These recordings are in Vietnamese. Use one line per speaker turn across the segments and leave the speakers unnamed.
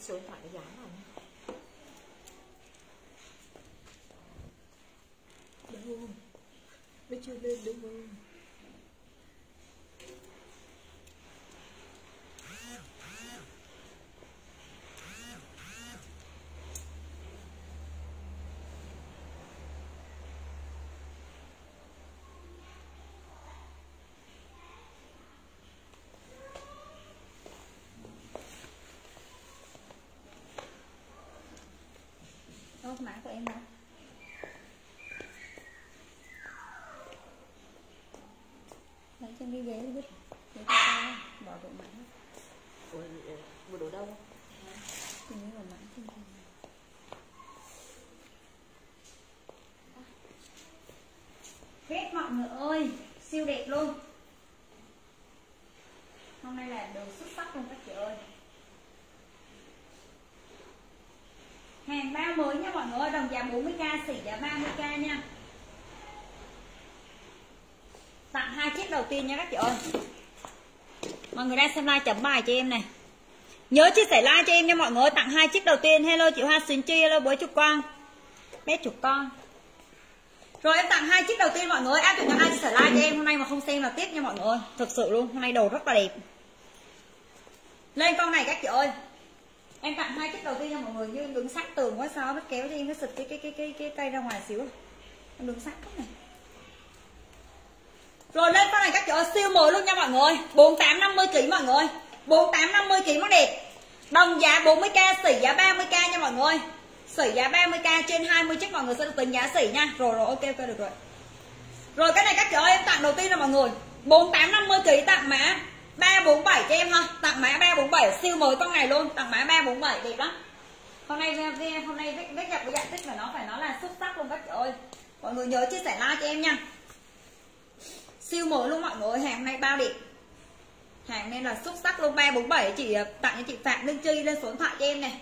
số điện thoại giá nào đúng đâu nó chưa lên đúng không?
Cái mã của em đâu? Lấy cho em cái ghế đi biết. Để cho ta bỏ độ mã.
Ủa, mua đồ đâu
Hình như là mã trên này. Hết mọi người ơi, siêu đẹp luôn. Hôm nay là đồ xuất sắc luôn các chị ơi. Hàng bao mới nha mọi người ơi, đồng giá 40k, xỉ giá 30k nha. Tặng hai chiếc đầu tiên nha các chị ơi. Mọi người đang xem like chấm bài cho em này. Nhớ chia sẻ like cho em nha mọi người, tặng hai chiếc đầu tiên. Hello chị Hoa Xuyến Chi, hello bố chục con. Bé chục con. Rồi em tặng hai chiếc đầu tiên mọi người, em tụi ai chia sẻ like cho em hôm nay mà không xem là tiếp nha mọi người. Thực sự luôn, hôm nay đồ rất là đẹp. Lên con này các chị ơi em tặng hai chiếc đầu tiên cho mọi người như đứng sát tường quá sao nó kéo cho em cái xịt cái cái cái cái cái cây ra ngoài xíu em đứng sát cái này rồi lên con này các chị ơi siêu mới luôn nha mọi người. 4850 kg mọi người. 4850 kg nó đẹp. Đồng giá 40k xỉ giá 30k nha mọi người. Xỉ giá 30k trên 20 chiếc mọi người sẽ được tính giá xỉ nha. Rồi rồi, ok ok, được rồi. Rồi, cái này các chị ơi em tặng đầu tiên là mọi người. 4850 kg tặng mã 347 cho em ha. Tặng mã 347 siêu mới con này luôn. Tặng mã 347 đẹp lắm. Hôm nay hôm nay viết viết nhập với dạng tích mà nó phải nói là xuất sắc luôn các chị ơi. Mọi người nhớ chia sẻ like cho em nha siêu mới luôn mọi người hàng này bao đẹp hàng nên là xuất sắc luôn 347 chị ờ, tặng cho chị Phạm Linh Chi lên số điện thoại cho em này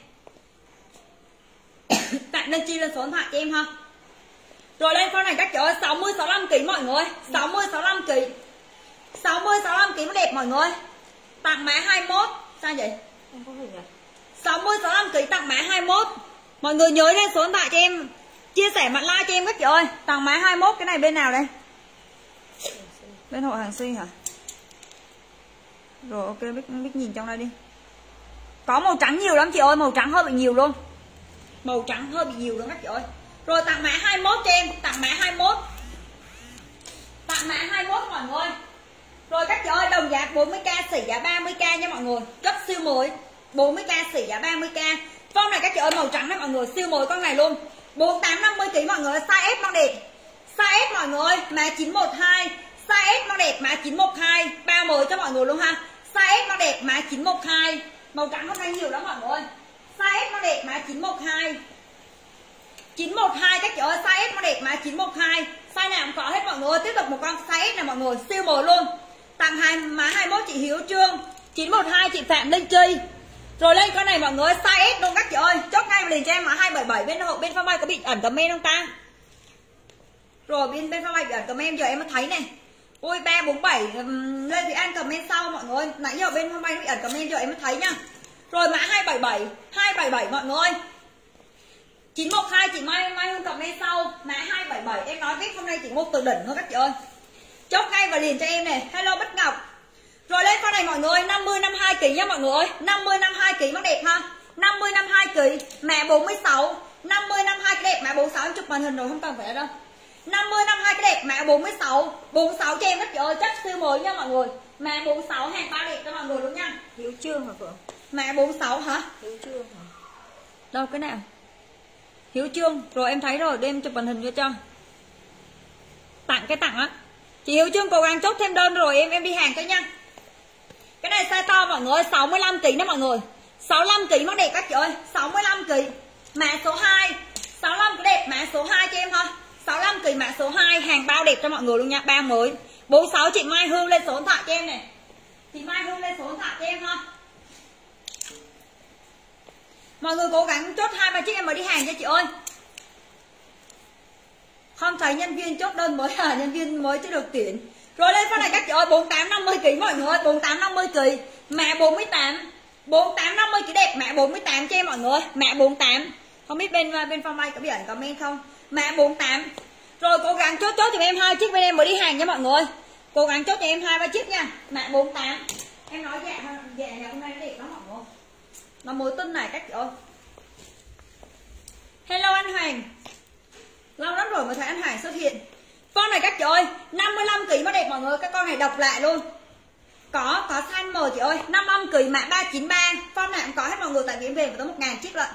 tặng Linh Chi lên số điện thoại cho em ha rồi lên con này các chị ơi 60 65 kg mọi người 60 65 kg 60 65 kg đẹp mọi người. Tặng mã 21. Sao vậy?
không có hình à
60 65 kg tặng mã 21. Mọi người nhớ lên số điện thoại cho em. Chia sẻ mặt like cho em các chị ơi. Tặng mã 21 cái này bên nào đây? Bên hội hàng si hả? Rồi ok biết biết nhìn trong đây đi. Có màu trắng nhiều lắm chị ơi, màu trắng hơi bị nhiều luôn. Màu trắng hơi bị nhiều luôn các chị ơi. Rồi tặng mã 21 cho em, tặng mã 21. Tặng mã 21 mọi người. Rồi các chị ơi, đồng giá 40k xỉ giá 30k nha mọi người. cấp siêu mới. 40k xỉ giá 30k. phong này các chị ơi màu trắng này mọi người, siêu mới con này luôn. 4850 kg mọi người, size S con đẹp. Size S mọi người, mã 912. Size S nó đẹp, mã 912. Bao mới cho mọi người luôn ha. Size S nó đẹp, mã 912. Màu trắng hôm nay nhiều lắm mọi người. Size S nó đẹp, mã 912. 912 các chị ơi, size S nó đẹp mã 912. Size nào cũng có hết mọi người. Tiếp tục một con size S này mọi người, siêu mới luôn tặng hai má 21 chị Hiếu Trương 912 chị Phạm Linh Chi rồi lên con này mọi người size S luôn các chị ơi chốt ngay liền cho em mã 277 bên hộ bên fanpage có bị ẩn comment không ta rồi bên bên fanpage bị ẩn comment giờ em mới thấy này ui 347 um, lên thì ăn comment sau mọi người. Nãy giờ bên hôm nay bị ẩn comment cho em mới thấy nha. Rồi mã 277 277 mọi người. 912 chị Mai Mai Hương comment sau. Mã 277 em nói viết hôm nay chị mua từ đỉnh thôi các chị ơi. Chốt ngay và liền cho em này hello bích ngọc. Rồi lên con này mọi người 50 52 kg nha mọi người 50 52 kg mắc đẹp ha. 50 52 kg mẹ 46 50 52 cái đẹp mẹ 46 em chụp màn hình rồi không cần phải ở đâu. 50 52 cái đẹp. Mẹ 46 46 cho em các chị ơi chất siêu mới nha mọi người. Mẹ 46 hàng ba đẹp cho mọi người luôn nha.
Hiếu Trương hả Phượng?
mẹ 46 hả?
Hiếu Trương hả?
đâu cái nào? Hiếu Trương. Rồi em thấy rồi. Đem chụp màn hình cho cho. Tặng cái tặng á. Chị Hiếu Trương cố gắng chốt thêm đơn rồi. Em em đi hàng cho nha. Cái này size to mọi người 65 kg đó mọi người. 65 kg nó đẹp các chị ơi. 65 kg mã số 2 65 kg đẹp. Mã số 2 cho em thôi 65 kỳ mã số 2 hàng bao đẹp cho mọi người luôn nha. Ba mới. 46 chị Mai Hương lên số điện thoại cho em này. Chị Mai Hương lên số điện thoại cho em thôi mọi người cố gắng chốt hai ba chiếc em mới đi hàng cho chị ơi. Không thấy nhân viên chốt đơn mới à nhân viên mới chưa được tuyển. Rồi lên con này các chị ơi 48 50 kg mọi người ơi 48 50 kg mã 48 48 50 cái đẹp mã 48 cho em mọi người mã 48 không biết bên bên phong may có biển comment không? Mã 48 rồi cố gắng chốt chốt cho em hai chiếc bên em mới đi hàng nha mọi người. Cố gắng chốt cho em hai ba chiếc nha. Mã 48 em nói dạ dạ nhà hôm nay đẹp lắm mọi người. Mà mới tin này các chị ơi. Hello anh Hoàng. Lâu lắm rồi mới thấy anh Hoàng xuất hiện. Con này các chị ơi 55 kg mà đẹp mọi người, các con này đọc lại luôn. Có có size M chị ơi. 55 kg mã 393 con này cũng có hết mọi người, tại vì em về phải tới 1 ngàn chiếc lận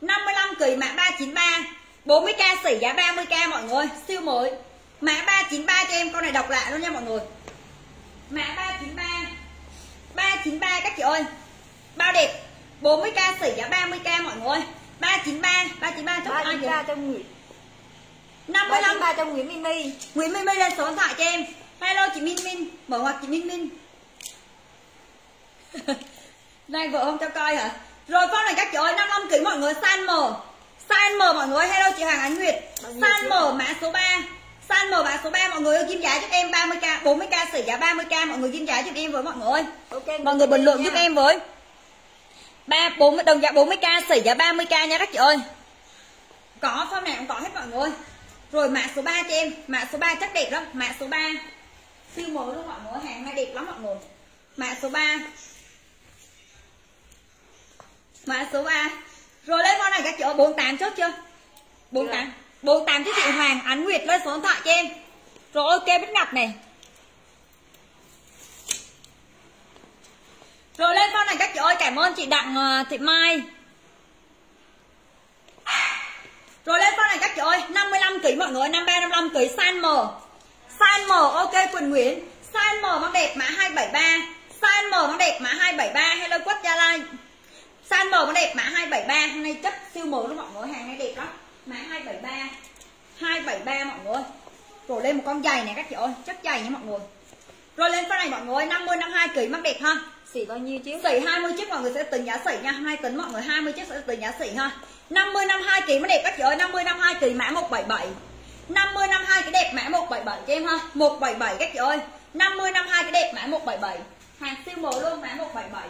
55 kg mã 393 40k xỉ giá 30k mọi người. Siêu mới. Mã 393 cho em con này độc lại luôn nha mọi người. Mã 393 393 các chị ơi. Bao đẹp. 40k xỉ giá 30k mọi người. 393 393 chốt ai kìa
393 trong Nguyễn.
55
393 trong Nguyễn Mimi
Nguyễn Minh Minh lên số điện thoại cho em. Hello chị Minh Minh. Mở ngoặc chị Minh Minh. Này vợ không cho coi hả? Rồi con này các chị ơi 55 kg mọi người size M Size M mọi người Hello chị Hoàng Ánh Nguyệt. Size
chiếc?
M mã số 3 Size M mã số 3 mọi người ơi Kim giá giúp em 30k 40k xỉ giá 30k Mọi người kim giá giúp em với mọi người
ok
Mọi người bình luận giúp em với. Ba bốn đồng giá 40k xỉ giá 30k nha các chị ơi. Có form này cũng có hết mọi người rồi mã số 3 cho em. Mã số 3 chắc đẹp lắm. Mã số 3 siêu mới luôn mọi người hàng này đẹp lắm mọi người. Mã số 3 mã số 3 rồi lên con này các chị ơi 48 chốt chưa? 48 48 cho chị Hoàng Ánh Nguyệt lên số điện thoại cho em. Rồi ok Bích Ngọc này. Rồi lên con này các chị ơi cảm ơn chị Đặng ờ, Thị Mai. Rồi lên con này các chị ơi 55 kg mọi người 53 55 kg size M Size M ok Quỳnh Nguyễn. Size M mang đẹp mã 273 Size M mang đẹp mã 273 Hello Quất Gia Lai Size M mang đẹp mã 273 Hôm nay chất siêu mới luôn mọi người Hàng này đẹp lắm Mã 273 273 mọi người Rồi lên một con giày này các chị ơi Chất giày nha mọi người Rồi lên con này mọi người 50 52 kg mang đẹp ha
xỉ bao nhiêu chiếc
Sỉ 20 chiếc mọi người sẽ tính giá sỉ nha. 2 tấn mọi người 20 chiếc sẽ tính giá sỉ ha. 50 52 kg mới đẹp các chị ơi, 50 52 kg mã 177. 50 52 cái đẹp mã 177 cho em ha. 177 các chị ơi. 50 52 cái đẹp mã 177. Hàng siêu mới luôn mã 177.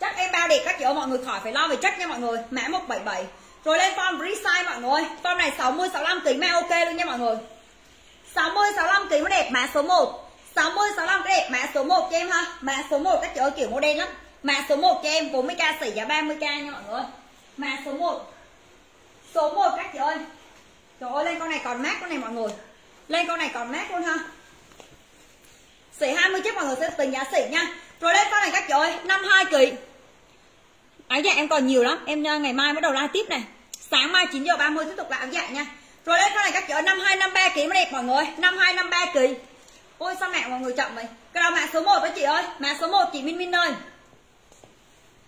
Chắc em bao đẹp các chị ơi, mọi người khỏi phải lo về chất nha mọi người. Mã 177. Rồi lên form resize mọi người. Form này 60 65 kg mã ok luôn nha mọi người. 60 65 kg mới đẹp mã số 1. 60 65 cái đẹp mã số 1 cho em ha. Mã số 1 các chị ơi kiểu màu đen lắm. Mã số 1 cho em 40k xỉ giá 30k nha mọi người. Mã số 1. Số 1 các chị ơi. Trời ơi lên con này còn mát con này mọi người. Lên con này còn mát luôn ha. Xỉ 20 chiếc mọi người sẽ tính giá xỉ nha. Rồi lên con này các chị ơi, 52 kỳ Áo dạ em còn nhiều lắm. Em à, ngày mai bắt đầu live tiếp này. Sáng mai 9 giờ 30 tiếp tục là áo dạ nha. Rồi lên con này các chị ơi 52 53 mới đẹp mọi người. 52 53. Ôi sao mẹ mọi người chậm vậy? Cái đó mã số 1 đó chị ơi. Mã số 1 chị Min Min ơi.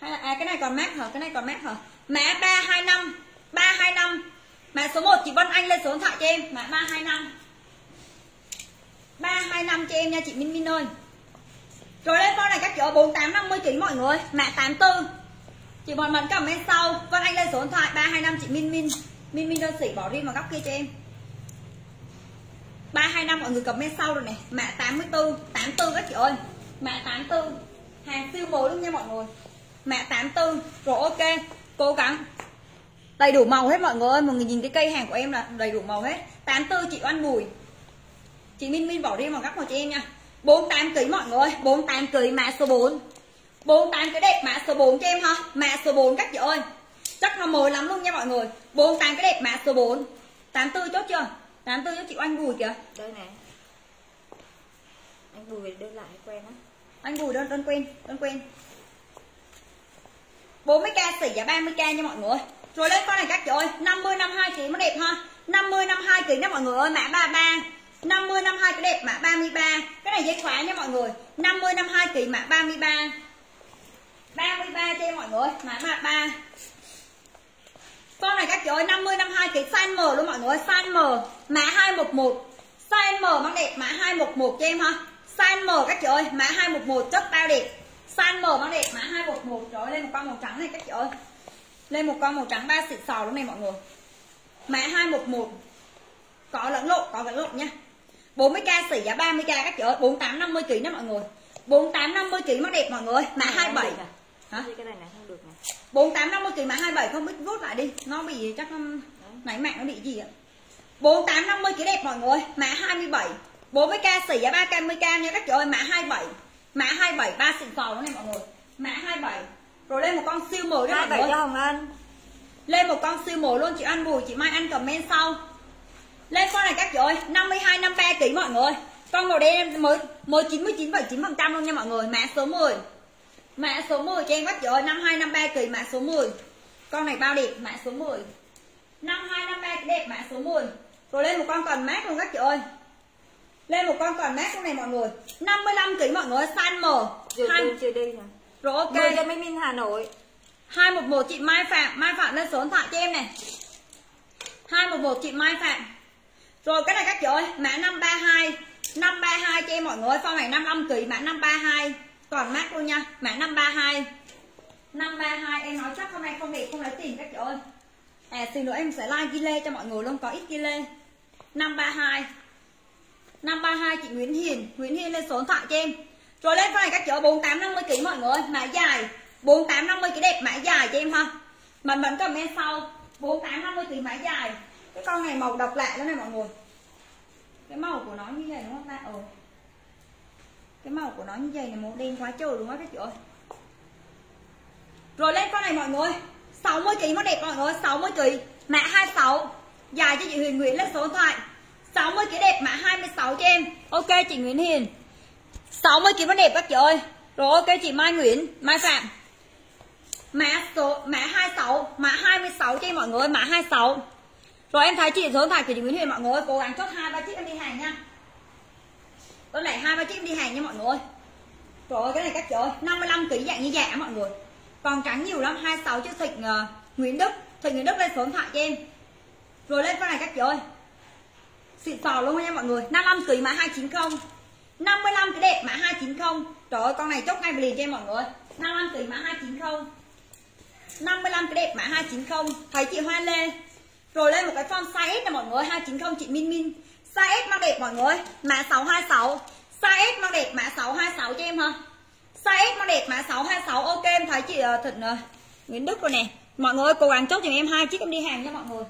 Hay là à, cái này còn mát hả? Cái này còn mát hả? Mã 325 325 Mã số 1 chị Vân Anh lên số điện thoại cho em. Mã 325 325 cho em nha chị Min Min ơi. Rồi lên con này các chị ơi 4850 kg mọi người. Mã 84 Chị Bọn Mẫn comment sau. Vân Anh lên số điện thoại 325 chị Min Min. Min Min đơn sỉ bỏ riêng vào góc kia cho em. 325 mọi người comment sau rồi này Mã 84 84 các chị ơi. Mã 84 Hàng siêu mới luôn nha mọi người. Mã 84 Rồi ok. Cố gắng. Đầy đủ màu hết mọi người ơi. Mọi người nhìn cái cây hàng của em là đầy đủ màu hết. 84 chị Oanh Bùi. Chị Min Min bỏ riêng vào góc màu cho em nha. 48 kg mọi người ơi. 48 kg mã số 4 48 cái đẹp mã số 4 cho em ha. Mã số 4 các chị ơi. Chắc nó mới lắm luôn nha mọi người. 48 cái đẹp mã số 4 84 chốt chưa? 84 cho chị Oanh Bùi kìa.
Đây nè. Anh bùi đơn lại quen á?
Anh Bùi đơn đơn quen đơn quen. 40k xỉ giá 30k nha mọi người. Rồi lên con này các chị ơi. 50 52 kg mới đẹp ha. 50 52 kg nha mọi người ơi. Mã 33 50 52 cái đẹp mã 33 Cái này dây khóa nha mọi người. 50 52 kg mã 33 33 cho em mọi người. Mã 33 con này các chị ơi 50 52 kg size M luôn mọi người size M mã 211 size M mang đẹp mã 211 cho em ha. Size M các chị ơi mã 211 chất bao đẹp. Size M mang đẹp mã 211 trời ơi lên một con màu trắng này các chị ơi. Lên một con màu trắng ba xịn sò luôn này mọi người. Mã 211 có lẫn lộn có lẫn lộn nha. 40k xỉ giá 30k các chị ơi. 48 50 kg đó mọi người. 48 50 kg mang đẹp mọi người mã 27 hả?
Cái này này không được này.
4850 kỳ mã 27 không biết rút lại đi. Nó bị chắc nãy mạng nó bị gì ạ? 4850 kỳ đẹp mọi người mã 27 40k xỉ giá 3k nha các chị ơi mã 27 mã 27 ba xịn sò này mọi người. Mã 27 rồi lên một con siêu mồi cho mọi người
cho Hồng Anh.
Lên một con siêu mồi luôn chị ăn bùi chị Mai ăn comment sau. Lên con này các chị ơi 52 53 kg mọi người con màu đen mới mới 99,9 phần trăm luôn nha mọi người mã số 10 mã số 10 cho em các chị ơi 52 53 kg mã số 10 con này bao đẹp? Mã số 10 52 53 đẹp? Mã số 10 rồi lên một con còn mát luôn các chị ơi. Lên một con còn mát con này mọi người. 55 kg mọi người size M.
Chưa Hai... chưa đi nè
rồi ok.
Mời cho mấy Minh Hà Nội.
211 chị Mai Phạm. Mai Phạm lên số điện thoại cho em này 211 chị Mai Phạm. Rồi cái này các chị ơi mã 532 532 cho em mọi người Phong này 55 kg mã 532 còn mát luôn nha. Mã 532 532 em nói chắc hôm nay không đẹp không lấy tiền các chị ơi. À xin lỗi, em sẽ like ghi lê cho mọi người luôn, Có ít ghi lê 532 532 chị Nguyễn Hiền. Nguyễn Hiền lên số điện thoại cho em. Rồi lên phải các chị ơi 4850 kg mọi người Mã dài. 4850 kg đẹp, mã dài cho em ha. Mình mình comment sau. 4850 kg mã dài. Cái con này màu độc lạ lắm này mọi người. Cái màu của nó như vậy đúng không ta? Ừ cái màu của nó như vậy này màu đen quá trời đúng không các chị ơi. Rồi lên con này mọi người. 60 kg nó đẹp mọi người 60 kg mã 26 dài cho chị Huyền Nguyễn lên số điện thoại. 60 kg đẹp, mã 26 cho em. Ok, chị Nguyễn Hiền. 60 kg nó đẹp các chị ơi. Rồi ok, chị Mai Nguyễn, Mai Phạm. Mã số, mã 26 mã 26 cho em mọi người, mã 26 rồi em thấy chị số điện thoại của chị Nguyễn Hiền mọi người, cố gắng chốt hai ba chiếc em đi hàng nha con này hai ba chiếc đi hàng nha mọi người. Trời ơi cái này các trời ơi. 55 kg dạng như dạ mọi người. Còn trắng nhiều lắm 26 chiếc thịnh uh, Nguyễn Đức. Thịnh Nguyễn Đức lên số điện thoại cho em. Rồi lên con này các trời ơi. Xịn sò luôn nha mọi người. 55 kg mã 290 55 cái đẹp mã 290 Trời ơi con này chốt ngay liền cho em mọi người. 55 kg mã 290 55 cái đẹp mã 290 Thấy chị Hoa Lê. Rồi lên một cái form size S nè mọi người. 290 chị Min Min. Size S mang đẹp mọi người Mã 626 Size S mang đẹp mã 626 cho em ha. Size S mang đẹp mã 626 Ok em thấy chị uh, Thịnh uh, Nguyễn Đức rồi nè. Mọi người cố gắng chốt cho em hai chiếc em đi hàng nha mọi người.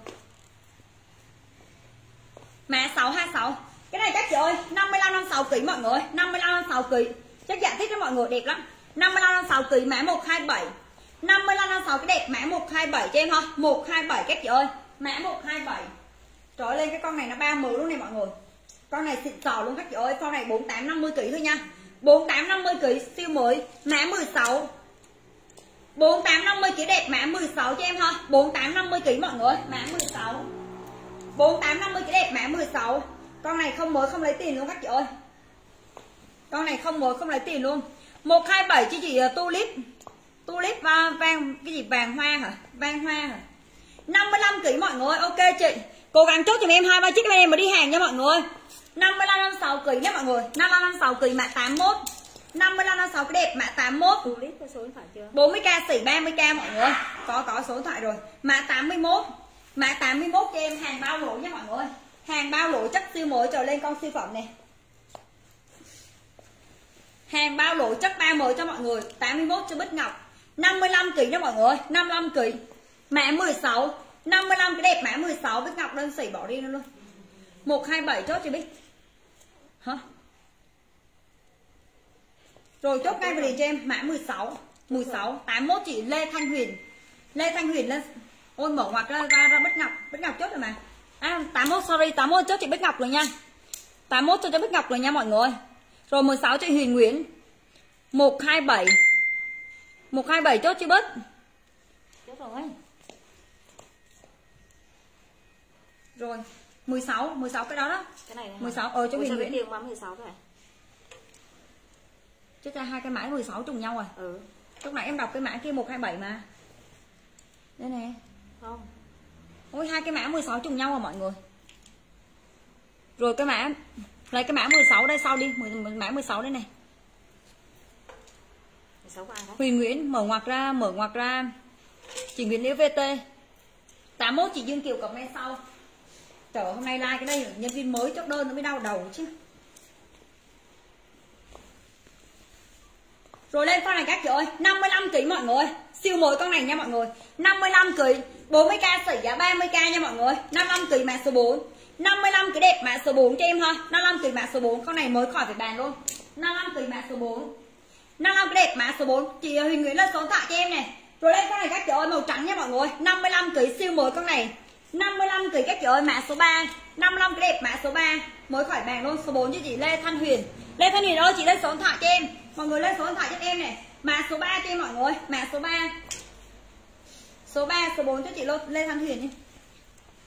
Mã 626 Cái này các chị ơi 55 56 kg mọi người 55 56 kg Chắc dạng thích cho mọi người đẹp lắm. 55 56 kg mã 127 55 56 cái đẹp mã 127 cho em ha. 127 các chị ơi. Mã 127 Trời lên cái con này nó 30 luôn này mọi người. Con này xịn sò luôn các chị ơi. Con này 4850 kg thôi nha. 4850 kg siêu mới. Mã 16 4850 kg đẹp mã 16 cho em ha. 4850 kg mọi người Mã 16 4850 kg đẹp mã 16 Con này không mới không lấy tiền luôn các chị ơi. Con này không mới không lấy tiền luôn. 127 cho chị ờ, tulip. Tulip vàng, vàng cái gì? Vàng hoa hả? Vàng hoa hả? 55 kg mọi người ok chị cố gắng chốt cho em hai ba chiếc lên em mà đi hàng nha mọi người. 55 56 kg nhé mọi người. 55 56 kg mã 81 55 56 cái đẹp mã 81
clip có số điện thoại chưa?
40k xỉ 30k mọi người. Có có số điện thoại rồi. Mã 81 mã 81 cho em hàng bao lỗ nha mọi người. Hàng bao lỗ chất siêu mới trở lên con siêu phẩm này. Hàng bao lỗ chất 3 mới cho mọi người. 81 cho Bích Ngọc. 55 kg nha mọi người. 55 kg Mã 16 55 cái đẹp mã 16 Bích Ngọc đơn sỉ bỏ đi luôn. 127 chốt cho Bích. Hả? Rồi chốt ngay về cho em Mã 16 16 81 chị Lê Thanh Huyền. Lê Thanh Huyền lên. Ôi mở ngoặc ra, ra, ra Bích Ngọc Bích Ngọc chốt rồi mà. À 81 sorry 81 chốt chị Bích Ngọc rồi nha. 81 cho cho Bích Ngọc rồi nha mọi người. Rồi 16 chị Huyền Nguyễn. 127 127 chốt chị Bích. Chốt rồi. Rồi 16 16 cái đó đó.
Cái này, này
16 ờ cho mình
Nguyễn. Điền 16 cái
Chắc ra hai cái mã 16 trùng nhau rồi
Ừ.
Lúc nãy em đọc cái mã kia 127 mà. Đây nè.
Không.
Ôi hai cái mã 16 trùng nhau rồi mọi người? Rồi cái mã Lấy cái mã 16 đây sau đi. Mã 16 đây này
16 ai đó
Huyền Nguyễn mở ngoặc ra Mở ngoặc ra. Chị Nguyễn Liễu VT 81 chị Dương Kiều comment sau Trời hôm nay like cái đây nhân viên mới chốt đơn nó mới đau đầu chứ. Rồi lên con này các chị ơi 55 kg mọi người. Siêu mới con này nha mọi người. 55 kg 40k sỉ giá 30k nha mọi người. 55 kg mã số 4 55 cái đẹp mã số 4 cho em thôi 55 kg mã số 4 con này mới khỏi phải bàn luôn. 55 kg mã số 4 55 cái đẹp mã số 4 chị Huỳnh Nguyễn lên số điện thoại cho em này rồi lên con này các chị ơi, màu trắng nha mọi người. 55 kg siêu mới con này. 55 kg các chị ơi mã số 3 55 cái đẹp mã số 3 mới khỏi bàn luôn số 4 cho chị Lê Thanh Huyền. Lê Thanh Huyền ơi chị lên số điện thoại cho em. Mọi người lên số điện thoại cho em này. Mã số 3 cho em mọi người mã số 3 số 3 số 4 cho chị Lê Thanh Huyền nhé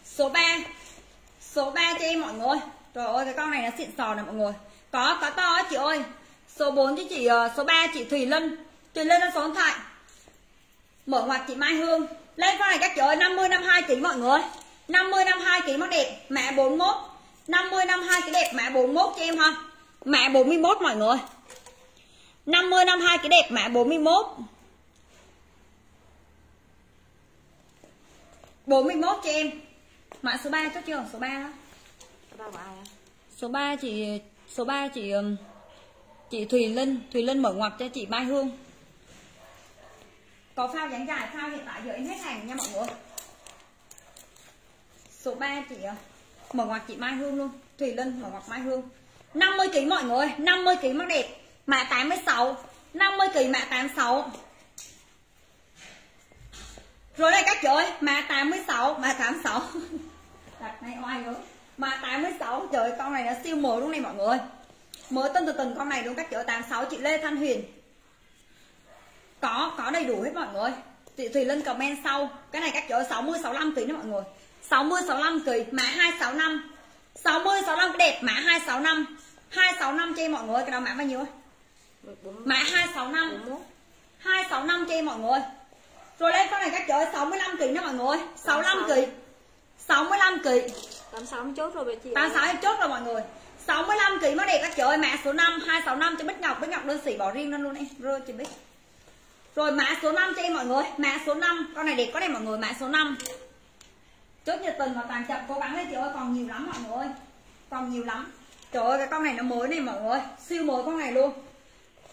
số 3 số 3 cho em mọi người trời ơi cái con này nó xịn sò này mọi người. Có có to ấy, chị ơi. Số 4 cho chị uh, số 3 chị Thùy Linh. Thùy Linh lên số điện thoại. Mở ngoặt chị Mai Hương lên con này các chị ơi 50 52 kg mọi người. 50 52 kg nó đẹp mã 41 50 52 cái đẹp mã 41 cho em ha. Mã 41 mọi người. 50 52 cái đẹp mã 41 41 cho em. Mã số 3 chốt chưa? Số 3 đó số 3 chị số 3 chị chị Thùy Linh. Thùy Linh mở ngoặc cho chị Mai Hương có phao dáng dài phao hiện tại giờ em hết hàng nha mọi người. Số 3 chị mở ngoặc chị Mai Hương luôn. Thùy Linh mở ngoặc Mai Hương. 50 kg mọi người 50 kg mắc đẹp. Mã 86 50 kg mã 86 rồi đây các chị ơi mã 86 mã 86 đặt này oai nữa mã 86 trời ơi, con này nó siêu mới luôn này mọi người. Mới tân từ từng con này luôn các chị ơi 86 chị Lê Thanh Huyền có có đầy đủ hết mọi người. Chị Thùy Linh comment sau. Cái này các ơi 60 65 kg đó mọi người. 60 65 kg mã 265 60 65 cái đẹp mã 265 265 cho em mọi người cái đó mã bao nhiêu mã 265 265 cho em mọi người. Rồi lên con này các ơi 65 kg đó mọi người. 65 kg 65 kg
86 chốt rồi chị
86 em chốt rồi mọi người. 65 kg mới đẹp các ơi. Mã số 5 265 cho Bích Ngọc. Bích Ngọc đơn sĩ bỏ riêng lên luôn em. Rơi chị Bích rồi mã số 5 cho em mọi người. Mã số 5 con này đẹp có này mọi người mã số 5 chốt nhiệt tình và toàn chậm. Cố gắng lên chị ơi còn nhiều lắm mọi người ơi. Còn nhiều lắm. Trời ơi cái con này nó mới này mọi người siêu mới con này luôn.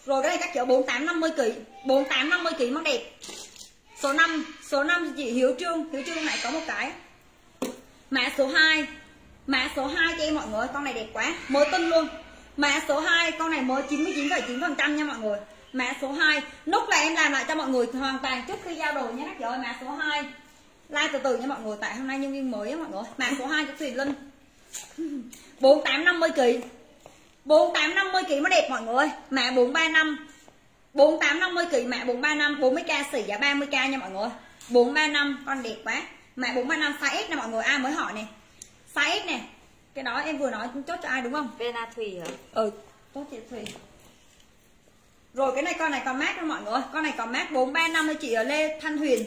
Rồi cái này các kiểu 48 50 kg 48 50 kg mắc đẹp. Số 5 số 5 chị Hiếu Trương. Hiếu Trương này có một cái. Mã số 2 mã số 2 cho em mọi người con này đẹp quá. Mới tinh luôn. Mã số 2 con này mới 99,9% nha mọi người mã số 2 nút là em làm lại cho mọi người hoàn toàn trước khi giao đồ nha các chị ơi. Mã số 2 like từ từ nha mọi người tại hôm nay nhân viên mới á mọi người. Mã số 2 cho Thùy Linh. 4850 kg 4850 kg mới đẹp mọi người mã 435 4850 kg mã 435 40k xỉ giá 30k nha mọi người. 435 con đẹp quá. Mã 435 size S nè mọi người ai mới hỏi nè. Size S nè. Cái đó em vừa nói chốt cho ai đúng không?
Vena Thùy hả?
Ừ chốt chị Thùy rồi cái này con này còn mát luôn mọi người con này còn mát 435 cho chị ở Lê Thanh Huyền.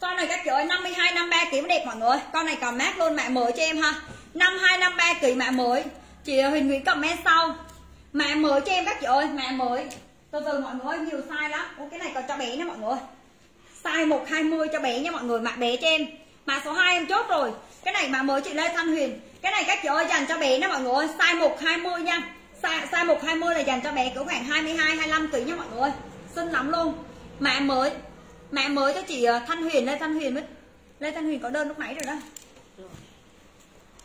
Con này các chị ơi 52 53 kg đẹp mọi người con này còn mát luôn mẹ mới cho em ha. 52 53 kg mẹ mới. Chị ờ, Huỳnh Nguyễn comment sau. Mẹ mới cho em các chị ơi mẹ mới. Từ từ mọi người nhiều size lắm. Ô, cái này còn cho bé nha mọi người size 120 cho bé nha mọi người mã bé cho em. Mã số 2 em chốt rồi. Cái này mã mới chị Lê Thanh Huyền. Cái này các chị ơi dành cho bé nha mọi người size 120 nha size, size 120 là dành cho bé cỡ khoảng 22 25 kg nha mọi người. Xinh lắm luôn. Mã mới mã mới cho chị ờ, Thanh Huyền Lê Thanh Huyền biết. Lê Thanh Huyền có đơn lúc nãy rồi đó.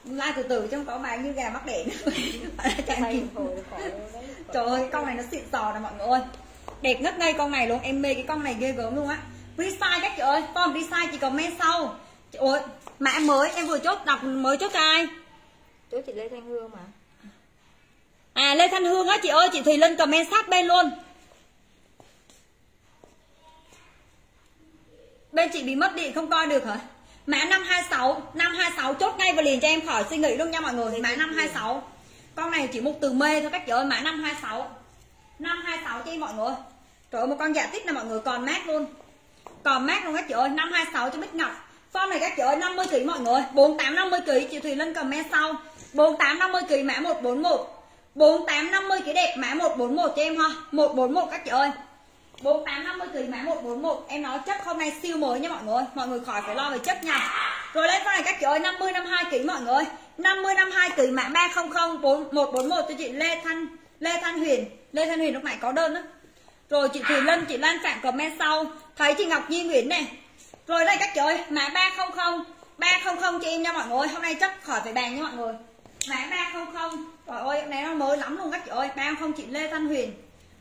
Like từ từ chứ không có bán như gà mắc đẻ trời ơi con này nó xịn sò nè mọi người ơi. Đẹp ngất ngây con này luôn. Em mê cái con này ghê gớm luôn á. Free size các chị ơi. Con free size chị comment sau. Ôi mã mới em vừa chốt đọc mới chốt cho ai?
Chốt chị Lê Thanh Hương mà
à Lê Thanh Hương á, chị ơi, chị Thùy Linh comment sát bên luôn. Bên chị bị mất điện không coi được hả? Mã 526 526 chốt ngay và liền cho em khỏi suy nghĩ luôn nha mọi người. Mã 526 con này chỉ một từ mê thôi, các chị ơi, mã 526 526 cho em mọi người. Trời ơi, một con dạ tích nè mọi người, còn mát luôn. Còn mát luôn các chị ơi 526 cho Bích Ngọc. Form này các chị ơi 50 kg mọi người 48 50 kg chị Thùy Linh comment sau. 48 50 kg mã 141 4850 cái đẹp mã 141 cho em ha 141 các chị ơi. 4850 kg mã 141 em nói chất hôm nay siêu mới nha mọi người. Mọi người khỏi phải lo về chất nha. Rồi lên con này các chị ơi 50 52 kg mọi người. 50 52 kg mã 300 4141 cho chị Lê Thanh Lê Thanh Huyền. Lê Thanh Huyền lúc nãy có đơn á. Rồi chị Thùy Linh, chị Lan Phạm comment sau. Thấy chị Ngọc Nhi Nguyễn này rồi đây các chị ơi, mã 300 300 cho em nha mọi người. Hôm nay chất khỏi phải bàn nha mọi người. Mã 300 trời ơi này nó mới lắm luôn các chị ơi. 300 chị Lê Thanh Huyền.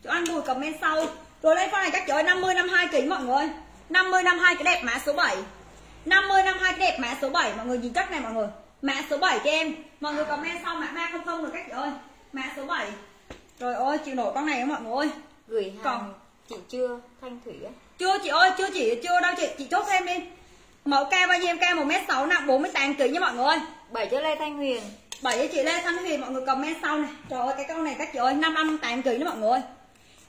Chỗ anh bùi comment sau. Rồi đây con này các chị ơi 50 52 kg mọi người 50 52 cái đẹp mã số 7 50 52 cái đẹp mã số 7 mọi người nhìn chắc này mọi người. Mã số 7 cho em. Mọi người comment sau mã 300 rồi các chị ơi. Mã số 7 rồi ôi chịu nổi con này mọi người ơi.
Gửi hàng
Còn-
chị chưa thanh thủy á.
Chưa chị ơi chưa chị chưa đâu chị. Chị chốt thêm đi. Mẫu cao bao nhiêu? Em cao 1 m 6 nặng 48 kg nha mọi người ơi.
Bảy cho lê thanh huyền
bảy cho chị Lê Thanh Huyền, mọi người comment sau này. Trời ơi, cái câu này các chị ơi 558 kg đó mọi người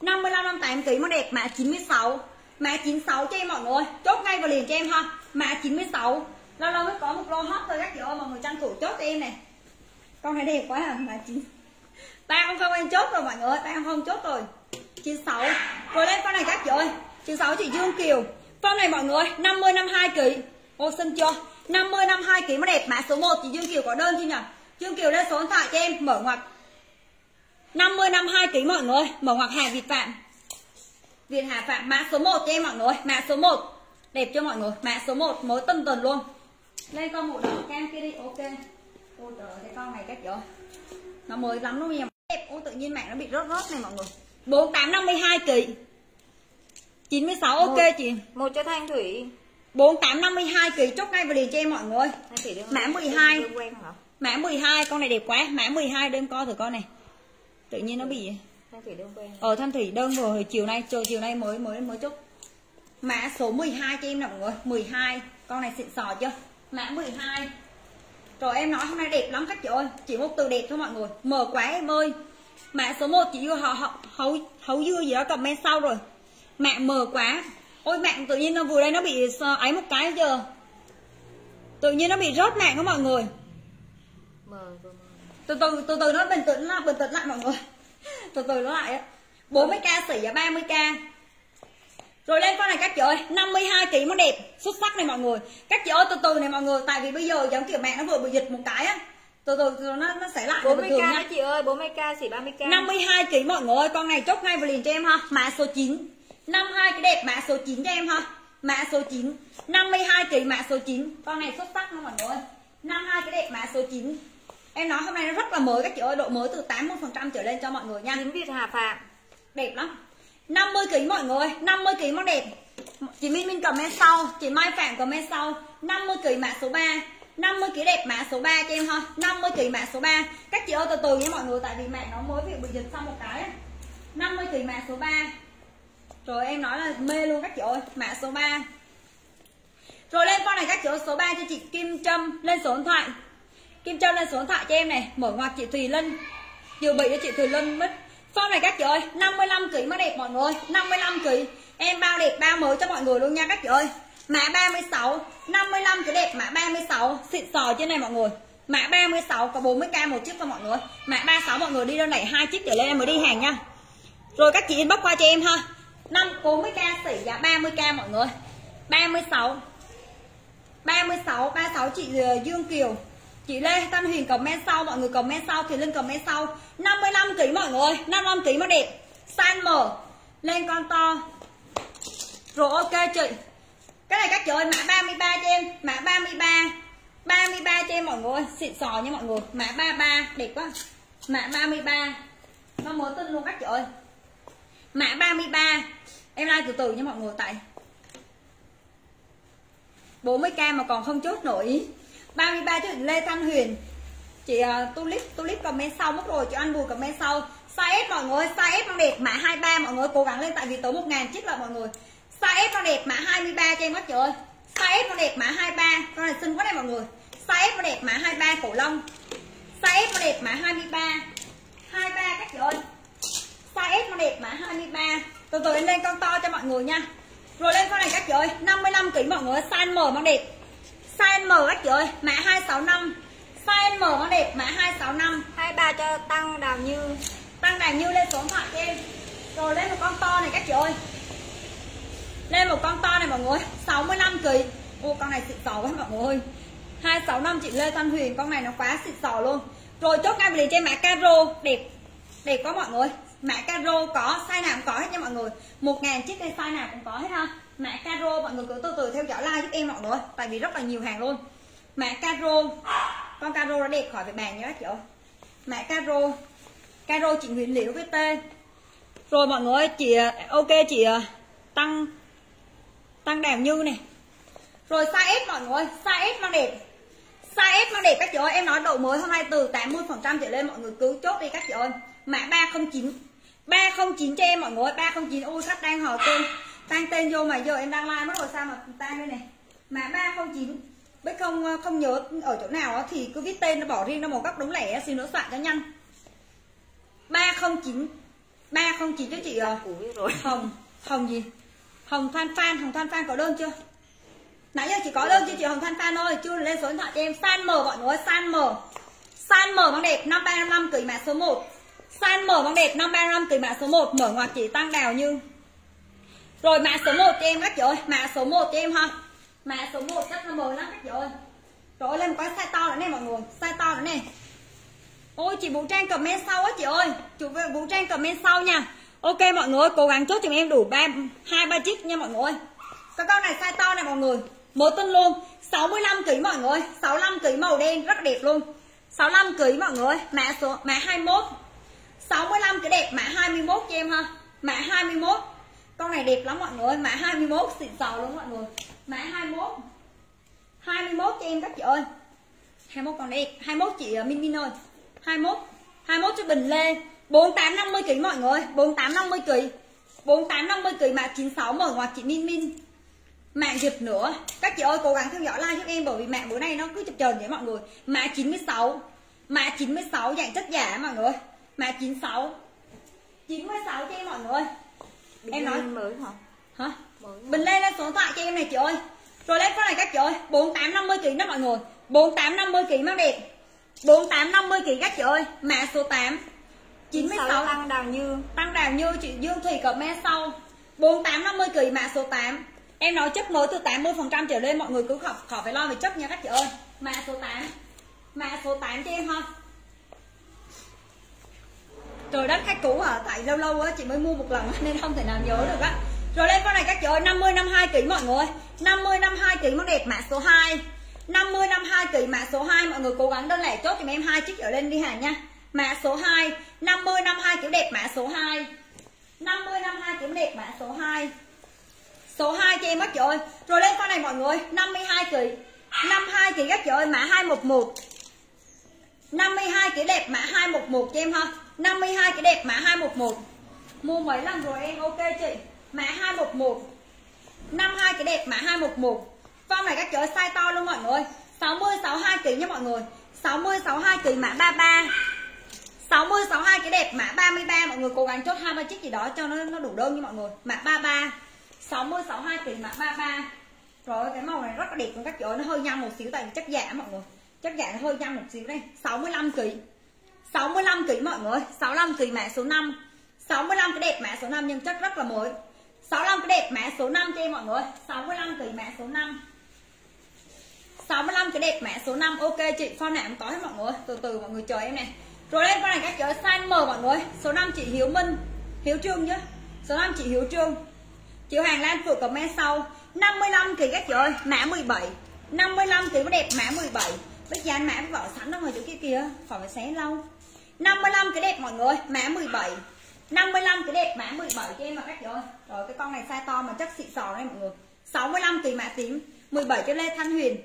55 58 kg mới đẹp, mã 96 mã 96 cho em mọi người chốt ngay vào liền cho em ha. Mã 96 lâu lâu mới có một lô hot thôi các chị ơi, mọi người tranh thủ chốt cho em này. Con này đẹp quá à mã 9 ba không không em chốt rồi mọi người ơi ba không không chốt rồi. 96 rồi lên con này các chị ơi. 96 chị Dương Kiều. Con này mọi người 50 52 kg ô, xinh chưa? 50 52 kg mới đẹp, mã số 1 chị Dương Kiều có đơn chưa nhỉ Dương Kiều lên số điện thoại cho em mở ngoặc. 50 52 kg mọi người mở ngoặc Hà Việt Phạm. Việt Hà Phạm mã số 1 cho em mọi người mã số 1 đẹp cho mọi người? Mã số 1 mới tân tuần luôn. Lên con màu đỏ cam kia đi ok. Ôi trời cái con này các chị ơi nó mới lắm luôn nha. Đẹp ôi tự nhiên mạng nó bị rớt rớt này mọi người. 4852 kg 96 ok
Một.
chị.
một cho thanh thủy.
4852 kg chốt ngay vào liền cho em mọi người. Mã 12.
đương quen hả
mã 12 con này đẹp quá. Mã 12 đem coi thử con này. Tự nhiên nó bị
thanh thủy quen.
Ở thanh thủy đơn vừa hồi chiều nay chiều chiều nay mới mới mới chốt mã số 12 cho em nè mọi người. 12 con này xịn sò chưa? Mã 12 rồi em nói hôm nay đẹp lắm các chị ơi. Chỉ một từ đẹp thôi mọi người. Mờ quá em ơi. Mã số 1 chị dưa họ họ hấu hấu dưa gì đó comment sau rồi. Mạng mờ quá. Ôi mạng tự nhiên nó vừa đây nó bị ấy một cái giờ. Tự nhiên nó bị rớt mạng đó mọi người từ từ từ từ nó bình tĩnh lại bình tĩnh lại mọi người. Từ từ nó lại á. 40k xỉ và 30k rồi lên con này các chị ơi 52 kg mới đẹp. Xuất sắc này mọi người. Các chị ơi từ từ này mọi người. Tại vì bây giờ giống kiểu mẹ nó vừa bị dịch một cái á. Từ từ, từ nó nó sẽ lại bình
40k
thường
đó
nha.
chị ơi 40k xỉ 30k
52 kg mọi người ơi con này chốt ngay vào liền cho em ha. Mã số 9 52 cái đẹp mã số 9 cho em ha. Mã số 9 52 kg mã số 9 con này xuất sắc nha mọi người ơi. 52 cái đẹp mã số 9 em nói hôm nay nó rất là mới các chị ơi độ mới từ 80 phần trăm trở lên cho mọi người nha.
Chín việt hà phạm?
Đẹp lắm. 50 kg mọi người 50 kg nó đẹp. Chị Minh Minh comment sau chị Mai Phạm comment sau. 50 kg mã số 3 50 kg đẹp mã số 3 cho em ha 50 kg mã số 3 các chị ơi từ từ nha mọi người tại vì mẹ nó mới bị bị dịch xong một cái á. 50 kg mã số 3 rồi em nói là mê luôn các chị ơi mã số 3 rồi lên con này các chị ơi số 3 cho chị Kim Trâm lên số điện thoại Kim Trâm lên xuống thoại cho em này, mở ngoặt chị Thùy Linh dự bị cho chị Thùy Linh mất. Form này các chị ơi 55 kg mới đẹp mọi người 55 kg em bao đẹp bao mới cho mọi người luôn nha các chị ơi. Mã 36 55 cái đẹp, mã 36 xịn sò trên này mọi người. Mã 36 có 40k một chiếc cho mọi người. Mã 36 mọi người đi đơn này, hai chiếc để lên em mới đi hàng nha. Rồi các chị inbox qua cho em ha. 5 40k xỉ, giá 30k mọi người. 36 36 36 chị ờ, Dương Kiều. Chị Lê Tân Huyền comment sau, Mọi người comment sau thì Linh comment sau. 55 kg mọi người 55 kg mà đẹp. Size M, Lên con to. Rồi, ok chị. Cái này các chị ơi, mã 33 cho em, Mã 33 33 cho em mọi người. Xịn sò nha mọi người, Mã 33 đẹp quá. Mã 33 Nó mới tin luôn các chị ơi. Mã 33 Em like từ từ nha mọi người, Tại 40k mà còn không chốt nổi. ý 33 cho Lê Thanh Huyền. Chị uh, Tulip Tulip comment sau mất rồi chị anh Bùi comment sau. Size S mọi người size S nó đẹp mã 23 mọi người cố gắng lên tại vì tới 1.000 chiếc là mọi người. Size S nó đẹp mã 23 cho em quá trời. Ơi size S nó đẹp mã 23 con này xinh quá đây mọi người. Size S nó đẹp mã 23 cổ lông size S nó đẹp mã 23 23 các chị ơi size S nó đẹp mã 23 từ từ em lên con to cho mọi người nha. Rồi lên con này các chị ơi 55 kg mọi người size M nó đẹp size M các chị ơi mã 265 size M mang đẹp mã 265
23 cho tăng đào như.
Tăng đàn như lên số điện thoại cho em. Rồi lên một con to này các chị ơi. Lên một con to này mọi người 65 kg ô con này xịn sò quá mọi người ơi. 265 chị Lê Thanh Huyền con này nó quá xịn sò luôn. Rồi chốt ngay liền trên mã caro đẹp. Đẹp có mọi người. Mã caro có size nào cũng có hết nha mọi người. Một ngàn chiếc đây size nào cũng có hết ha mã caro mọi người cứ từ từ theo dõi like giúp em mọi người tại vì rất là nhiều hàng luôn. Mã caro con caro nó đẹp khỏi phải bàn nhé các chị ơi. Mã caro caro chị Nguyễn Liễu với T. Rồi mọi người ơi, chị ok chị tăng tăng đào như này. Rồi size S mọi người size S mang đẹp. Size S mang đẹp các chị ơi em nói độ mới hôm nay từ 80 phần trăm trở lên mọi người cứ chốt đi các chị ơi. Mã 309 309 cho em mọi người 309 ui khách đang hò tên tăng tên vô mà giờ em đang like mất rồi sao mà tăng đây này? Mã 309 biết không không nhớ ở chỗ nào đó, thì cứ viết tên nó bỏ riêng ra một góc đống lẻ xin nữa soạn cho nhanh. 309 309 cho chị à
rồi.
Hồng Hồng gì? Hồng Than Phan Hồng Than Phan có đơn chưa? Nãy giờ chỉ có đơn chưa chị? Hồng Than Phan thôi Chưa lên số điện thoại cho em. San M mọi người San M San M bằng đẹp 5355 cởi mã số 1 San M bằng đẹp 5355 cởi mã số 1 Mở ngoặc chỉ tăng đào như rồi mã số 1 cho em các chị ơi, Mã số 1 cho em ha. Mã số 1 chắc là mời lắm các chị ơi. Rồi lên một cái size to nữa này mọi người, Size to nữa này Ôi, chị Vũ Trang comment sau á chị ơi. Chủ Vũ Trang comment sau nha. Ok mọi người, cố gắng chốt cho em đủ ba, hai, ba chiếc nha mọi người Cái con này size to này mọi người. Mới tân luôn. 65 kg mọi người 65 kg màu đen, rất đẹp luôn. 65 kg mọi người Mã số mã 21 65 cái đẹp. Mã 21 cho em ha. Mã 21 con này đẹp lắm mọi người. Mã 21 xịn sò luôn mọi người. Mã 21 21 cho em các chị ơi. 21 con đẹp. 21 chị uh, Min Min ơi. 21 21 cho Bình Lê. 4850 kg mọi người. 4850 kg 4850 kg mã 96 mở ngoặt chị Min Min. Mạng dịp nữa. Các chị ơi cố gắng theo dõi like giúp em bởi vì mạng bữa nay nó cứ chập chờn vậy mọi người. Mã 96 mã 96 dạng chất giả mọi người. Mã 96 96 cho em mọi người. Em nói-
mới hả?
hả?
Mới
Bình lên lên số điện thoại cho em này chị ơi. Rồi lên con này các chị ơi. 4850 kg đó mọi người. 4850 kg mang đẹp. 4850 kg các chị ơi. Mã số 8 96
tăng đào như?
Tăng đào như chị Dương Thùy comment sau. 4850 kg mã số 8 Em nói chất mới từ 80% trở lên mọi người cứ khỏi, khỏi phải lo về chất nha các chị ơi. Mã số 8 Mã số 8 cho em ha Trời đất khách cũ hả? Tại lâu lâu á, chị mới mua một lần nên không thể nào nhớ được á. Rồi lên con này các chị ơi 50 52 kg mọi người 50 52 kg nó đẹp mã số 2 50 52 kg mã số 2 mọi người cố gắng đơn lẻ chốt cho em hai chiếc ở lên đi hàng nha. Mã số 2 50 52 kiểu đẹp mã số 2 50 52 kiểu đẹp mã số 2 Số 2 cho em á chị ơi. Rồi lên con này mọi người 52 kg 52 kg các chị ơi, mã 211 52 cái đẹp mã 211 cho em ha. 52 cái đẹp mã 211 Mua mấy lần rồi em? Ok chị. Mã 211 52 cái đẹp mã 211 Phong này các chị size to luôn mọi người 60 62 kg nha mọi người. 60 62 kg mã 33 60 62 cái đẹp mã 33 mọi người cố gắng chốt hai ba chiếc gì đó cho nó nó đủ đơn nha mọi người. Mã 33 60 62 kg mã 33 rồi cái màu này rất là đẹp luôn các chị ơi. Nó hơi nhăn một xíu tại vì chất giả mọi người. Chất giả nó hơi nhăn một xíu đây. 65 kg 65 kg mọi người. 65 kg mã số 5 65 cái đẹp mã số 5 nhưng chất rất là mới. 65 cái đẹp mã số 5 cho em mọi người. 65 kg mã số 5 65 cái đẹp mã số 5 ok, chị form này cũng có hết mọi người. Từ từ mọi người chờ em này rồi lên con này các chị ơi. Size M mọi người. Số 5 chị Hiếu Minh. Hiếu Trương chứ số 5 chị Hiếu Trương. Chị Hoàng Lan Phượng comment sau. 55 kg các chị ơi. Mã 17 55 kg đẹp mã 17 Bích dán mã với vỏ sẵn đâu ngoài chỗ kia kìa. Khỏi phải xé lâu. 55 cái đẹp mọi người mã 17 55 cái đẹp mã 17 cho em mà các chị ơi rồi cái con này size to mà chắc xịn sò đây mọi người. 65 kg mã tím 17 cho Lê Thanh Huyền.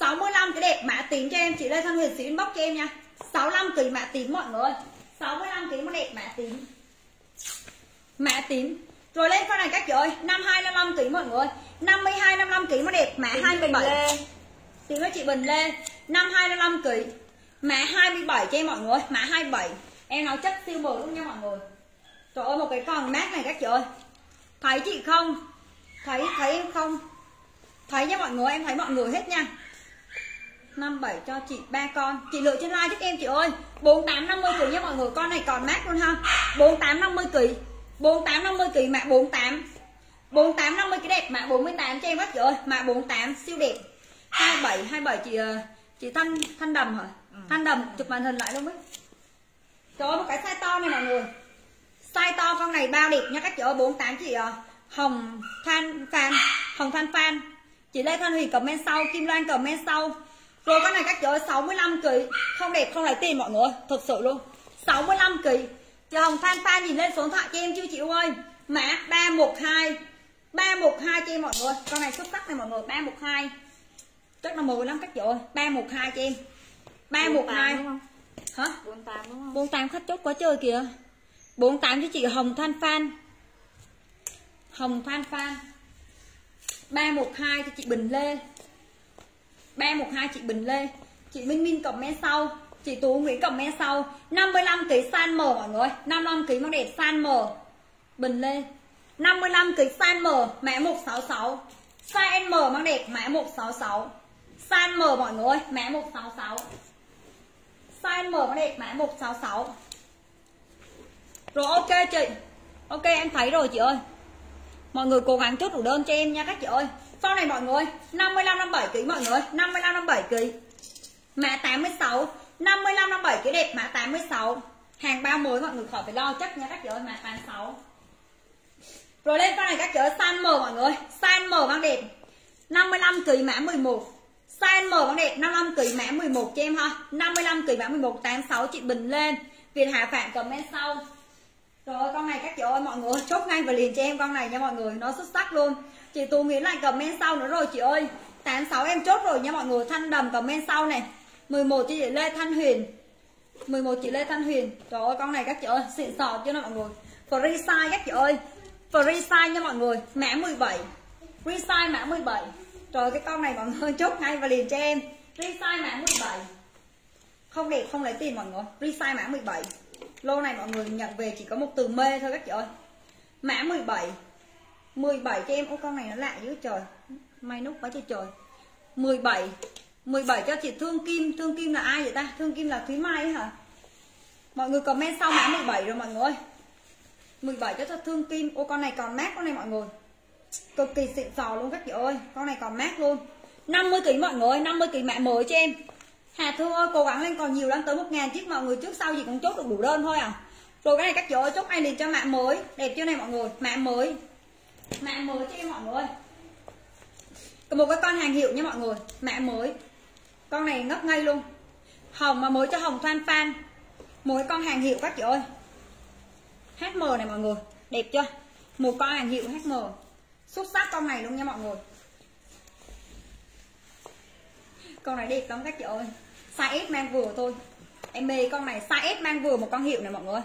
65 cái đẹp mã tím cho em chị Lê Thanh Huyền xíu inbox cho em nha. 65 kg mã tím mọi người. 65 kg nó đẹp mã tím. Mã tím. Rồi lên con này các chị ơi 52 55 kg mọi người. 52 55 kg nó đẹp mã
Bình
27
Lê.
Tiếng với chị Bình Lê. 52 55 kg Mã 27 cho em mọi người. Mã 27 Em nói chất siêu bự luôn nha mọi người. Trời ơi, một cái con mát này các chị ơi. Thấy chị không? Thấy thấy em không? Thấy nha mọi người, em thấy mọi người hết nha. 57 cho chị ba con. Chị lựa trên like giúp em chị ơi. 48 50 kg nha mọi người. Con này còn mát luôn ha. 48 50 kg 48 50 kg mã 48 4850 cái đẹp, mã 48 cho em các chị ơi. Mã 48 siêu đẹp. 27 27 chị ờ, chị Thanh Thanh Đầm hả? Thanh Đầm, chụp màn hình lại luôn ấy. Trời ơi, một cái size to này mọi người. size to con này bao đẹp nha các chị ơi 48 chị ạ. Hồng, than, phan, hồng, than, phan. Chị lê thanh huyền comment sau, kim loan comment sau. Rồi con này các chị ơi 65 kg không đẹp, không lấy tiền mọi người thật sự luôn. 65 kg chị hồng than phan nhìn lên số điện thoại cho em chưa chị ơi? Mã 312 312 cho em mọi người. Con này xuất sắc này mọi người 312 chắc là 10 lắm các chị ơi 312 cho em. 312
đúng không?
hả?
48 đúng không?
48 khách chốt quá trời kìa. 48 cho chị Hồng Than Phan. Hồng Than Phan. 312 cho chị Bình Lê. 312 chị Bình Lê. Chị Minh Minh comment sau. Chị Tú Nguyễn comment sau. 55 kg san M mọi người 55 kg mang đẹp san M Bình Lê. 55 kg san M mã 166 size M mang đẹp mã 166 san M mọi người mã 166 size M mang đẹp mã 166 rồi, ok chị. Ok, em thấy rồi chị ơi. Mọi người cố gắng chốt đủ đơn cho em nha các chị ơi. Sau này mọi người 55 57 kg mọi người 55 57 kg Mã 86 55 57 kg đẹp, mã 86 Hàng bao mới mọi người khỏi phải lo chắc nha các chị ơi, mã 86 Rồi lên con này các chị ơi Size M mọi người Size M mang đẹp. 55 kg mã 11 Size M con đẹp 55 kỳ mã 11 cho em ha 55 kỳ mã 11 86 chị Bình lên. Việt Hà Phạm comment sau. Trời ơi, con này các chị ơi, mọi người chốt ngay và liền cho em con này nha mọi người. Nó xuất sắc luôn. Chị Tú Nguyễn lại comment sau nữa rồi, chị ơi. 86 em chốt rồi nha mọi người. Thanh đầm comment sau này. 11 chị Lê Thanh Huyền. 11 chị Lê Thanh Huyền. Trời ơi, con này các chị ơi, xịn sò cho nó mọi người. Free size các chị ơi. Free size nha mọi người. Mã 17 Free size mã 17 Trời cái con này mọi người chốt ngay và liền cho em. Free size mã 17 Không đẹp không lấy tiền mọi người Free size mã 17 Lô này mọi người nhận về chỉ có một từ mê thôi các chị ơi. Mã 17 17 cho em. Ô con này nó lạ dữ trời. May nút quá trời. trời 17 17 cho chị Thương Kim. Thương Kim là ai vậy ta? Thương Kim là Thúy Mai ấy hả? Mọi người comment sau mã 17 rồi mọi người ơi. 17 cho, cho Thương Kim. Ô con này còn mát con này mọi người Cực kỳ xịn sò luôn các chị ơi. Con này còn mát luôn. 50 kg mọi người 50 kg mẹ mới cho em. Hà Thương ơi, cố gắng lên còn nhiều lắm, tới 1 ngàn chiếc mọi người trước sau gì cũng chốt được đủ đơn thôi à. Rồi cái này các chị ơi, chốt ai liền cho mẹ mới. Đẹp chưa này mọi người? Mẹ mới. Mẹ mới cho em mọi người Còn một cái con hàng hiệu nha mọi người. Mẹ mới. Con này ngất ngay luôn. Hồng mà mới cho Hồng Thoan Phan. Mỗi con hàng hiệu các chị ơi. HM này mọi người. Đẹp chưa? Một con hàng hiệu HM Xuất sắc con này luôn nha mọi người. Con này đẹp lắm các chị ơi. Size S mang vừa thôi. Em mê con này, size S mang vừa một con hiệu này mọi người.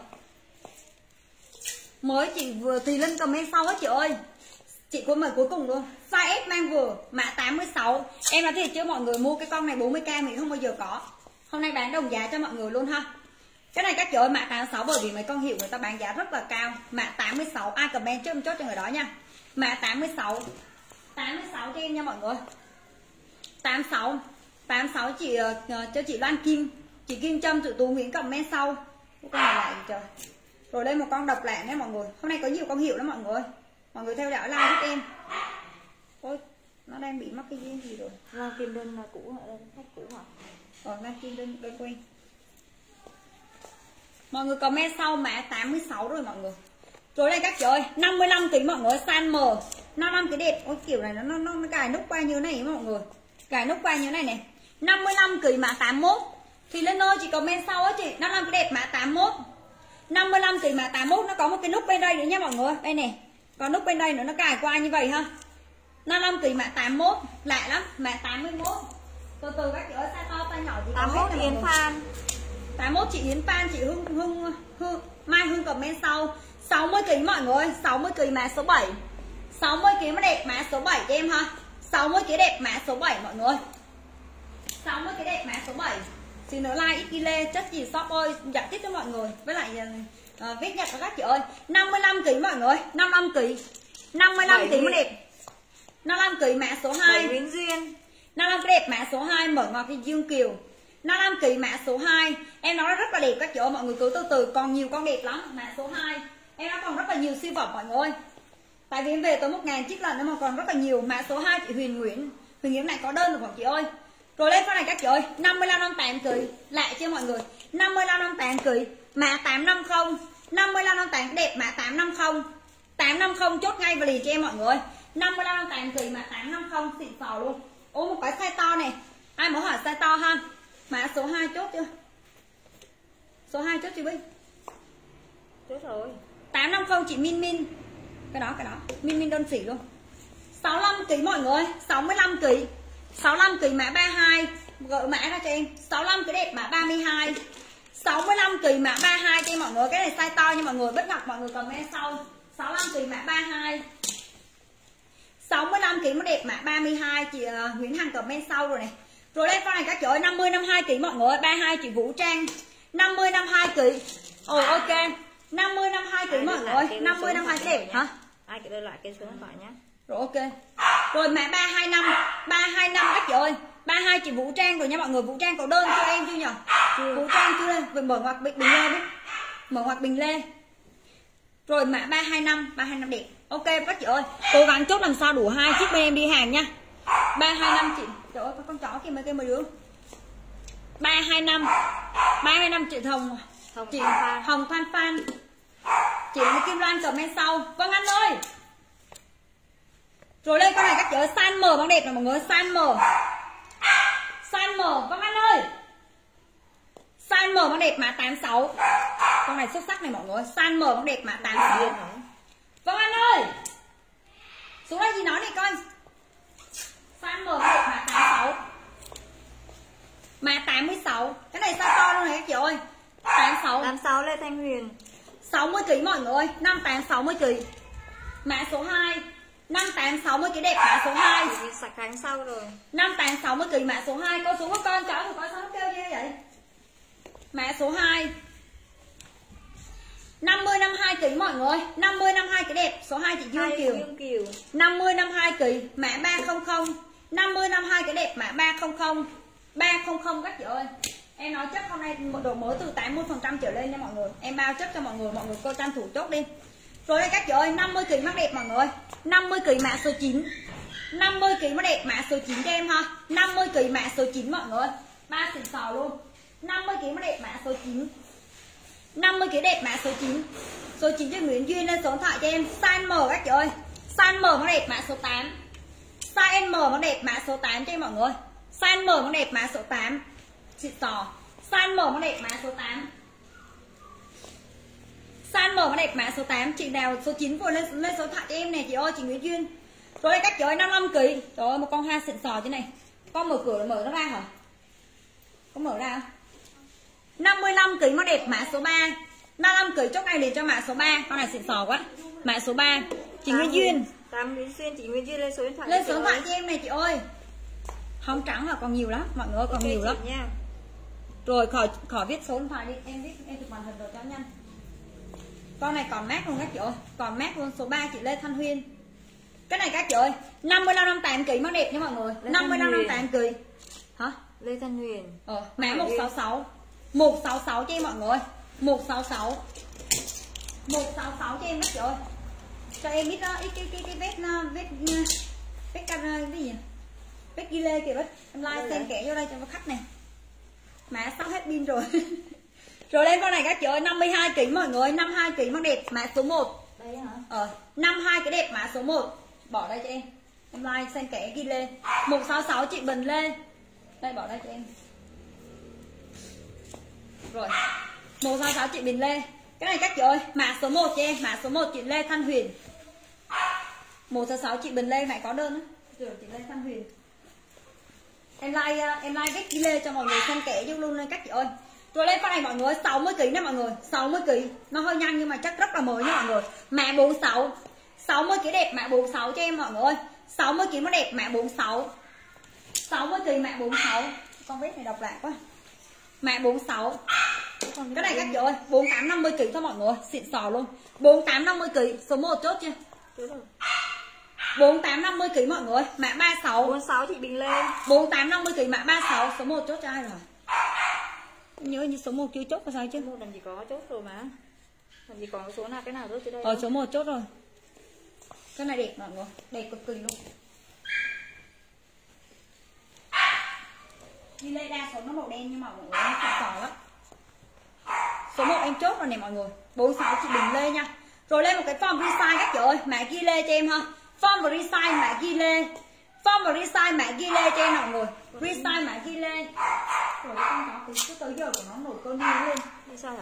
Mới chị vừa thì lên comment sau á chị ơi. Chị có mời cuối cùng luôn. Size S mang vừa, mã 86 em nói thiệt chưa mọi người mua cái con này 40k mình không bao giờ có. Hôm nay bán đồng giá cho mọi người luôn ha. Cái này các chị ơi, mã 86 bởi vì mấy con hiệu người ta bán giá rất là cao. Mã 86 ai comment chốt chốt cho người đó nha mã 86 86 cho em nha mọi người. 86 86 chị uh, cho chị Loan Kim. Chị Kim Trâm tự tú Nguyễn comment sau. Con này lại trời. Rồi đây một con độc lạ nhé mọi người. Hôm nay có nhiều con hiệu lắm mọi người. Mọi người theo dõi like giúp em. Ôi nó đang bị mắc cái gì, gì rồi.
Loan Kim Đơn là cũ hả? Khách cũ hả?
rồi Loan Kim đơn đơn quen mọi người comment sau mã 86 rồi mọi người rồi đây các chị ơi 55 kg mọi người size M 55 cái đẹp ôi kiểu này nó nó nó cài nút qua như này mọi người. Cài nút qua như này này. 55 kg mã 81 thì lên ơi chị comment sau á chị 55 cái đẹp mã 81 55 kg mã 81 nó có một cái nút bên đây nữa nha mọi người đây nè còn nút bên đây nữa nó cài qua như vậy ha. 55 kg mã 81 lạ lắm mã 81 từ từ các chị ơi size to size nhỏ gì có
81
hết nè mọi
Yến. Phan.
81 chị Yến Phan chị Hương Hương Hương Mai Hương comment sau 60 kg mọi người 60 kg mã số 7 60 kg đẹp mã số 7 cho em ha. 60 kg đẹp mã số 7 mọi người. 60 cái đẹp mã số 7 Xin nữa like ít kile chất gì shop ơi Giải thích cho mọi người. Với lại uh, viết nhật các chị ơi. 55 kg mọi người 55 kg 55 kg mới đẹp. 55 kg mã số 2
Bảy Nguyễn Duyên
55 cái đẹp mã số 2 mở ngọc cái Dương Kiều. 55 kg mã số 2 Em nói rất là đẹp các chị ơi Mọi người cứ từ từ còn nhiều con đẹp lắm. Mã số 2 Em đã còn rất là nhiều siêu phẩm mọi người Tại vì em về tới một ngàn chiếc lần nhưng mà còn rất là nhiều Mã số 2 chị Huyền Nguyễn. Huyền Nguyễn này có đơn được không chị ơi? Rồi lên con này các chị ơi 55 58 kg lại chưa mọi người? 55 58 kg Mã 850 55 năm tàn đẹp, mã 850 850 chốt ngay và liền cho em mọi người 55 năm tàn kỳ mã 850 xịn sò luôn. Ô một cái size to này. Ai muốn hỏi size to ha? Mã số 2 chốt chưa? Số 2 chốt chưa Bích
Chốt rồi.
850 chị Min Min. Cái đó cái đó. Min Min đơn phỉ luôn. 65 kg mọi người 65 kg 65 kg mã 32 Gợi mã ra cho em. 65 cái đẹp mã 32 65 kg mã 32 cho em mọi người. Cái này size to nha mọi người Bất ngọc mọi người comment sau. 65 kg mã 32 65 kg nó đẹp mã 32 chị uh, Nguyễn Hằng comment sau rồi này. Rồi đây con này các chị ơi. 50 52 kg mọi người 32 chị Vũ Trang. 50 52 kg Ồ ok. 50 52 kg mọi người 50 52 kg hả?
Ai cứ đưa lại số điện thoại nhá.
Rồi ok. Rồi mã 325 325 các chị ơi. 32 chị Vũ Trang rồi nha mọi người. Vũ Trang có đơn cho em chưa nhỉ Vũ Trang chưa lên. Mở ngoặc bình, bình lê đi. Mở ngoặc bình lê. Rồi mã 325 325 đẹp. Ok các chị ơi. Cố gắng chốt làm sao đủ hai chiếc bên em đi hàng nha 325 chị. Trời ơi có con chó kia mấy cái mấy đứa. 325 325 chị Hồng
Hồng
chị
Phan.
Hồng Phan Phan. Chị Kim Loan comment sau. Vâng anh ơi. Rồi lên con này các chị ơi Size M bằng đẹp này mọi người Size M Size M Vâng anh ơi. Size M bằng đẹp mã 86 Con này xuất sắc này mọi người Size M bằng đẹp mã 86 Vâng anh ơi. Xuống đây gì nói đi coi Size M bằng đẹp mã 86 Mã 86 Cái này size to luôn này các chị ơi 86
86 Lê Thanh Huyền.
60 kg mọi người ơi. 58 60 kg Mã số 2 58 60 cái đẹp mã số 2
Chị sạc kháng sau rồi.
58 60 kg mã số 2 Con xuống có con chó thì có sao nó kêu như vậy? Mã số 2 50 52 kg mọi người 50 52 cái đẹp. Số 2 chị Dương Kiều.
Kiều.
50 52 kg mã 300 50 52 cái đẹp. Mã 300 300 các chị ơi Em nói chất hôm nay một độ mới từ 80 phần trăm trở lên nha mọi người. Em bao chất cho mọi người Mọi người cô tranh thủ chốt đi. Rồi đây các chị ơi 50 kỳ mắc đẹp mọi người 50 kỳ mã số 9 50 kỳ mắc đẹp mã số 9 cho em ha. 50 kỳ mã số 9 mọi người ba xịn sò luôn. 50 kg mắc đẹp mã số 9 50 kg đẹp mã số 9 Số 9 cho Nguyễn Duyên lên số điện thoại cho em. Size M các chị ơi. Size M mắc đẹp mã số 8 Size M mắc đẹp mã số 8 cho em mọi người Size M mắc đẹp mã số 8 Xịn sò. Size M mắc đẹp mã số 8 Size M mắc đẹp mã số 8 Chị nào số 9 vừa lên lên số thoại cho em nè chị ơi chị Nguyễn Duyên. Rồi đây các chị ơi 55 kg Trời ơi một con ha xịn sò thế này. Con mở cửa mở nó ra hả? Có mở ra không? 55 kg mắc đẹp mã số 3 55 kg chốt này liền cho mã số 3 Con này xịn sò quá. Mã số 3 Chị Nguyễn Duyên.
Tám Nguyễn Xuyên chị Nguyễn Duyên lên số điện thoại
Lên số
chị
điện thoại cho em này chị ơi. Hồng trắng là còn nhiều lắm Mọi người ơi, còn
Ok
nhiều
chị
lắm.
nha
Rồi khỏi khỏi viết số điện thoại đi. Em viết em chụp màn hình rồi cho nhanh. Con này còn mát luôn các chị ơi. Còn mát luôn. Số 3 chị Lê Thanh Huyên. Cái này các chị ơi 55 58 kg mắc đẹp nha mọi người.
Lê Thanh
55
Huyền.
58 kg Hả?
Lê Thanh Huyền.
Ờ, mã
Hỏi đi.
166 166 cho em mọi người. 166 166 cho em các chị ơi. Cho em ít đó, ít cái cái cái vết nó vết vết cam cái gì? Vết ghi lê kìa bác. Em like xem kẻ vô đây cho khách này mã sắp hết pin rồi. Rồi lên con này các chị ơi 52 kg mọi người 52 kg mang đẹp mã số 1
Đây hả?
ờ 52 cái đẹp mã số 1 bỏ đây cho em. Em like xem kẻ ghi lê 166 chị Bình Lê đây bỏ đây cho em. Rồi. 166 chị Bình Lê cái này các chị ơi mã số 1 cho em mã số 1 chị Lê Thanh Huyền. 166 chị Bình Lê mày có đơn á. Rồi chị Lê Thanh Huyền em like uh, em like ghi lê cho mọi người xem kẻ giúp luôn lên các chị ơi. Rồi lên con này mọi người 60 kg nha mọi người 60 kg nó hơi nhanh nhưng mà chắc rất là mới nha mọi người. Mã 46 60 kg đẹp mã 46 cho em mọi người ơi. 60 kg nó đẹp mã 46 60 kg mã 46 con vết này độc lạ quá. Mã 46 cái này các chị ơi 48 50 kg thôi mọi người xịn sò luôn. 48 50 kg số 1 chốt chưa
Chốt rồi
48 50 kg mọi người. Mã 36
46 chị Bình Lê
48 50 kg mã 36 số 1 chốt cho ai rồi? Nhớ như số 1 chưa chốt có sao chứ?
Một làm gì có chốt rồi mà. Làm gì còn số nào cái nào chốt tới đây?
Ờ số 1 chốt rồi. Cái này đẹp mọi người. Đẹp cực kỳ luôn. Đi lê đa số nó màu đen nhưng mà mọi người nó sò lắm. Số 1 em chốt rồi nè mọi người. 46 chị Bình Lê nha. Rồi lên một cái form resize các chị ơi. Mã ghi lê cho em ha form và resize mã ghi lê. Form và resize mã ghi lê cho em mọi người resize mã ghi lê. Rồi con nó từ tới giờ của nó nổi cơn điên lên
Đi sao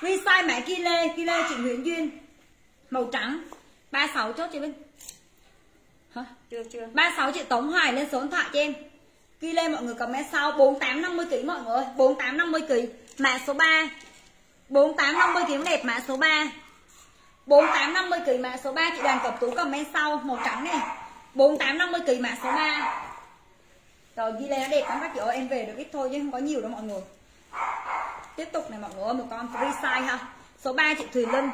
resize mã ghi lê ghi lê chị Nguyễn Duyên. Màu trắng. 36 chốt chị Vinh. Hả?
Chưa chưa.
36 chị Tống Hoài lên số điện thoại cho em. Ghi lên mọi người comment sau. 4850 kg mọi người 4850 kg mã số 3 4850 kg đẹp mã số 3 4850 kỳ mã số 3 chị Đoàn Cẩm Tú comment sau màu trắng này. 4850 kỳ mã số 3 Rồi ghi lên nó đẹp lắm các chị ơi em về được ít thôi chứ không có nhiều đâu mọi người. Tiếp tục này mọi người ơi, một con free size ha. Số 3 chị Thùy Linh.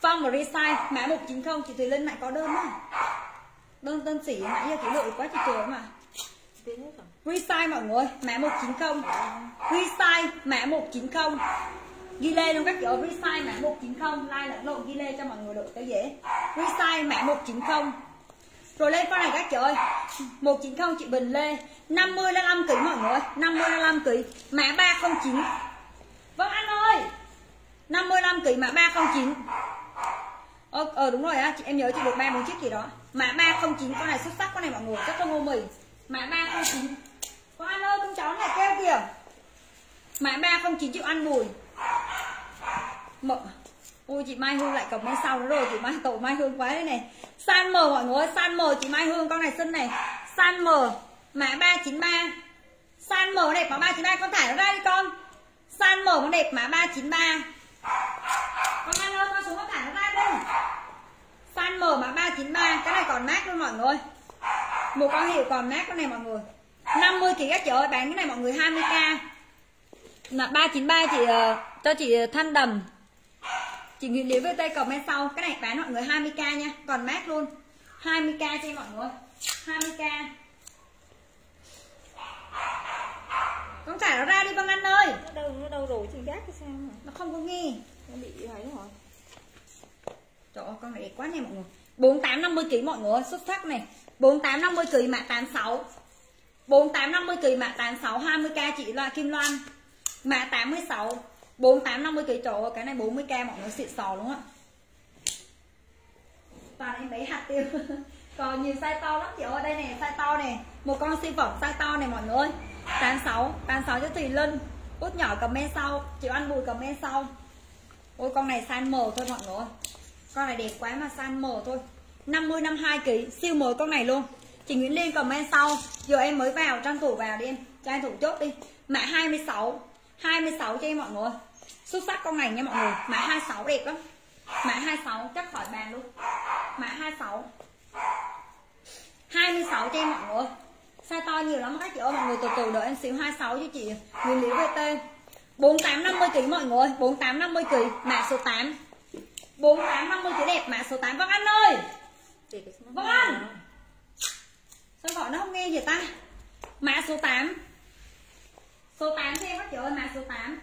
Phong và resize mã 190 chị Thùy Linh lại có đơn á. Đơn đơn sỉ nãy giờ chị lượng quá chị trời mà
Tiến hết.
Resize mọi người Mã 190 Resize mã 190 Ghi lê luôn các chị ơi Resize mã 190 Like lẫn lộn ghi lê cho mọi người được cho dễ Resize mã 190 Rồi lên con này các chị ơi 190 chị Bình Lê 50 55 kg mọi người 50 55 kg Mã 309 Vâng anh ơi 55 kg mã 309 Ờ, ờ đúng rồi á, chị em nhớ chị được 3 4 chiếc gì đó. Mã 309 con này xuất sắc con này mọi người, rất là ngô mì. Mã 309. Con anh ơi, con cháu này kêu kìa. Mã 309 chịu ăn mùi. Mợ. À? Ôi chị Mai Hương lại comment sau nữa rồi, chị Mai tổ Mai Hương quá đây này. San M mọi người San M chị Mai Hương con này xinh này. San M mã 393. San M đẹp mã 393 con thải nó ra đi con. San M con đẹp mã 393. Con anh ơi, con xuống con thải nó ra đi. San M mã 393, cái này còn mát luôn mọi người. Một con hiệu còn mát con này mọi người. 50 kg các chị ơi, bán cái này mọi người 20k. Là 393 chị ờ, cho chị Thanh Đầm. Chị Nguyễn Lý VT comment sau, cái này bán mọi người 20k nha, còn mát luôn. 20k cho mọi người. 20k. Con thả nó ra đi Vân Anh ơi.
Nó đâu nó đâu rồi trên gác cái sao mà.
Nó không có nghe.
Nó bị ấy rồi.
Trời ơi, con này đẹp quá nè mọi người 4850 kg mọi người xuất sắc này 4850 kg mã 86 4850 kg mã 86 20k chị loại Kim Loan mã 86 4850 kg trời ơi, cái này 40k mọi người xịn sò luôn á. Toàn em bé hạt tiêu. Còn nhiều size to lắm chị ơi đây nè size to nè. Một con siêu phẩm size to này mọi người ơi. 86 86 cho Thùy Linh. Út nhỏ comment sau chịu ăn bùi comment sau. Ôi con này size M thôi mọi người ơi. Con này đẹp quá mà size M thôi. 50 52 kg siêu mới con này luôn. Chị Nguyễn Liên comment sau giờ em mới vào tranh thủ vào đi em. Tranh thủ chốt đi. Mã 26 26 cho em mọi người. Xuất sắc con này nha mọi người. Mã 26 đẹp lắm. Mã 26 chắc khỏi bàn luôn. Mã 26 26 cho em mọi người. Size to nhiều lắm các chị ơi, mọi người từ từ đợi em xíu. 26 cho chị Nguyên Lý VT 4850 kg mọi người. 4850 kg mã số 8 4850 kg đẹp. Mã số 8 Vâng Anh ơi! Vâng Anh! Sao gọi nó không nghe gì ta? Mã số 8 Số 8 cho em các chị ơi mã số 8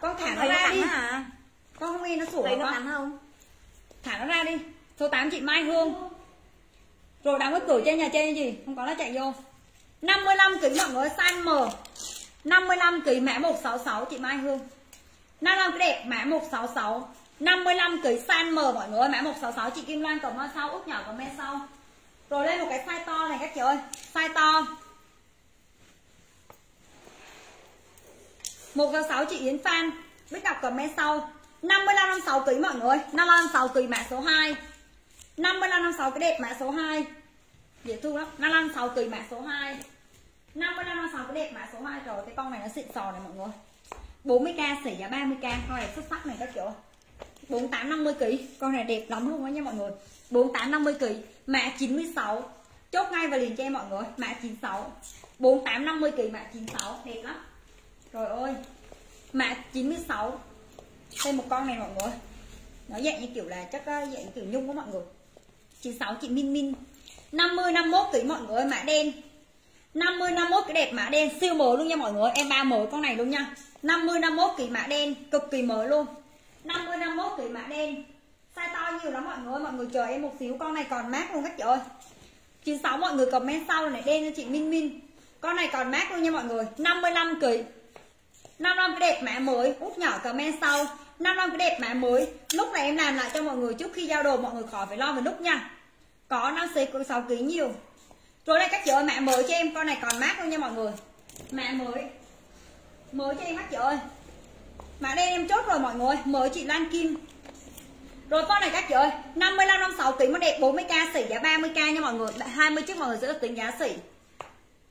Con thả nó ra đi.
hả?
Con không nghe nó sủa con
không?
Thả nó ra đi. Số 8 chị Mai Hương. Rồi đóng cái cửa trên nhà trên gì? Không có nó chạy vô. 55 kg mọi người size M. 55 kg mã 166 chị Mai Hương. 55 cái đẹp mã 166 55 kg size M mọi người Mã 166 chị Kim Loan comment sau Út nhỏ comment sau. Rồi lên một cái size to này các chị ơi. Size to 1 tháng 6 chị Yến Phan. Bích Ngọc comment sau. 55 56 kg mọi người. 55 56 kg mã số 2 55 56 cái đẹp mã số 2 Dễ thương lắm. 55 56 kg mã số 2 55 56 cái đẹp mã số 2 Rồi cái con này nó xịn sò này mọi người. 40k xỉ giá 30k Con này xuất sắc này các kiểu. 48 50 kg Con này đẹp lắm luôn đó nha mọi người. 48 50 kg Mã 96 Chốt ngay và liền cho em mọi người. Mã 96 48 50 kg mã 96 Đẹp lắm. Rồi ơi, Mã 96 Thêm một con này mọi người. Nó dạng như kiểu là chắc ờ, dạng kiểu nhung của mọi người. 96 chị Min Min. 50 51 kg mọi người ơi, mã đen. 50 51 cái đẹp mã đen, siêu mới luôn nha mọi người Em ba mới con này luôn nha. 50 51 kg mã đen, cực kỳ mới luôn. 50 51 kg mã đen. Size to nhiều lắm mọi người Mọi người chờ em một xíu, Con này còn mát luôn các chị ơi. 96 mọi người comment sau này, đen cho chị Min Min. Con này còn mát luôn nha mọi người. 55 55 cái đẹp mã mới, út nhỏ comment sau. 55 cái đẹp mã mới, lúc này em làm lại cho mọi người trước khi giao đồ, mọi người khỏi phải lo về nút nha. Có 5 cm 6 kg nhiều. Rồi đây các chị ơi mã mới cho em, con này còn mát luôn nha mọi người. Mã mới. Mới cho em các chị ơi. Mã đây em chốt rồi mọi người, mới chị Lan Kim. Rồi con này các chị ơi 55 56 kg nó đẹp 40k xỉ, giá 30k nha mọi người. 20 chiếc mọi người sẽ được tính giá xỉ.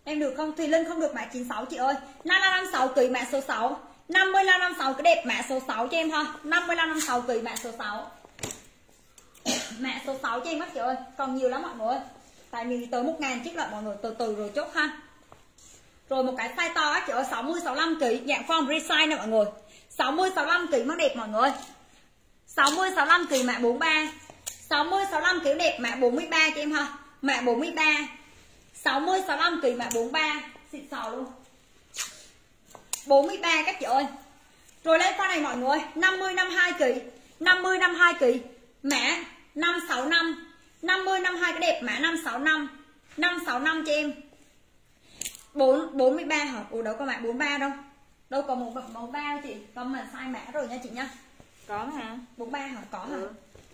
Em được không? Thùy Linh không được mã 96 chị ơi. 5556 kg mã số 6 5556 cái đẹp mã số 6 cho em ha 5556 kg mã số 6 Mã số 6 cho em các chị ơi. Còn nhiều lắm mọi người Tại vì tới 1 ngàn chiếc lợn mọi người từ từ rồi chốt ha. Rồi một cái size to á, chị ơi. 60 65 kg dạng form resize nè mọi người. 60 65 kg nó đẹp mọi người 60 65 kg mã 43 60 65 kg đẹp mã 43 cho em ha. Mã 43 60 65 kg mã 43 xịn sò luôn. 43 các chị ơi. Rồi lên con này mọi người 50 52 kg 50 52 kg Mã 565 50 52 cái đẹp mã 565 565 cho em. 4 43 hả? Ủa đâu có mã 43 đâu. Đâu có một mẫu 3 đâu chị. Còn mà sai mã rồi nha chị nha.
Có hả?
43 hả? Có hả?
Ừ.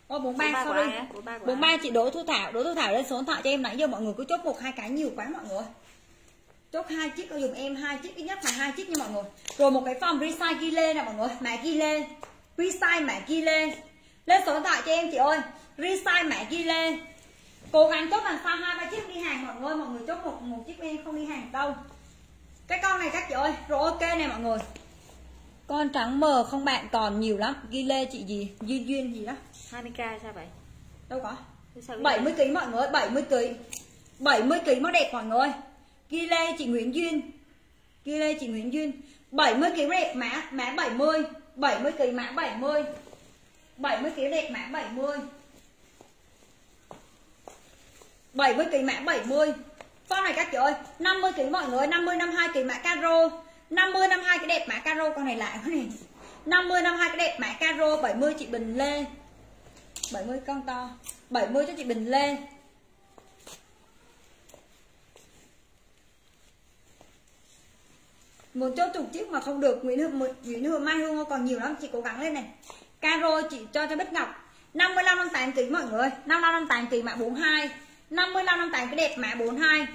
Ô 43,
43
sorry.
của ai á? 43 của
43 chị Đỗ Thu Thảo, Đỗ Thu Thảo lên số điện thoại cho em nãy giờ mọi người cứ chốt một hai cái nhiều quá mọi người. Chốt hai chiếc có dùng em hai chiếc ít nhất là hai chiếc nha mọi người. Rồi một cái form resize ghi lê nè mọi người, mã ghi lê. Resize mã ghi lê. Lên số điện thoại cho em chị ơi. Resize mã ghi lê. Cố gắng chốt làm sao hai ba chiếc đi hàng mọi người, mọi người chốt một một chiếc em không đi hàng đâu. Cái con này các chị ơi, rồi ok nè mọi người. Con trắng mờ không bạn còn nhiều lắm. Ghi lê chị gì? Duyên duyên gì đó.
20k sao vậy?
Đâu có.
Thế sao
70 kg mọi người, 70 kg. 70 kg nó đẹp mọi người. Ghi lê chị Nguyễn Duyên. Ghi lê chị Nguyễn Duyên. 70 kg đẹp mã mã 70. 70 kg mã 70. 70 kg đẹp mã 70. 70 kg mã 70. Con này các chị ơi, 50 kg mọi người, 50 52 kg mã caro. 50 52 cái đẹp mã caro con này lại quá này. 50 52 cái đẹp mã caro 70 chị Bình Lê. 70 con to. 70 cho chị Bình Lê. Một chốt chục chiếc mà không được Nguyễn Hương Nguyễn Hương Mai Hương còn nhiều lắm, chị cố gắng lên này. Caro chị cho cho Bích Ngọc. 55 58 kg mọi người 55 58 kg mã 42 55 58 cái đẹp mã 42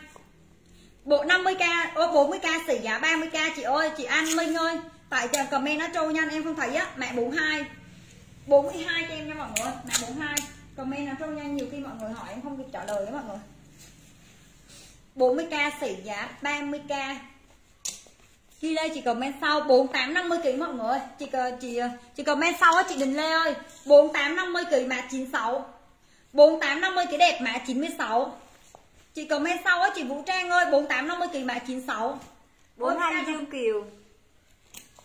bộ 50k ô 40k xỉ giá 30k chị ơi, chị An Minh ơi. Tại giờ comment nó trâu nhanh em không thấy á, mã 42 42 cho em nha mọi người mã 42 comment nó trôi nhanh nhiều khi mọi người hỏi em không kịp trả lời đó mọi người 40k xỉ giá 30k Ghi Lê chị comment sau 4850 kg mọi người. Chị chị chị comment sau á chị Đình Lê ơi. 4850 kg mã 96. 4850 cái đẹp mã 96. Chị comment sau á chị Vũ Trang ơi, 4850 kg mã 96.
42 Dương Kiều.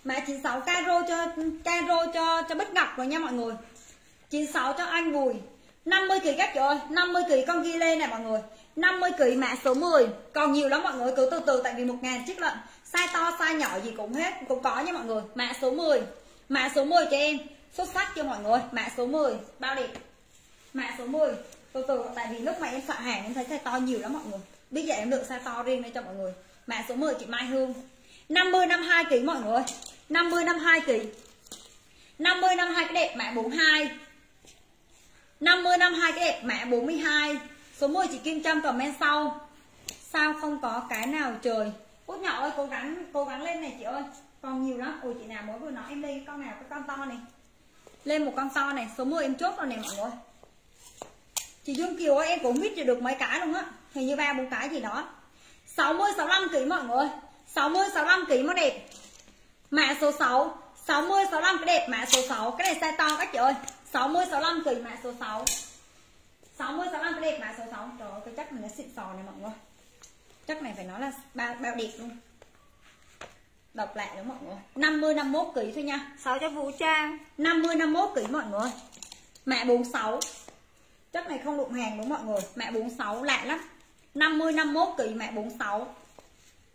Mã 96 caro cho caro cho cho Bích Ngọc rồi nha mọi người. 96 cho anh Bùi. 50 kỳ các chị ơi, 50 kỳ con ghi lên này mọi người. 50 kỳ mã số 10. Còn nhiều lắm mọi người, cứ từ từ tại vì 1000 chiếc lận. Size to size nhỏ gì cũng hết cũng có nha mọi người. Mã số 10 mã số 10 cho em. Xuất sắc cho mọi người? Mã số 10 bao đẹp mã số 10 từ từ tại vì lúc mà em soạn hàng em thấy size to nhiều lắm mọi người. Biết vậy em lựa size to riêng đây cho mọi người. Mã số 10 chị Mai Hương. 50 52 kg mọi người. 50 52 kỳ 50 52 cái đẹp mã 42 50 52 cái đẹp mã 42 số 10 chị Kim Trâm comment sau. Sao không có cái nào trời? Út nhỏ ơi, cố gắng cố gắng lên này chị ơi. Còn nhiều lắm. Ôi, chị nào mới vừa nói em lên con nào cái con to này. Lên một con to này. Số 10 em chốt rồi này mọi người. Chị Dương Kiều ơi, em cũng biết được mấy cái luôn á. Hình như ba bốn cái gì đó. 60 65 kg mọi người. 60 65 kg nó đẹp mã số 6 60 65 cái đẹp. Mã số 6 cái này size to các chị ơi. 60 65 kg mã số 6 60 65 cái đẹp. Mã số 6 trời ơi cái chắc mình nó xịn sò này mọi người. Chắc này phải nói là bao bao đẹp luôn. Đọc lại nữa mọi người. 50 51 kg thôi nha.
6 cho Vũ Trang.
50 51 kg mọi người. Mẹ 46 chắc này không đụng hàng đúng mọi người? Mẹ 46 lạ lắm. 50 51 kg mẹ 46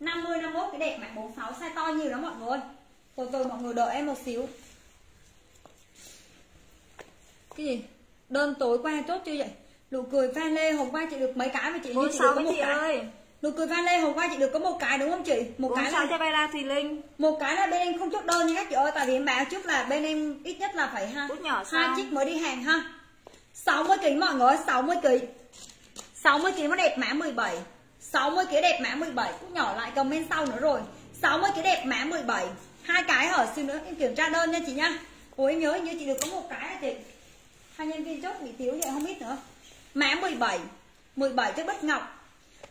50 51 cái đẹp. Mẹ 46 size to nhiều lắm mọi người từ từ mọi người đợi em một xíu. Cái gì? Đơn tối qua chốt chưa vậy? Nụ cười pha lê hôm qua chị được mấy cái mà chị như chị được
46
có một
chị
cái?
ơi?
Nụ cười van lê hôm qua chị được có một cái đúng không chị? Một cái là
cho Bella Thùy Linh?
Một cái là bên em không chốt đơn nha các chị ơi tại vì em báo trước là bên em ít nhất là phải ha hai chiếc mới đi hàng ha. 60 kg mọi người 60 kg 60 kg nó đẹp mã 17 60 kg đẹp mã 17 cũng nhỏ lại comment sau nữa rồi. 60 kg đẹp mã 17 hai cái hở, xin nữa em kiểm tra đơn nha chị nha. Ủa, em nhớ như chị được có một cái là chị. Hai nhân viên chốt bị thiếu vậy không biết nữa. Mã 17 17 cho bất Ngọc.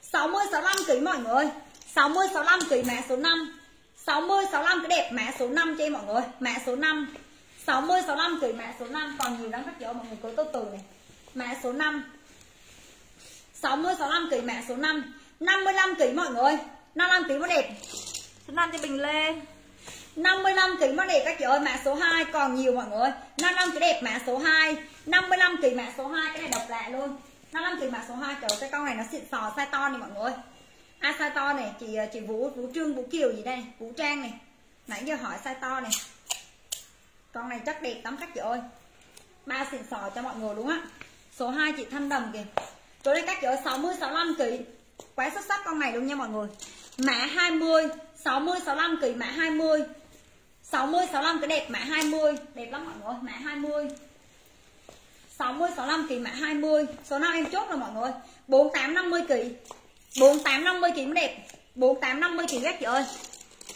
60 65 kg mọi người 60 65 kg mã số 5 60 65 cái đẹp mã số 5 cho em mọi người, mã số 5 60 65 kg mã số 5 còn nhiều lắm các chị ơi, mọi người cứ từ từ này. Mã số 5 60 65 kg mã số 5 55 kg mọi người 55 kg nó đẹp.
Số 5 cho Bình Lê
55 kg mã đẹp các chị ơi mã số 2 còn nhiều mọi người 55 cái đẹp mã số 2 55 kg mã số 2 cái này độc lạ luôn. 55 kg mã số 2 trời ơi, cái con này nó xịn sò size to này mọi người à size to này chị à, chị Vũ Vũ Trương Vũ Kiều gì đây? Vũ Trang này. Nãy giờ hỏi size to này. Con này chắc đẹp lắm các chị ơi. Ba xịn sò cho mọi người đúng á. Số 2 chị Thanh Đầm kìa. Rồi đây các chị ơi 60 65 kg quá xuất sắc con này luôn nha mọi người. Mã 20 60 65 kg mã 20 60 65 cái đẹp mã 20 đẹp lắm mọi người mã 20 60 65 kg mã 20 số 5 em chốt rồi mọi người. 48 50 kg 48 50 kg mới đẹp. 48 50 kg các chị ơi.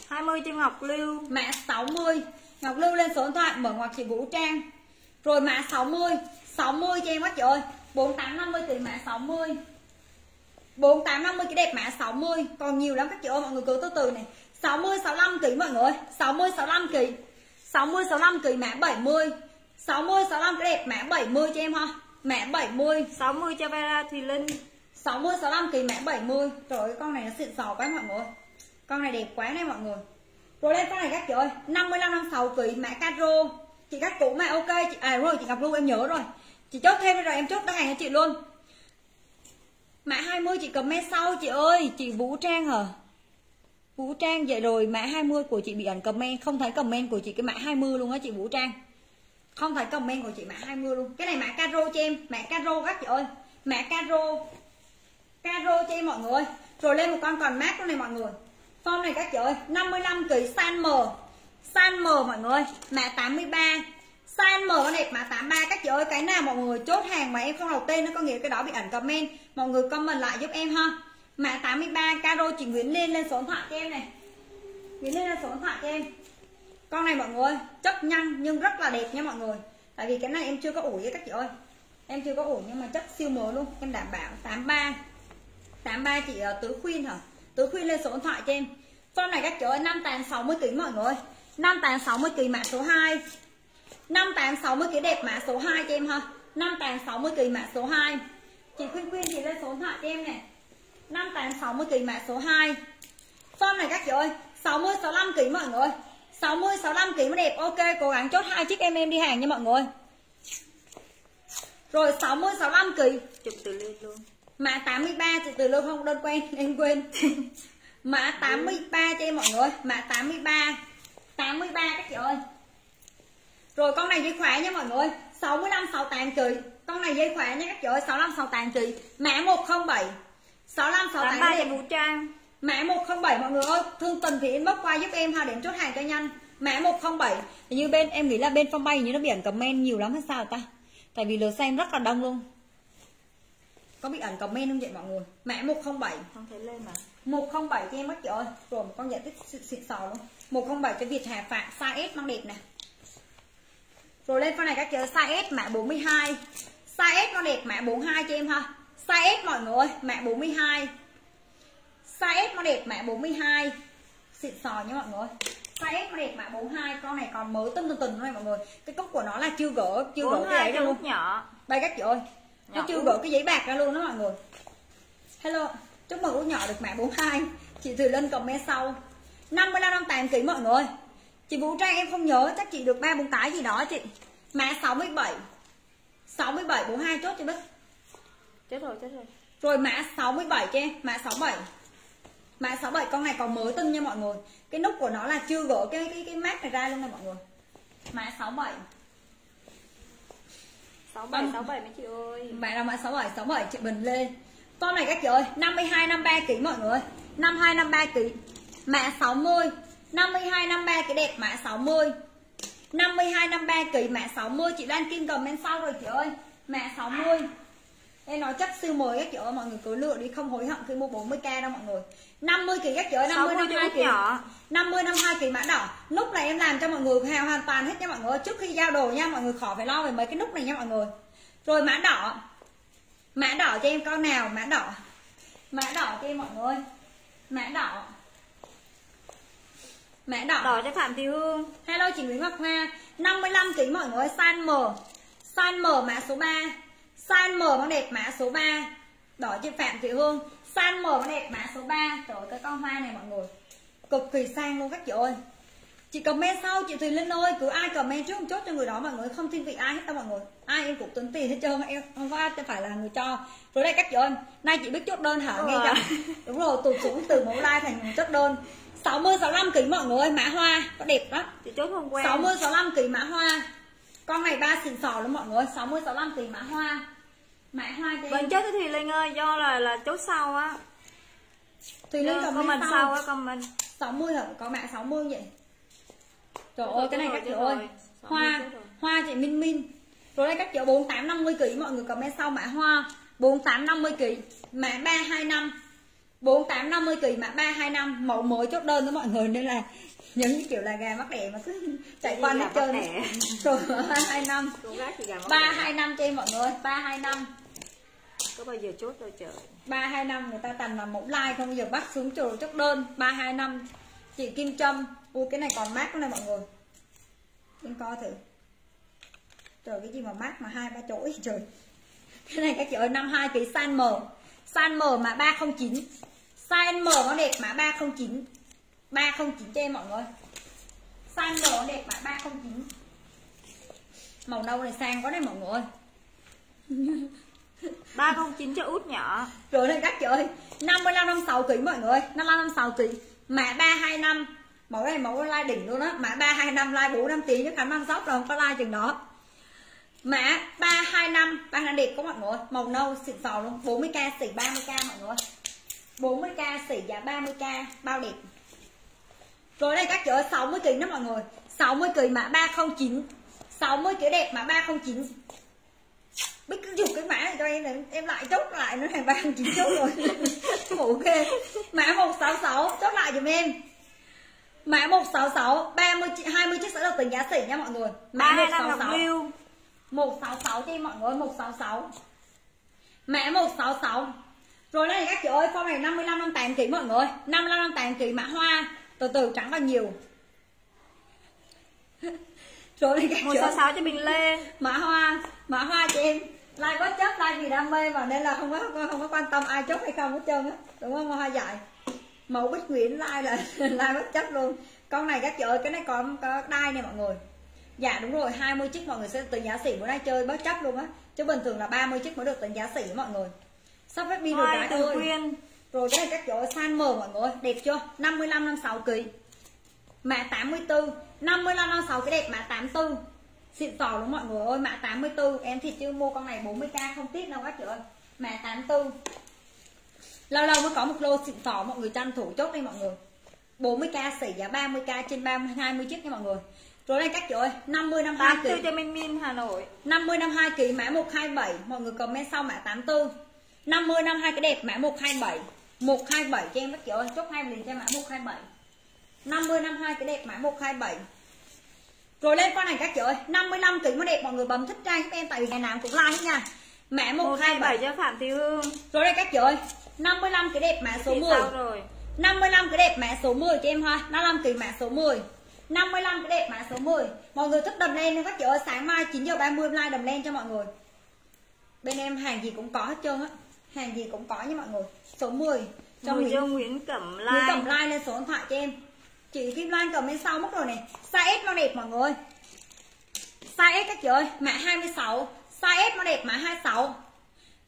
20 cho Ngọc Lưu.
Mã 60 Ngọc Lưu lên số điện thoại mở ngoặc chị Vũ Trang. Rồi mã 60 60 cho em các chị ơi. 48 50 kg mã 60 48 50 cái đẹp mã 60 còn nhiều lắm các chị ơi mọi người cứ từ từ này 60 65 kg mọi người 60 65 kg 60 65 kg mã 70 60 65 cái đẹp mã 70 cho em ha. Mã 70
60 cho Bella Thùy Linh
60 65 kg mã 70 trời ơi con này nó xịn sò quá mọi người. Con này đẹp quá này mọi người. Rồi lên con này các chị ơi. 55 56 kg mã caro. Chị các cũ mà ok. Chị à rồi chị Ngọc Lưu em nhớ rồi. Chị chốt thêm rồi em chốt đơn hàng cho chị luôn. Mã 20 chị comment sau chị ơi. Chị Vũ Trang hả Vũ Trang, vậy rồi mã 20 của chị bị ẩn comment. Không thấy comment của chị cái mã 20 luôn á chị Vũ Trang. Không thấy comment của chị mã 20 luôn. Cái này mã caro cho em. Mã caro các chị ơi. Mã caro. Caro cho em mọi người rồi lên một con còn mát con này mọi người. Form này các chị ơi 55 kg san M. San M mọi người mã 83 san M con đẹp mã 83 các chị ơi. Cái nào mọi người chốt hàng mà em không đọc tên nó có nghĩa cái đó bị ẩn comment. Mọi người comment lại giúp em ha. Mã 83 caro chị Nguyễn lên lên số điện thoại cho em này. Nguyễn lên lên số điện thoại cho em. Con này mọi người chấp nhăn nhưng rất là đẹp nha mọi người. Tại vì cái này em chưa có ủi các chị ơi. Em chưa có ủi nhưng mà chất siêu mới luôn Em đảm bảo. 83 83 chị uh, Tứ Khuyên hả? Tứ Khuyên lên số điện thoại cho em. Con này các chị ơi 5 tàn 60 kg mọi người 5 tàn 60 kg mã số 2 5 tàn 60 kg đẹp mã số 2 cho em ha. 5 tàn 60 kg mã số 2 Chị Khuyên Khuyên thì lên số điện thoại cho em này 5 tàn 60 kg mã số 2 Form này các chị ơi 60 65 kg mọi người. 60 65 kg mới đẹp. Ok cố gắng chốt hai chiếc em em đi hàng nha mọi người. Rồi 60 65 kg
chụp từ lên luôn.
Mã 83 chị từ lâu không đơn quen em quên. Mã 83 cho em mọi người. Mã 83 83 các chị ơi. Rồi con này dây khỏe nha mọi người. 65 68 kg con này dây khỏe nha các chị ơi 65 68 kg mã 107 65 68
83 cho
đẹp
Vũ Trang
Mã 107 mọi người ơi, thương tình thì inbox qua giúp em ha để em chốt hàng cho nhanh. Mã 107. Hình như bên em nghĩ là bên phong bay như nó biển comment nhiều lắm hay sao ta? Tại vì lượt xem rất là đông luôn. Có bị ẩn comment không vậy mọi người? Mã 107.
không thấy lên mà
107 cho em các chị ơi. Rồi một con giải tích xịn, xịn sò luôn. 107 cho Việt Hà Phạm size S mang đẹp nè. Rồi lên con này các chị ơi, size S mã 42. Size S nó đẹp mã 42 cho em ha. Size S mọi người mã 42 size S nó đẹp mã 42 xịn sò nha mọi người. Size S nó đẹp mã 42 con này còn mới tinh tinh tinh này mọi người. Cái cốc của nó là chưa gỡ chưa gỡ cái
42
đấy luôn.
nhỏ.
Đây các chị ơi. Nó
Nhỏ
chưa gỡ cái giấy bạc ra luôn đó mọi người. Hello chúc mừng út nhỏ được mã 42 chị thùy lên comment sau. 55 năm 8 kg mọi người. Chị Vũ Trang em không nhớ chắc chị được ba bốn cái gì đó chị. Mã 67 67 42 chốt cho Bích
chết rồi chết rồi.
Rồi mã 67 cho em Mã 67 Mã 67 con này còn mới tinh nha mọi người. Cái nút của nó là chưa gỡ cái cái cái mát này ra luôn nè mọi người. Mã 67
67 67 mấy chị ơi.
Mã là mã 67 67 chị Bình Lê con này các chị ơi 52 53 kg mọi người 52 53 kg mã 60 52 53 cái đẹp mã 60 52 53 kg mã 60 chị Lan Kim comment sau rồi chị ơi. Mã 60 Em nói chất siêu mới các ơi mọi người cứ lựa đi không hối hận khi mua 40k đâu mọi người. 50 kg các chị ơi 50 52 kg
nhỏ
50 52 kg mã đỏ. Nút này em làm cho mọi người hào hoàn toàn hết nha mọi người trước khi giao đồ nha mọi người khỏi phải lo về mấy cái nút này nha mọi người. Rồi mã đỏ. Mã đỏ cho em con nào? Mã đỏ. Mã đỏ cho em mọi người mã đỏ. Mã đỏ.
Đỏ cho Phạm Thị Hương.
Hello chị Nguyễn Ngọc Hoa 55 kg mọi người size M. Size M mã số 3 size M bằng đẹp mã số 3 đỏ cho Phạm Thị Hương. Size M bằng đẹp mã số 3 trời ơi, cái con hoa này mọi người cực kỳ sang luôn các chị ơi. Chị comment sau chị Thùy Linh ơi cứ ai comment trước một chốt cho người đó mọi người không thiên vị ai hết đâu mọi người. Ai em cũng tính tiền hết trơn em không phải phải là người cho. Rồi đây các chị ơi nay chị biết chốt đơn hả?
Đúng
nghe
rồi.
đúng rồi tụt xuống từ mẫu like thành chốt đơn. 60 65 kg mọi người mã hoa có đẹp đó
chị chốt không quen
60 65 kg mã hoa. Con này ba xịn sò luôn mọi người 60 65 kg mã hoa mã hoa cho
vẫn chốt cho Thùy Linh ơi do là là chốt sau á.
Thùy Linh
comment
comment
sau
sau
á comment.
60 hả? Có mã 60 vậy? Trời ơi cái này các chị
chết
ơi. Hoa
60 chết rồi.
Hoa chị Minh Minh. Rồi đây các chị 48 50 kg mọi người comment sau mã hoa. 48 50 kg mã 325 48 50 kg mã 325 mẫu mới chốt đơn đó mọi người nên là giống như kiểu là gà mắc đẻ mà cứ chạy qua hết trơn rồi 225
cô gái chị gà móng
325 cho em mọi người 325
có bao giờ chốt đâu trời.
325 người ta tầm là mẫu like không? Bao giờ bắt xuống chỗ chốt đơn 325 chị Kim Trâm, Ui, cái này còn mát này mọi người. Em coi thử. Trời, cái gì mà mát mà hai ba chổi trời. Cái này các chị ơi 52 kg size M Size M mà 309 Size M nó đẹp mã 309 309 cho em mọi người. Size M nó đẹp mã 309 Màu nâu này sang quá đấy mọi người ơi.
309 cho út nhỏ.
Rồi lên các chị ơi 55 56 kg mọi người 55 56 kg Mã 325 Mẫu này mẫu like đỉnh luôn á. Mã 325 like 4 5 tiếng chứ khả năng sóc rồi không có like chừng đó. Mã 325 Đang là đẹp có mọi người Màu nâu xịn sò luôn. 40k xỉ 30k mọi người 40k xỉ giá 30k Bao đẹp. Rồi đây các chị ơi 60 kg đó mọi người. 60 kg mã 309 60 kg đẹp mã 309 Cứ dùng cái mã này cho em này Em lại chốt lại nó thành 39 chốt rồi. Ok Mã 166 chốt lại giùm em. Mã 166 30 chi- 20 chiếc sẽ được tính giá sỉ nha mọi người. Mã
325 Ngọc
166
Lưu
166 cho em mọi người 166 Mã 166 Rồi đây các chị ơi Con này 55 58 kg mọi người. 55 58 kg mã hoa. Từ từ trắng vào nhiều. Rồi đây các chị ơi.
166 cho Bình Lê
mã hoa mã hoa cho em like có chất like vì đam mê mà nên là không có không có, không có quan tâm ai chốt hay không hết trơn á. Đúng không hoa dài màu bích nguyễn like là like bất chấp luôn. Con này các chị ơi cái này có có đai này mọi người. Dạ đúng rồi 20 chiếc mọi người sẽ tính giá xỉ bữa nay chơi bất chấp luôn á. Chứ bình thường là 30 chiếc mới được tính giá xỉ mọi người. Sắp hết pin
Hoa
cái
Từ
ơi
Quyên
rồi cái này các chỗ size M mọi người đẹp chưa? 55 56 kg mã 84 55 56 cái đẹp. Mã 84 xịn sò đúng mọi người ơi mã 84 em thì chưa mua con này 40k không tiếc đâu các chị ơi. Mã 84 lâu lâu mới có một lô xịn sò mọi người tranh thủ chốt đi mọi người. 40k xỉ giá 30k trên 30 20 chiếc nha mọi người. Rồi đây các chị ơi 50 52
84
kg
cho Minh Minh Hà Nội.
50 52 kg mã 127 mọi người comment sau mã 84 50 52 cái đẹp mã 127 127 cho em các chị ơi chốt hai liền cho mã 127 50 52 cái đẹp mã 127 rồi lên con này các chị ơi 55 kg mới đẹp mọi người bấm thích trang giúp em tại vì ngày nào cũng like hết nha. Mã
127
127
cho Phạm Thị Hương.
Rồi đây các chị ơi 55 cái đẹp mã số
Chị
10
sao rồi?
55 cái đẹp mã số 10 cho em ha 55 kg mã số 10 55 cái đẹp mã số 10 Mọi người thích đầm len nên các chị ơi? Sáng mai 9 giờ 30 like đầm len cho mọi người. Bên em hàng gì cũng có hết trơn á. Hàng gì cũng có nha mọi người. Số 10 Cho Nguyễn,
Nguyễn Cẩm
Nguyễn
Lai.
Cẩm like lên số điện thoại cho em Chị Kim Loan cầm bên sau mất rồi này. Size S nó đẹp mọi người. Size S các chị ơi, Mã 26 Size S nó đẹp mã 26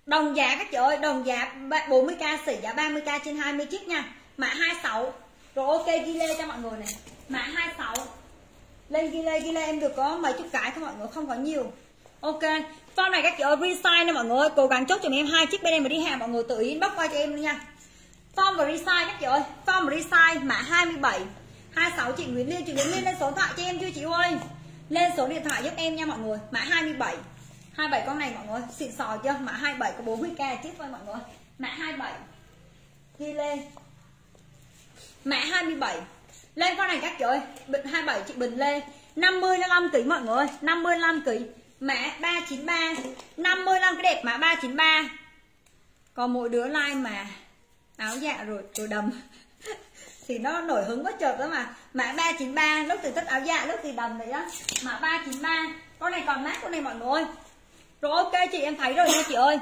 Đồng giá các chị ơi, Đồng giá 40k xỉ giá 30k trên 20 chiếc nha. Mã 26 Rồi ok, ghi lê cho mọi người này. Mã 26 Lên ghi lê ghi lê em được có mấy chục cái thôi mọi người, Không có nhiều. Ok Form này các chị ơi, resize nè mọi người, Cố gắng chốt cho em hai chiếc bên em mà đi hàng, mọi người tự inbox qua cho em đi nha. Form và resize các chị ơi, Form và resize mã 27 26 chị Nguyễn Liên, Chị Nguyễn Liên lên số điện thoại cho em chưa chị ơi? Lên số điện thoại giúp em nha mọi người, Mã 27 27 con này mọi người, Xịn sò chưa? Mã 27 có 40k chiếc thôi mọi người. Mã 27 Ghi lên. Mã 27 Lên con này các chị ơi, Bình 27 chị Bình Lê 55 kg mọi người 55 kg Mã 393 55 cái đẹp mã 393 Còn mỗi đứa like mà. Áo dạ rồi rồi đầm. Thì nó nổi hứng quá chợt đó mà. Mã 393 lúc thì thích áo dạ lúc thì đầm vậy đó Mã 393 Con này còn mát con này mọi người Rồi ok chị em thấy rồi nha chị ơi.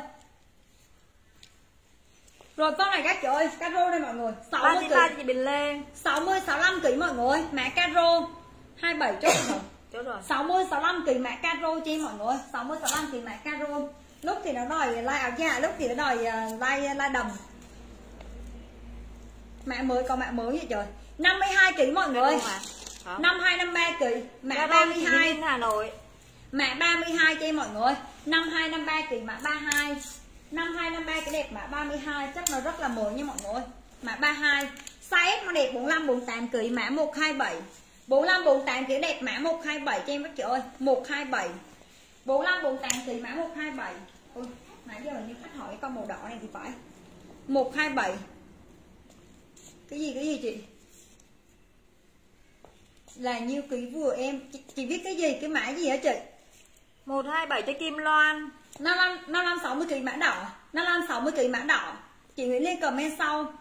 Rồi con này các chị ơi, caro đây mọi người. 60 kg
chị Bình Lê
60 65 kg mọi người, mã caro 27 chốt rồi.
Chốt rồi.
60 65 kg mã caro chi mọi người. 60 65 kg mã caro. Lúc thì nó đòi like áo da lúc thì nó đòi uh, like like đầm mã mới có mã mới vậy trời. 52 kg mọi người
Hả?
52 53 kg mã
Caro
32
32 Hà Nội.
Mã 32 cho em mọi người 52 53 kg mã 32 52 53 cái đẹp mã 32 chắc nó rất là mới nha mọi người mã 32 size S nó đẹp 45 48 kg mã 127 45 48 kg đẹp mã 127 cho em các chị ơi. 127 45 48 kg mã 127 Ôi, nãy giờ như khách hỏi con màu đỏ này thì phải. 127 cái gì cái gì chị? Là nhiêu ký vừa em? Chị, chị viết cái gì? Cái mã gì hả chị?
127 cho Kim Loan.
55 55 60 kg mã đỏ. 55 60 kg mã đỏ. Chị Nguyễn Liên comment sau.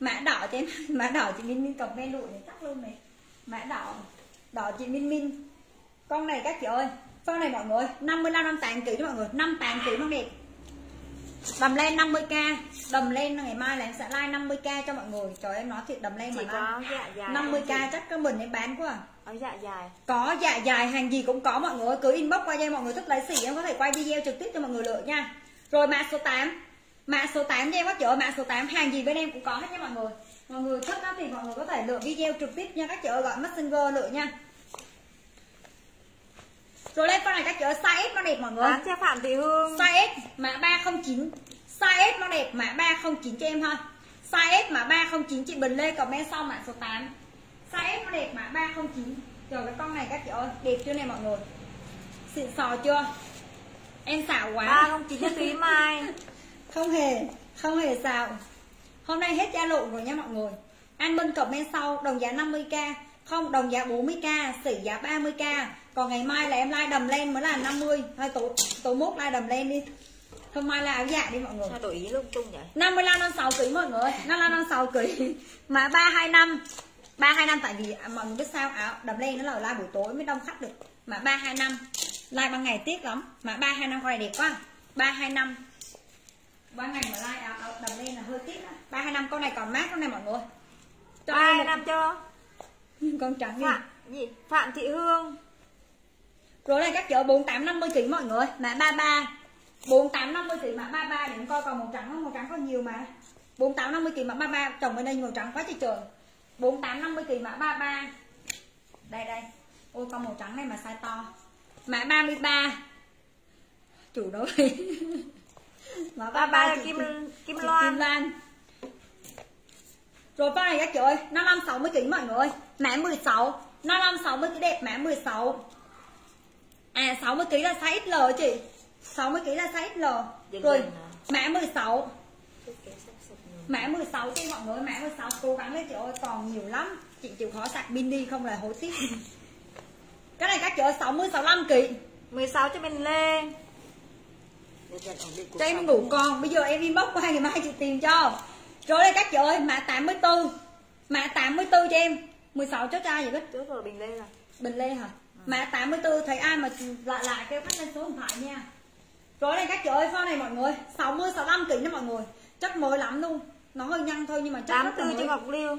Mã đỏ cho em mã đỏ chị Minh Minh comment lụi này tắt luôn này. Mã đỏ đỏ chị Minh Minh. Con này các chị ơi con này mọi người 55 58 kg đó mọi người. 58 kg nó đẹp đầm lên 50k đầm lên ngày mai là em sẽ like 50k cho mọi người. Trời em nói thiệt đầm lên mà
Chỉ có dạ dài
50k chắc cái mình em bán quá à.
Áo dạ dài
có dạ dài hàng gì cũng có mọi người cứ inbox qua cho em mọi người thích lấy xỉ em có thể quay video trực tiếp cho mọi người lựa nha. Rồi mã số 8 mã số 8 cho em các chị ơi mã số 8 hàng gì bên em cũng có hết nha mọi người. Mọi người thích đó thì mọi người có thể lựa video trực tiếp nha. Các chị ơi gọi messenger lựa nha rồi lên con này các chị ơi size S nó đẹp mọi người.
Bán cho Phạm Thị Hương.
Size S mã 309 size S nó đẹp mã 309 cho em thôi. Size S mã 309 chị Bình Lê comment sau mã số 8 size S nó đẹp mã 309 Trời cái con này các chị ơi đẹp chưa này mọi người? Xịn sò chưa? Em xạo quá.
309 cho Thúy Mai.
Không hề không hề xạo. Hôm nay hết giá lộn rồi nha mọi người. Anh Minh comment sau đồng giá 50k không đồng giá 40k xỉ giá 30k còn ngày mai là em like đầm lên mới là 50 hay tối tối mốt like đầm lên đi. Hôm mai là áo dạ đi mọi người.
Sao đổi ý lung tung vậy?
55 năm 6 kg mọi người. 55 năm 6 kg mà 325 325 tại vì à, mọi người biết sao? Áo đầm lên nó là like buổi tối mới đông khách được. Mà 325 like ban ngày tiếc lắm. Mà 325 con này đẹp quá. 325 ban ngày mà like áo, áo đầm lên là hơi tiếc á. 325 con này còn mát con này mọi người. Cho em
3
một
năm cho.
Con trắng đi.
Phạm gì? Phạm Thị Hương
rồi này các chợ 4850 kg mọi người. Mã 33 4850 kg mã 33 để coi còn màu trắng không màu trắng có nhiều mà. 4850 kg mã 33 chồng bên đây màu trắng quá trời trời. 4850 kg mã 33 đây đây. Ôi con màu trắng này mà size to. Mã 33 chủ đó mã
33 là
chị-
Kim
chị-
Kim
chị
Loan.
Kim Loan. Rồi con này các chị ơi 55 60 kg mọi người. Mã 16 55 60 cái đẹp mã 16 À 60 kg là size XL chị. 60 kg là size XL Rồi mã 16 Mã 16 cho mọi người Mã 16 cố gắng lên chị ơi còn nhiều lắm. Chị chịu khó sạc pin đi không là hối tiếc Cái này các chị ơi 60 65 kg
16 cho Bình Lê
Cho em ngủ con. Bây giờ em inbox qua ngày mai chị tìm cho. Rồi đây các chị ơi mã 84 Mã 84 cho em. 16 chốt trai vậy? Biết
Trước rồi Bình Lê là
Bình Lê hả? Mã 84 thấy ai mà lại lại kêu khách lên số điện thoại nha. Rồi này các chị ơi, phao này mọi người, 60 65 kg đó mọi người. Chất mới lắm luôn. Nó hơi nhăn thôi nhưng mà chất rất là
84 cho. Ngọc Lưu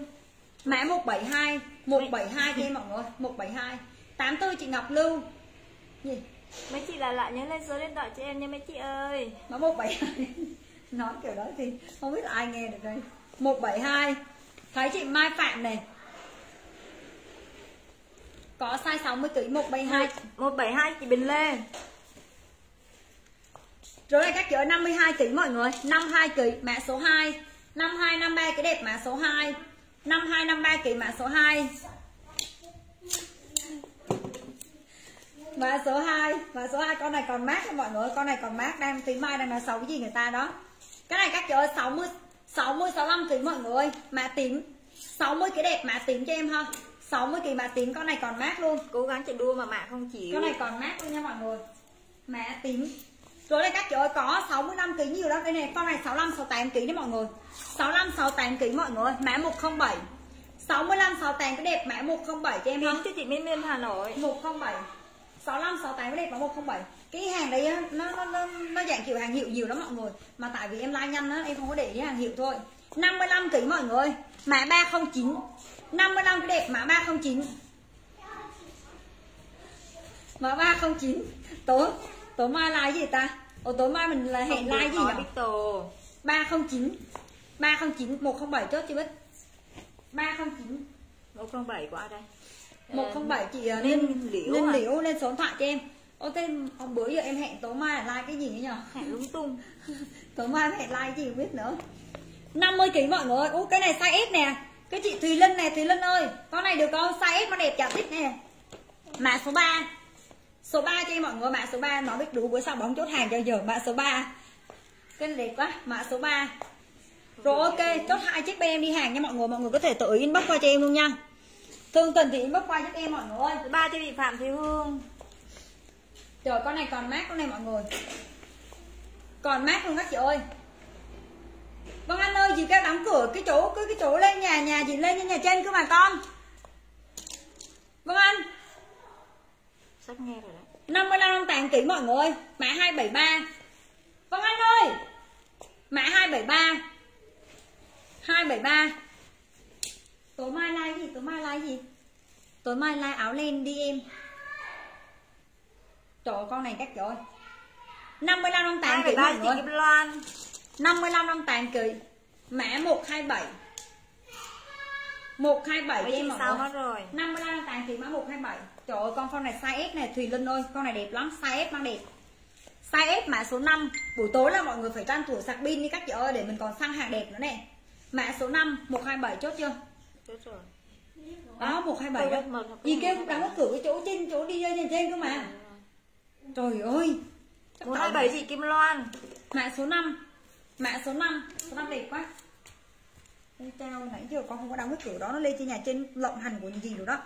Mã 172, 172 cho em mọi người, 172. 84 chị Ngọc Lưu. Gì?
Mấy chị là lại nhớ lên số điện thoại cho em nha mấy chị ơi
Mã 172. Nói kiểu đó thì không biết là ai nghe được đây. 172. Thấy chị Mai Phạm này. Có size 60 kg 172
172 chị Bình Lê
rồi đây các chị ơi 52 kg mọi người. 52 kg mã số 2 52 53 cái đẹp mã số 2 52 53 kg mã số 2 mã số 2 mã số 2 con này còn mát mọi người. Con này còn mát đang tí mai đang là xấu gì người ta đó. Cái này các chị ơi 60 60 65 kg mọi người. Mã tím. 60 cái đẹp mã tím cho em ha 60 kg mã tím con này còn mát luôn.
Cố gắng chạy đua mà mạ không chịu.
Con này còn mát luôn nha mọi người. Mã tím. Rồi đây các chị ơi có 65 kg nhiều đó đây này con này 65 68 kg đấy mọi người. 65 68 kg mọi người. Mã 107 65 68 cái đẹp mã 107 cho em
Đến cho chị Miên Miên Hà Nội.
107 65 68 cái đẹp mã 107 cái hàng đấy nó nó nó, nó dạng kiểu hàng hiệu nhiều lắm mọi người. Mà tại vì em like nhanh á em không có để ý hàng hiệu thôi. 55 kg mọi người. Mã 309 55 cái đẹp mã 309 mã 309 tối tối mai like gì ta? Ồ tối mai mình là hẹn like gì
nhỉ?
nhỉ
Victor
309 309 107 chốt chị Bích 309
107 của ai đây.
107 chị uh,
Ninh
Ninh
Liễu
Ninh
à?
Liễu lên số điện thoại cho em. Ô thế hôm bữa giờ em hẹn tối mai là like cái gì nhở?
Hẹn lung tung.
Tối mai hẹn like gì không biết nữa. 50 kg mọi người. Ú cái này size S nè cái chị Thùy Linh này Thùy Linh ơi con này được không size S mà đẹp chả thích nè. Mã số 3 số 3 cho em mọi người mã số 3 nó biết đủ bữa sau bóng chốt hàng cho giờ mã số 3 cái này đẹp quá mã số 3 rồi ok chốt hai chiếc em đi hàng nha mọi người mọi người có thể tự inbox qua cho em luôn nha. Thương tình thì inbox qua giúp em mọi người ơi.
Thứ ba cho chị Phạm Thị Hương.
Trời con này còn mát con này mọi người. Còn mát luôn các chị ơi Vâng anh ơi dì kêu đóng cửa cái chỗ cái cái chỗ lên nhà nhà dì lên nhà trên cơ mà con. Vâng anh.
Sắp nghe rồi đấy.
55 năm tàn kỹ mọi người Mã 273 Vâng anh ơi. Mã 273 273 Tối mai like gì? Tối mai like gì? Tối mai like áo len đi em. Trời ơi, con này các chị ơi 55 năm tàn kỹ
273
mọi
chị
người.
Loan
55 năm tàn kỹ Mã 127 127 cho
Mấy
em
sao mất rồi?
55 tàn thì mã 127 Trời ơi con con này size S này Thùy Linh ơi Con này đẹp lắm size S mang đẹp. Size S mã số 5 Buổi tối là mọi người phải tranh thủ sạc pin đi các chị ơi Để mình còn sang hàng đẹp nữa nè. Mã số 5 127 chốt chưa?
Chết rồi.
Đó 127 đó. Gì kêu
mật.
đóng cái cửa cái chỗ trên chỗ đi lên nhà trên cơ mà. Trời ơi. Chắc
127 chị Kim Loan.
Mã số 5 Mã số 5 Số 5 đẹp quá. Ôi chao nãy giờ con không có đóng cái cửa đó Nó lên trên nhà trên lộng hành của gì rồi đó.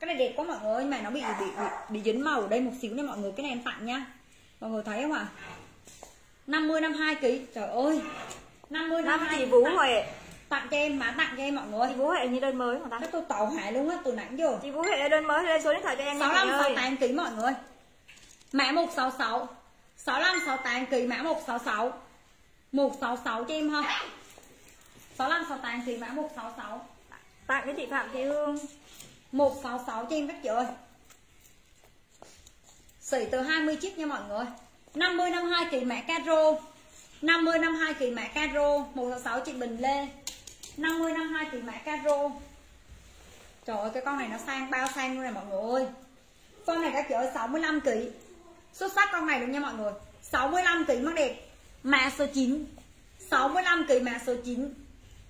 Cái này đẹp quá mọi người Mà nó bị bị bị, bị dính màu ở đây một xíu nha mọi người Cái này em tặng nha. Mọi người thấy không ạ? 50 52 kg Trời ơi. 50
Năm
52
chị Vũ Huệ
tặng cho em Mã tặng cho em mọi người.
Chị Vũ Huệ như đơn mới mà ta.
Tôi tàu hại luôn á Từ nãy giờ.
Chị Vũ Huệ đơn mới lên số điện thoại cho em nha
65
chị ơi.
68 kg mọi người. Mã 166 65 68 kg mã 166 166 cho em ha 65 68 kg mã 166
Tặng cho chị Phạm Thị Hương.
166 cho em các chị ơi. Sỉ từ 20 chiếc nha mọi người. 50 52 kg mã caro. 50 52 kg mã caro. 166 chị Bình Lê. 50 52 kg mã caro. Trời ơi cái con này nó sang bao sang luôn này mọi người ơi. Con này các chị ơi 65 kg Xuất sắc con này luôn nha mọi người. 65 kg mắt đẹp Mã số 9 65 kg mã số 9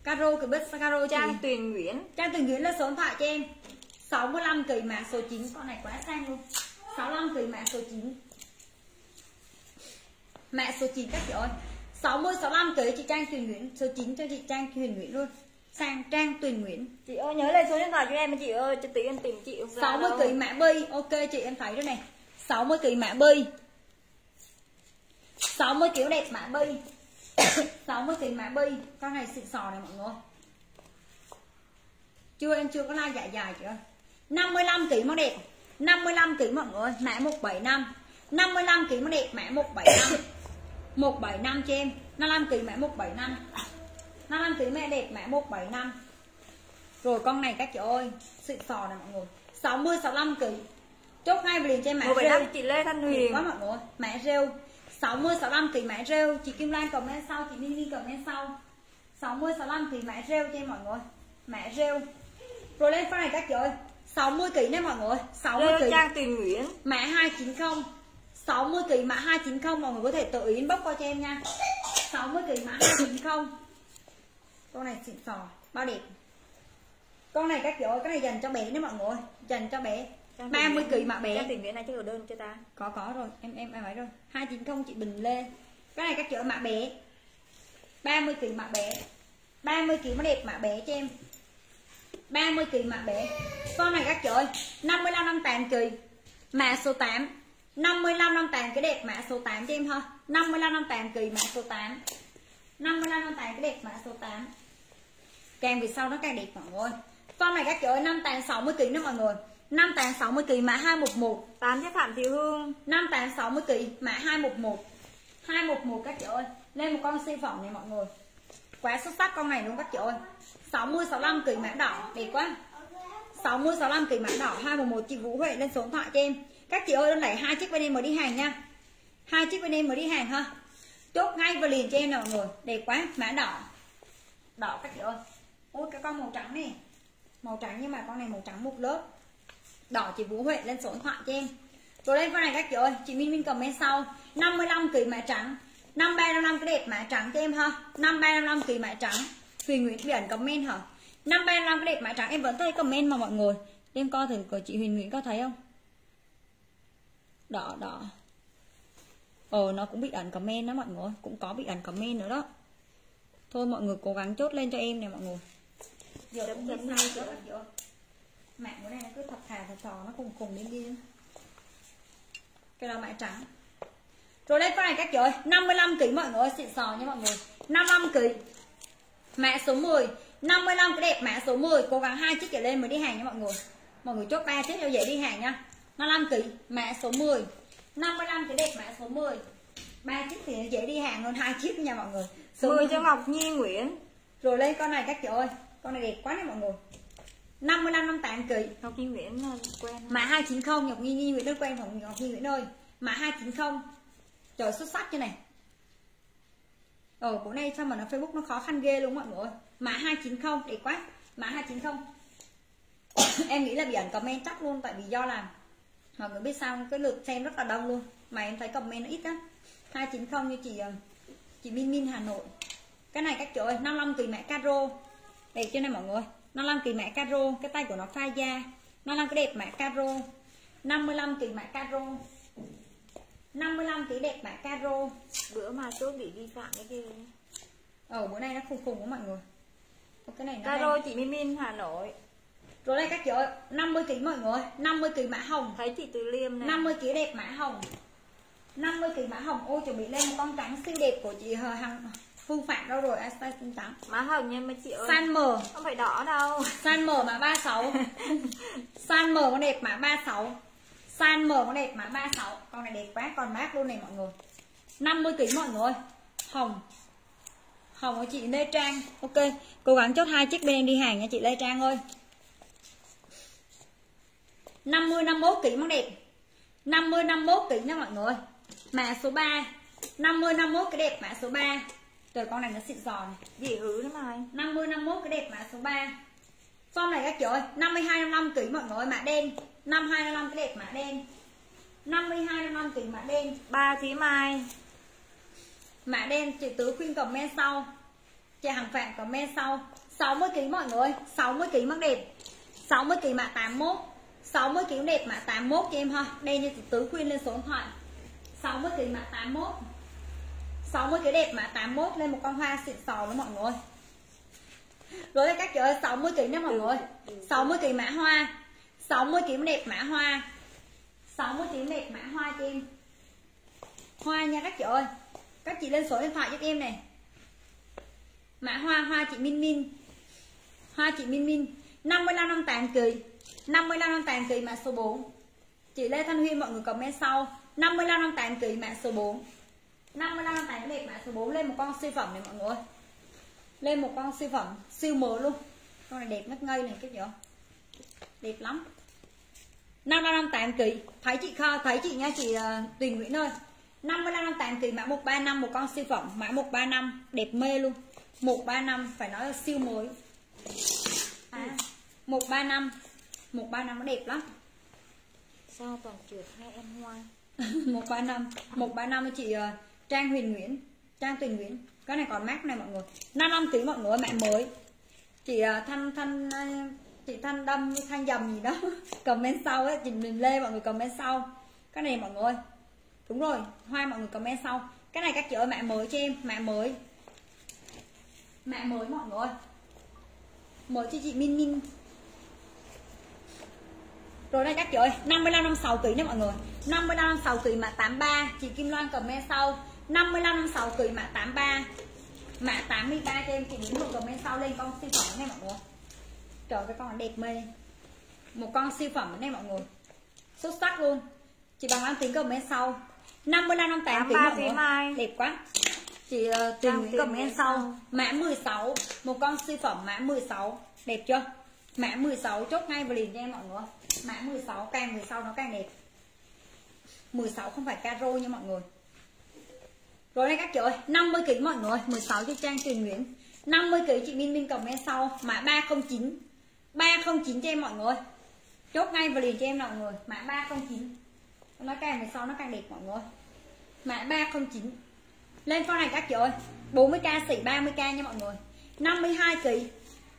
Caro cái bếp caro
Trang Tuyền Nguyễn.
Trang Tình Nguyễn lên số điện thoại cho em. 65 kỳ mã số 9 Con này quá sang luôn. 65 kỳ mã số 9 Mã số 9 các chị ơi. 60 65 kỳ chị Trang Tuyền Nguyễn. Số 9 cho chị Trang Tuyền Nguyễn luôn. Sang Trang Tuyền Nguyễn.
Chị ơi nhớ lên số điện thoại cho em chị ơi. Cho tí em tìm chị. Không ra
60
đâu.
kỳ mã bi Ok chị em thấy đó này. 60 kỳ mã bi 60 kiểu đẹp mã bi. 60 kỳ mã bi. Con này xịn sò này mọi người. Chưa em chưa có like dài dài ơi. 55 kg nó đẹp. 55 kg mọi người mã 175 55 kg nó đẹp. Mã 175 175 cho em. 55 kg mã 175 55 kg mẹ đẹp. Mã 175 rồi con này các chị ơi. Xịn sò này mọi người. 60 65 kg chốt ngay liền cho em mã rêu
năm chị Lê Thanh Huyền.
Quá mọi người. Mã rêu 60 65 kg mã rêu. Chị Kim Lan comment sau chị Mini comment sau. 60 65 kg mã rêu cho em mọi người. Mã rêu. Rồi lên này các chị ơi 60 kg nha mọi người 60
Lê
kg
Trang Tuyền Nguyễn.
Mã 290 60 kg mã 290 mọi người có thể tự inbox qua cho em nha. 60 kg mã 290 con này xịn sò bao đẹp. Con này các kiểu cái này dành cho bé nữa mọi người dành cho bé 30 kg mã bé.
Trang tình nguyện này chắc ở đơn cho ta.
Có có rồi em em em ấy rồi. 290 chị Bình Lê. Cái này các kiểu mã bé. 30 kg mã bé. 30 kg nó đẹp mã bé cho em. 30 kg mã bé. Con này các kiểu ơi 55 năm tàn kỳ. Mã số 8 55 năm tàn cái đẹp mã số 8 cho em thôi. 55 năm tàn kỳ mã số 8 55 năm tàn cái đẹp mã số 8 càng về sau nó càng đẹp mọi người con này các kiểu ơi 5 tàn 60 kg nữa mọi người 5 tàn 60 kg mã 211
tám cho Phạm Thị Hương.
5 tàn 60 kg mã 211 211 các chị ơi. Lên một con siêu phẩm này mọi người. Quá xuất sắc con này luôn các chị ơi. 60 65 kg mã đỏ đẹp quá. 60 65 kg mã đỏ 211 chị Vũ Huệ lên số điện thoại cho em. Các chị ơi đơn đẩy hai chiếc bên em mới đi hàng nha. Hai chiếc bên em mới đi hàng ha. Chốt ngay và liền cho em nè mọi người. Đẹp quá mã đỏ. Đỏ các chị ơi. Ôi cái con màu trắng này. Màu trắng nhưng mà con này màu trắng một lớp đỏ chị Vũ Huệ lên số điện thoại cho em. Rồi lên con này các chị ơi, chị Minh Minh comment sau. 55 kỳ mã trắng. 5355 cái đẹp mã trắng cho em ha. 5355 kỳ mã trắng. Thùy Nguyễn Biển comment hả? 5355 cái đẹp mã trắng, em vẫn thấy comment mà mọi người. Em coi thử của chị huỳnh Nguyễn có thấy không? Đỏ đỏ. Ờ nó cũng bị ẩn comment đó mọi người cũng có bị ẩn comment nữa đó. Thôi mọi người cố gắng chốt lên cho em nè mọi người. Giờ
Chấm
cũng
chấm
chấm
ngay
ngay
chỗ.
chỗ mạng bữa nay nó cứ thật thà thật thò nó cùng cùng lên đi. Cái đó mã trắng. Rồi lên con này các chị ơi 55 kg mọi người ơi xịn sò nha mọi người. 55 kg mã số 10 55 cái đẹp mã số 10 cố gắng hai chiếc trở lên mới đi hàng nha mọi người. Mọi người chốt ba chiếc cho dễ đi hàng nha. 55 kg mã số 10 55 cái đẹp mã số 10 ba chiếc thì dễ đi hàng hơn hai chiếc nha mọi người. Số
10 cho Ngọc Nhi Nguyễn.
Rồi lên con này các chị ơi con này đẹp quá này mọi người 55 58 kg
Ngọc Nhi Nguyễn ờ, quen.
Mã 290 Ngọc Nhi Nhi Nguyễn đơn quen phòng Ngọc Nhi Nguyễn ơi mã 290 trời xuất sắc như này? Ờ bữa nay sao mà nó Facebook nó khó khăn ghê luôn mọi người mã 290 đẹp quá. Mã 290 em nghĩ là bị ẩn comment chắc luôn tại vì do là mọi người biết sao cái lượt xem rất là đông luôn. Mà em thấy comment nó ít á 290 như chị ờ, chị Min Min Hà Nội. Cái này các chỗ ơi 55 tùy mã caro. Đẹp chưa này mọi người 55 kỳ mã caro cái tay của nó pha da. 55 cái đẹp mã caro. 55 kỳ mã caro. 55 kỳ đẹp mã caro.
Bữa mà chốt bị vi phạm cái kia
ở bữa nay nó khùng khùng của mọi người. Cái này nó
Caro chị Min Min Hà Nội.
Rồi đây các chị ơi 50 kg mọi người 50 kg mã hồng.
Thấy chị Từ Liêm này.
50 kg đẹp mã hồng. 50 kg mã hồng. Ôi chuẩn bị lên một con trắng siêu đẹp của chị Hờ Hằng Phương Phạm đâu rồi Asta xinh trắng
Má hồng nha mấy chị ơi.
San M
Không phải đỏ đâu.
San M mã 36 San M con đẹp mã 36 San M con đẹp mã 36 Con này đẹp quá còn mát luôn này mọi người. 50 kg mọi người Hồng. Hồng của chị Lê Trang. Ok Cố gắng chốt hai chiếc bên em đi hàng nha chị Lê Trang ơi. 50 51 kg món đẹp. 50 51 kg nha mọi người Mã số 3 50 51 cái đẹp mã số 3 Trời con này nó xịn sò này.
Gì hứ nữa mà
50 51 cái đẹp mã số 3 Form này các chị ơi 52 55 kg mọi người mã đen. 52 55 cái đẹp mã đen. 52 55 kg mã đen.
Ba thí mai
Mã đen chị Tứ khuyên comment sau. Chị Hằng Phạm comment sau. 60 kg mọi người ơi 60 kg mắc đẹp. 60 kg mã 81 60 kg đẹp mã 81 cho em ha. Đây như chị Tứ khuyên lên số điện thoại. 60 kg mã 81 60 kiểu đẹp mã 81 lên một con hoa xịn sò luôn mọi người rồi đây các chị ơi 60 kg nha mọi người 60 kg mã hoa. 60 kg đẹp mã hoa. 60 kg đẹp mã hoa cho em. Hoa nha các chị ơi. Các chị lên số điện thoại giúp em này. Mã hoa hoa chị Min Min. Hoa chị Min Min. 55 năm tàn kỳ. 55 năm tàn kỳ mã số 4 Chị Lê Thanh Huyên mọi người comment sau. 55 năm tàn kỳ mã số 4 55 năm tàn đẹp mã số 4 lên một con siêu phẩm này mọi người lên một con siêu phẩm siêu mờ luôn. Con này đẹp ngất ngây này cái gì không đẹp lắm. 55 năm tàn kỳ. Thấy chị kho thấy chị nha chị uh, Tuyền Nguyễn ơi. 55 năm tàn kỳ mã 135 một con siêu phẩm mã 135 đẹp mê luôn. 135 phải nói là siêu mới. À, 135 135 nó đẹp lắm.
Sao toàn trượt hai em hoa
135 135 cho chị uh, Trang Huyền Nguyễn. Trang Tuyền Nguyễn. Cái này còn mát này mọi người. 55 kg mọi người mẹ mới. Chị à, Thanh Thanh à, chị Thanh Đâm Thanh Dầm gì đó. Comment sau ấy, chị mình Lê mọi người comment sau. Cái này mọi người đúng rồi, hoa mọi người comment sau. Cái này các chị ơi, mẹ mới cho em, mẹ mới. Mẹ mới mọi người mới cho chị Min Min rồi đây các chị ơi 55 56 kg nha mọi người. 55 56 kg mà 83 chị Kim Loan comment sau. 55 56 kg mã 83 mã 83 cho em chị những một comment sau lên con siêu phẩm này mọi người. Trời cái con đẹp mê. Một con siêu phẩm này mọi người. Xuất sắc luôn. Chị bằng anh tính comment sau. 55 58 kg mọi người.
mai.
đẹp quá. Chị uh, tìm những comment sau. Mã 16 một con siêu phẩm mã 16 đẹp chưa? Mã 16 chốt ngay vào liền cho em mọi người. Mã 16 càng về sau nó càng đẹp. 16 không phải caro nha mọi người rồi đây các chị ơi 50 kg mọi người 16 cho Trang Tuyền Nguyễn. 50 kg chị Min Min comment sau mã 309 309 cho em mọi người. Chốt ngay vào liền cho em mọi người mã 309 nó càng về sau nó càng đẹp mọi người. Mã 309 lên con này các chị ơi 40k xỉ 30k nha mọi người. 52 kg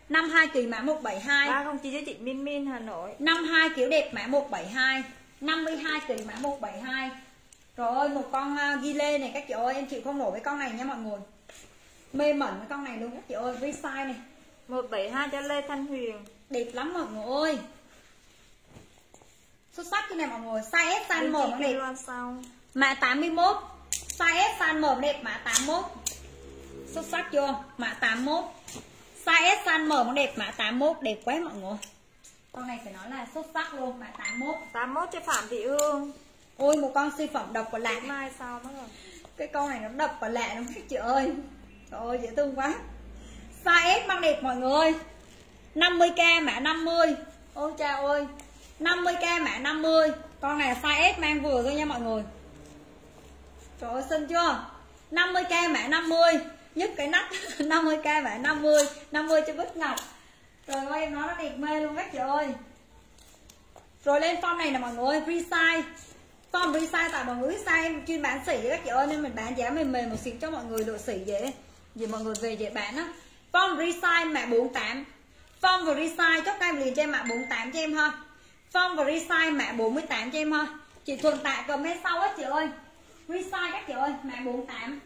52 kg mã 172
309 cho chị Min Min Hà Nội.
52 kiểu đẹp mã 172 52 kg mã 172 Rồi ơi một con uh, ghi lê này các chị ơi em chịu không nổi với con này nha mọi người. Mê mẩn với con này luôn các chị ơi Resize này.
172 cho Lê Thanh Huyền.
Đẹp lắm mọi người ơi. Xuất sắc như này mọi người Size S size M nó đẹp. Mã 81 Size S size M đẹp mã 81 Xuất sắc chưa? Mã 81 Size S size M nó đẹp mã 81 Đẹp quá mọi người. Con này phải nói là xuất sắc luôn Mã 81
81 cho Phạm Thị Hương
Ôi một con siêu phẩm độc và lạ.
Mai sau mất rồi?
Cái con này nó độc và lạ lắm chị ơi. Trời ơi dễ thương quá. Size S mang đẹp mọi người. 50k mã 50 Ôi chào ơi. 50k mã 50 Con này size S mang vừa thôi nha mọi người. Trời ơi xinh chưa? 50k mã 50 Nhất cái nách. 50k mã 50 50 cho Bích Ngọc. Trời ơi em nói nó đẹp mê luôn các chị ơi. Rồi lên form này nè mọi người Resize Form resize tại mọi người size em chuyên bán sỉ các chị ơi Nên mình bán giá mềm mềm một xíu cho mọi người độ sỉ dễ. Vì mọi người về dễ bán á. Form resize mã 48 Form và resize chốt tay liền cho em mã 48 cho em ha. Form và resize mã 48 cho em ha. Chị Thuần Tạ comment sau á chị ơi. Resize các chị ơi mã 48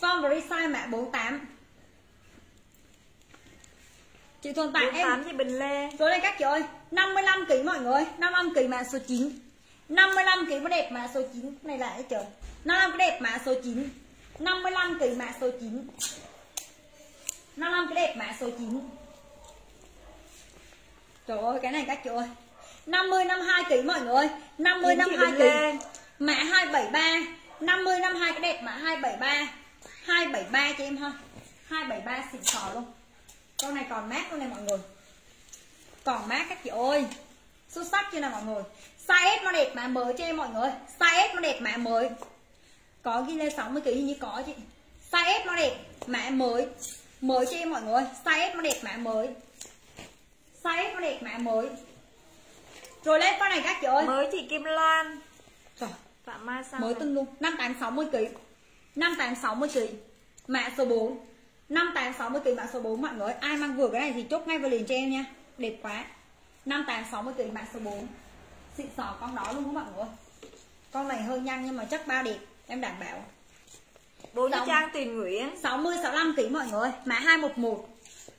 Form và resize mã 48 Chị Thuần Tạ em
48 chị Bình Lê.
Rồi đây các chị ơi 55 kg mọi người 55 kg mã số 9 55 kg đẹp mã số 9 Này lại trời. 55 cái đẹp mã số 9 55 kg mã số 9 55 cái đẹp mã số 9 Trời ơi cái này các chị ơi. 50 52 kg mọi người 50
Chín chị
52
Bình Lê.
kg Mã 273 50 52 cái đẹp mã 273 273 cho em ha. 273 xịn sò luôn. Con này còn mát luôn này mọi người. Còn mát các chị ơi. Xuất sắc chưa nào mọi người Size S nó đẹp mã mới cho em mọi người. Size S nó đẹp mã mới. Có ghi lên 60 kg như có chị Size S nó đẹp mã mới. Mới cho em mọi người. Size S nó đẹp mã mới. Size S nó đẹp mã mới. Rồi lên con này các chị ơi.
Mới chị Kim Loan.
Trời
Phạm Mai sau
mới từng luôn. 5860 kg 5860 kg mã số 4 5860 kg mã số 4 mọi người. Ai mang vừa cái này thì chốt ngay vào liền cho em nha. Đẹp quá. 5860 kg mã số 4 xịn sò con đó luôn các mọi người con này hơi nhăn nhưng mà chắc bao đẹp em đảm bảo.
Bốn. Trang Tuyền Nguyễn
60 65 kg mọi người mã 211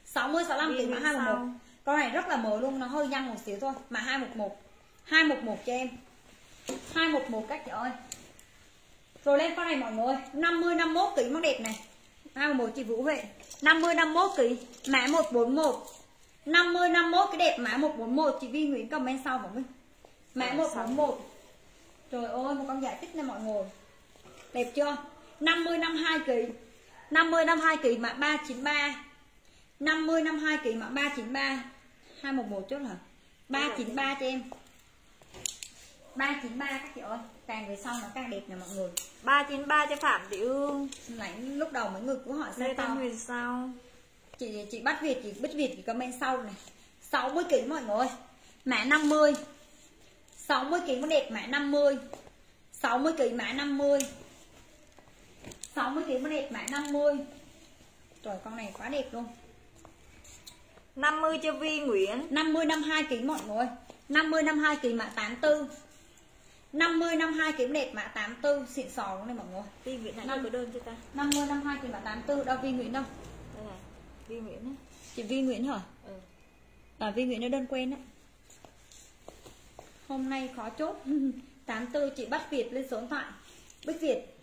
60 65 kg mã
Đi
211
sau.
con này rất là mới luôn nó hơi nhăn một xíu thôi. Mã 211 211 cho em. 211 các chị ơi. Rồi lên con này mọi người 50 51 kg mắc đẹp này. 211 chị Vũ Huệ. 50 51 kg mã 141 50 51 cái đẹp mã 141 chị Vi Nguyễn comment sau mọi người mã
Rồi,
141 trời ơi một con giải thích này mọi người. Đẹp chưa? 50 52 kg 50 52 kg mã 393 50 52 kg mã 393 211 chốt hả? 393 cho em. 393 các chị ơi. Càng về sau nó càng đẹp nè mọi người.
393 cho Phạm Thị Hương.
Nãy lúc đầu mấy người cũng hỏi
Thanh
to.
Huyền sau
chị chị bắt việt chị bích việt chị comment sau này. 60 kg mọi người. Mã 50 60 kg có đẹp mã 50 60 kg mã 50 60 kg mới đẹp mã 50 Trời con này quá đẹp luôn.
50 cho Vi Nguyễn.
50 52 kg mọi người. 50 52 kg mã 84 50 52 kg đẹp mã 84 xịn sò luôn này mọi người.
Vi Nguyễn
Năm-
có đơn cho ta.
50 52 kg mã 84 đâu Vi Nguyễn đâu?
Đây này Vi Nguyễn á.
Chị Vi Nguyễn hả?
Ừ.
À Vi Nguyễn nó đơn quen á Hôm nay khó chốt. 84 chị bắt Việt lên số điện thoại. Bích Việt,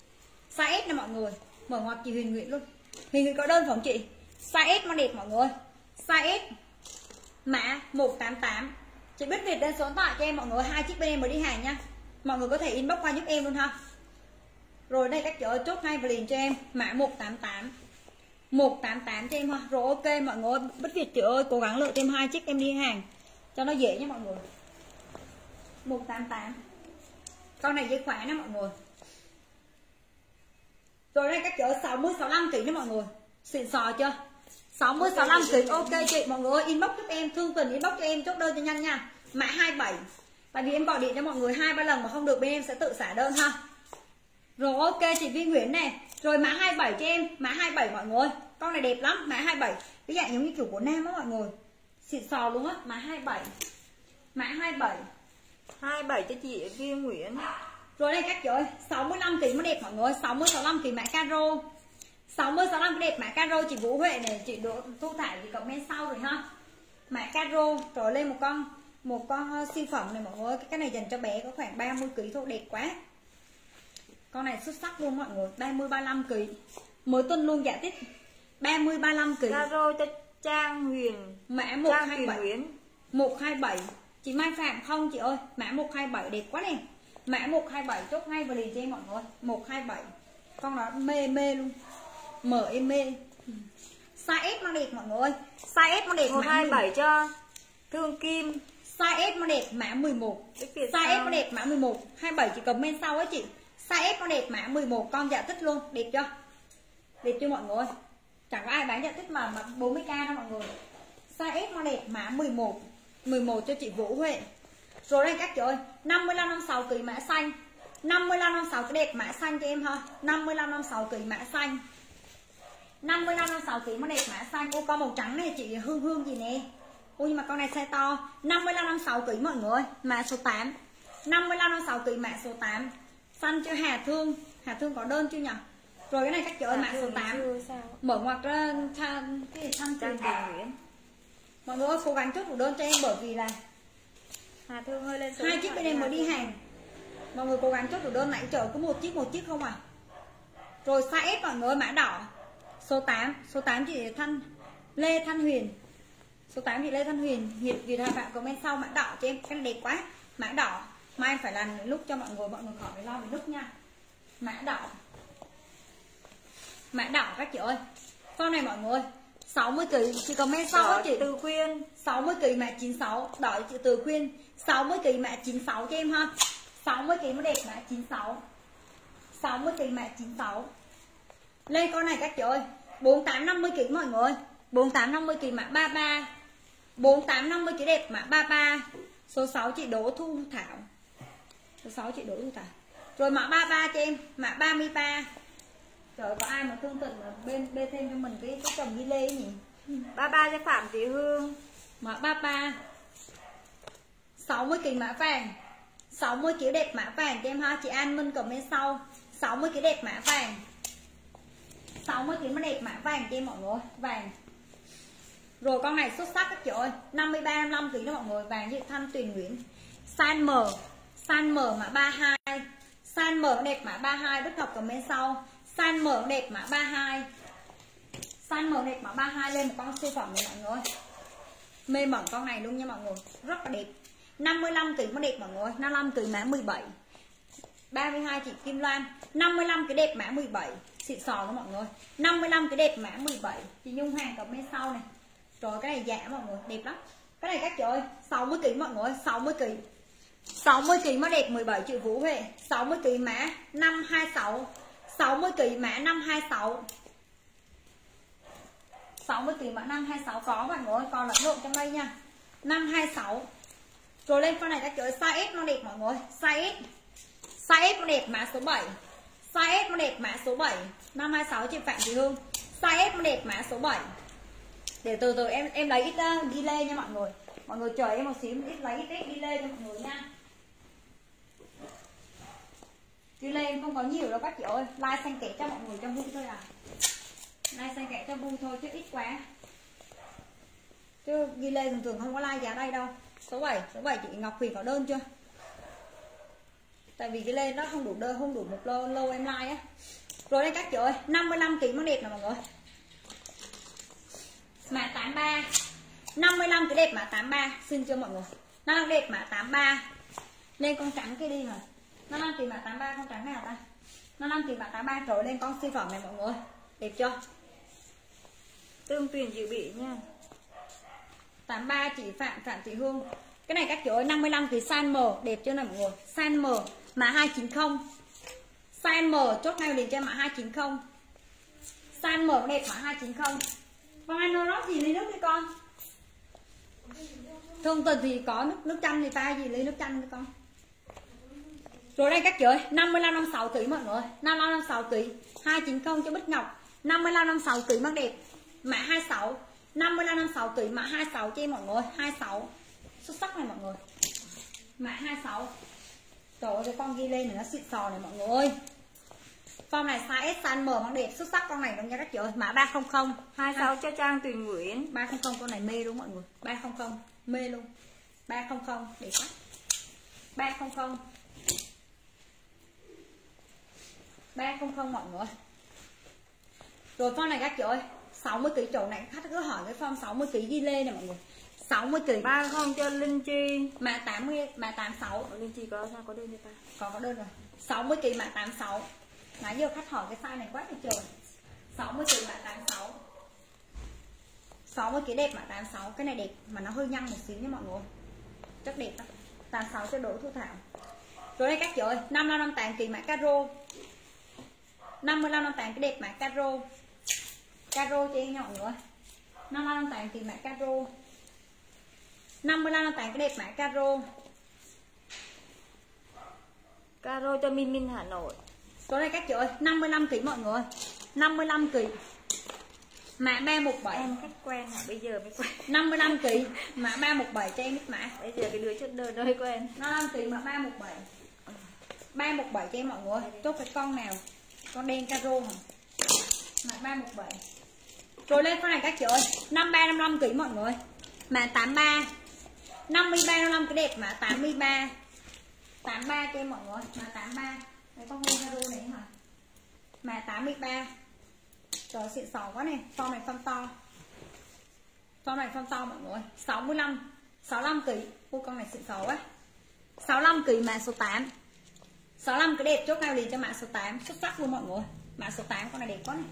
Size S nè mọi người. Mở ngoặc chị Huyền Nguyễn luôn. Huyền Nguyễn có đơn không chị? Size S mà đẹp mọi người. Size S, Mã 188 Chị Bích Việt lên số điện thoại cho em, mọi người. Hai chiếc bên em mới đi hàng nha. Mọi người có thể inbox qua giúp em luôn ha. Rồi đây, các chợ chốt ngay và liền cho em. Mã 188 188 cho em ha. Rồi ok, mọi người. Bích Việt, chị ơi, cố gắng lựa thêm hai chiếc em đi hàng. Cho nó dễ nha mọi người. 188 Con này dây khóa nha mọi người. Rồi đây các chợ 60 65 kg nha mọi người. Xịn sò chưa? 60 65 kg ok chị. Mọi người inbox giúp em, thương tình inbox cho em, chốt đơn cho nhanh nha. Mã 27 Tại vì em gọi điện cho mọi người hai ba lần mà không được, bên em sẽ tự xả đơn ha. Rồi, ok chị Vi Nguyễn này Rồi mã 27 cho em, Mã 27 mọi người. Con này đẹp lắm, Mã 27 Cái dạng giống như kiểu của nam á mọi người. Xịn sò luôn á, Mã 27 Mã 27
27 cho chị Vi Nguyễn.
Rồi đây các chị ơi 65 kg mới đẹp mọi người 60 65 kg mã caro. 60 65 kg đẹp mã caro chị Vũ Huệ này chị Đỗ Thu Thảo thì comment sau rồi ha. Mã caro rồi lên một con một con uh, siêu phẩm này mọi người cái này dành cho bé có khoảng 30 kg thôi đẹp quá. Con này xuất sắc luôn mọi người 30 35 kg mới tuần luôn dạ tích 30 35 kg
Caro cho Trang Huyền.
Mã
Trang Huyền
127
Nguyễn.
127 Chị Mai Phạm không chị ơi. Mã 127 đẹp quá nè. Mã 127 chốt ngay vào liền cho em mọi người. 127 Con nó mê mê luôn. Mở em mê. Size S nó đẹp mọi người Size S nó đẹp mã
127 cho Thương Kim.
Size S nó đẹp mã 11
Bích Việt
Size S nó đẹp mã 11 27 chị comment sau á chị. Size S nó đẹp mã 11 Con dạ tích luôn. Đẹp chưa? Đẹp chưa mọi người Chẳng có ai bán dạ tích mà mà 40k đâu mọi người. Size S nó đẹp mã 11 11 cho chị Vũ Huệ. Rồi đây các chị ơi 55 56 kg mã xanh. 55 56 cái đẹp mã xanh cho em ha. 55 56 kg mã xanh. 55 56 kg nó đẹp mã xanh. Ô con màu trắng này chị Hương Hương gì nè? Ôi nhưng mà con này size to. 55 56 kg mọi người Mã số 8 55 56 kg mã số 8 Xanh cho Hà Thương. Hà Thương có đơn chưa nhỉ? Rồi cái này các chị ơi mã số 8
Chưa sao.
Mở ngoặc ra cái thăng
Huyền Nguyễn
Mọi người ơi cố gắng chốt đủ đơn cho em bởi vì là
Hà Thương hơi lên
hai chiếc bên em mới đi hàng mọi người cố gắng chốt đủ đơn nãy chờ có một chiếc một chiếc không à rồi size S mọi người mã đỏ. Số 8 số 8 chị Thanh Lê Thanh Huyền. Số 8 chị Lê Thanh Huyền Việt Việt Hà Phạm comment sau mã đỏ cho em cái đẹp quá. Mã đỏ mai em phải làm lúc cho mọi người mọi người khỏi phải lo về lúc nha. Mã đỏ. Mã đỏ các chị ơi. Con này mọi người 60 kg chị comment sau
Rồi,
chị
Từ Khuyên.
60 kg mã 96 đợi chị từ khuyên. 60 kg mã 96 cho em ha. 60 kg mới đẹp mã 96 60 kg mã 96 lên con này các chị ơi. 48 50 kg mọi người. 48 50 kg mã 33 48 50 kg đẹp mã 33 số 6 chị Đỗ Thu Thảo. Số 6 chị Đỗ Thu Thảo. Rồi mã 33 cho em mã 33 Trời có ai mà thương tình mà bên bên thêm cho mình cái cái chồng ghi lê nhỉ?
33 cho Phạm Thị Hương.
Mã 33 60 kg mã vàng 60 kg đẹp mã vàng cho em ha chị An Minh comment sau. 60 kg đẹp mã vàng. 60 kg đẹp mã vàng cho em mọi người vàng. Rồi con này xuất sắc các chị ơi 53 55 kg đó mọi người vàng với Thanh Tuyền Nguyễn. Size M size M mã 32 size M đẹp mã 32 Bích Ngọc comment sau size mở đẹp mã 32 size mở đẹp mã 32 lên một con siêu phẩm này mọi người mê mẩn con này luôn nha mọi người, rất là đẹp. 55 kg mới đẹp mọi người 55 kg mã 17 32 chị Kim Loan 55 cái đẹp mã 17 xịn sò đó mọi người 55 cái đẹp mã 17 chị Nhung hàng comment sau này. Rồi cái này giả mọi người, đẹp lắm. Cái này các chị ơi 60 kg mọi người 60 kg 60 kg mới đẹp 17 triệu Vũ Huệ. 60 kg mã 526 60 kỳ mã 526 60 kỳ mã 526 có bạn ngồi ơi, còn lẫn lộn trong đây nha. 526 rồi lên con này các chị ơi size S nó đẹp mọi người. Size S. Size S nó đẹp mã số 7 size S nó đẹp mã số 7 526 chị Phạm Thị Hương. Size S nó đẹp mã số 7 để từ từ em em lấy ít uh, đi lên nha mọi người. Mọi người chờ em một xíu ít lấy ít, ít đi cho mọi người nha. Đi lên không có nhiều đâu các chị ơi. Like xanh kẻ cho mọi người cho vui thôi à. Like xanh kẻ cho vui thôi chứ ít quá. Chứ ghi lê thường thường không có like giá đây đâu. Số 7 số 7 chị Ngọc Huyền có đơn chưa? Tại vì cái lên nó không đủ đơn không đủ một lô, lô em like á. Rồi đây các chị ơi 55 kg mới đẹp nè mọi người. Mã 83 55 cái đẹp mã 83 xin cho mọi người? Nó đang đẹp mã 83 lên con trắng kia đi hả nó đang tìm mã 83 con trắng nào ta? Nó đang tìm mã 83 rồi lên con siêu phẩm này mọi người. Đẹp chưa?
Tương tuyển dự bị nha.
83 chị Phạm Phạm Thị Hương. Cái này các chị ơi 55 thì size M đẹp chưa này mọi người? Size M mã 290 size M chốt ngay liền cho mã 290 size M đẹp mã 290 Vâng anh nó gì ly nước đi con? Thông tình thì có nước nước chanh thì pha gì ly nước chanh đi con Rồi đây các chị ơi 55 56 kg mọi người. 55 56 kg 290 cho Bích Ngọc. 55 56 kg mang đẹp. Mã 26 55 56 kg mã 26 cho em mọi người. 26 Xuất sắc này mọi người. Mã 26 Trời ơi cái con ghi lên này nó xịn sò này mọi người ơi. Form này size S, size M mang đẹp. Xuất sắc con này luôn nha các chị ơi. Mã 300
26 cho Trang Tuyền Nguyễn.
300 con này mê luôn mọi người. 300 mê luôn. 300 đẹp quá. 300 300 mọi người. Rồi form này các chị ơi, 60 kg chỗ này khách cứ hỏi cái form 60 kg ghi lê này mọi người. 60 kg
30 cho Linh Chi.
Mã 80 mã 86
Linh Chi có sao có đơn cho ta?
Còn có đơn rồi. 60 kg mã 86 nãy giờ khách hỏi cái size này quá trời. trời 60 kg mã 86 60 kg đẹp mã 86 cái này đẹp mà nó hơi nhăn một xíu nha mọi người. Rất đẹp đó 86 cho đỗ thu thảo. Rồi đây các chị ơi 55 năm tàn kỳ mã caro 55 năm tàn cái đẹp mã caro. Caro cho em mọi người 55 năm tàn kỳ mã caro. 55 năm tàn cái đẹp mã caro.
Caro cho Min Min Hà Nội.
Số này các chị ơi 55 kg mọi người. 55 kg Mã 317
Em khách quen hả? Bây giờ mới quen.
55 kg Mã 317 cho em biết mã.
Bây giờ cái đứa chốt đơn hơi quen.
55 kg mã 317 317 cho em mọi người. Chốt cái con nào con đen caro hả? Một 317 Rồi lên, con này các chị ơi 53 55 kg mọi người. Mã 83 53 55 cái đẹp mã 83 83 cho em mọi người Mã 83 Đấy con hôn caro này hả Mà 83 Trời, xịn sò quá này Form này form to. Form này form to mọi người. 65 65 kg Ôi, con này xịn sò quá. 65 kg mã số 8 65 cái đẹp chốt cao liền cho mã số 8 Xuất sắc luôn mọi người Mã số 8 con này đẹp quá này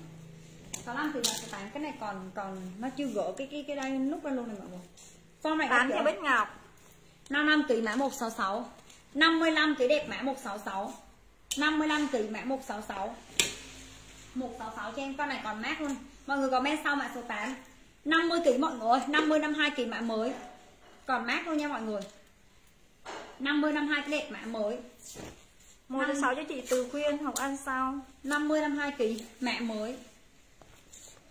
65 kg mã số 8 Cái này còn còn nó chưa gỡ cái cái cái đây nút ra luôn này mọi người. Form này
8 cho Bích Ngọc.
55 kg mã 166 55 cái đẹp mã 166 55 kg mã 166 166 cho em con này còn mát luôn. Mọi người comment sau mã số 8 50 kg mọi người 50 52 kg mã mới. Còn mát luôn nha mọi người. 50 52 cái đẹp mã mới
một cho sáu cho chị Từ Khuyên Học Ăn sau.
50 52 kg mã mới.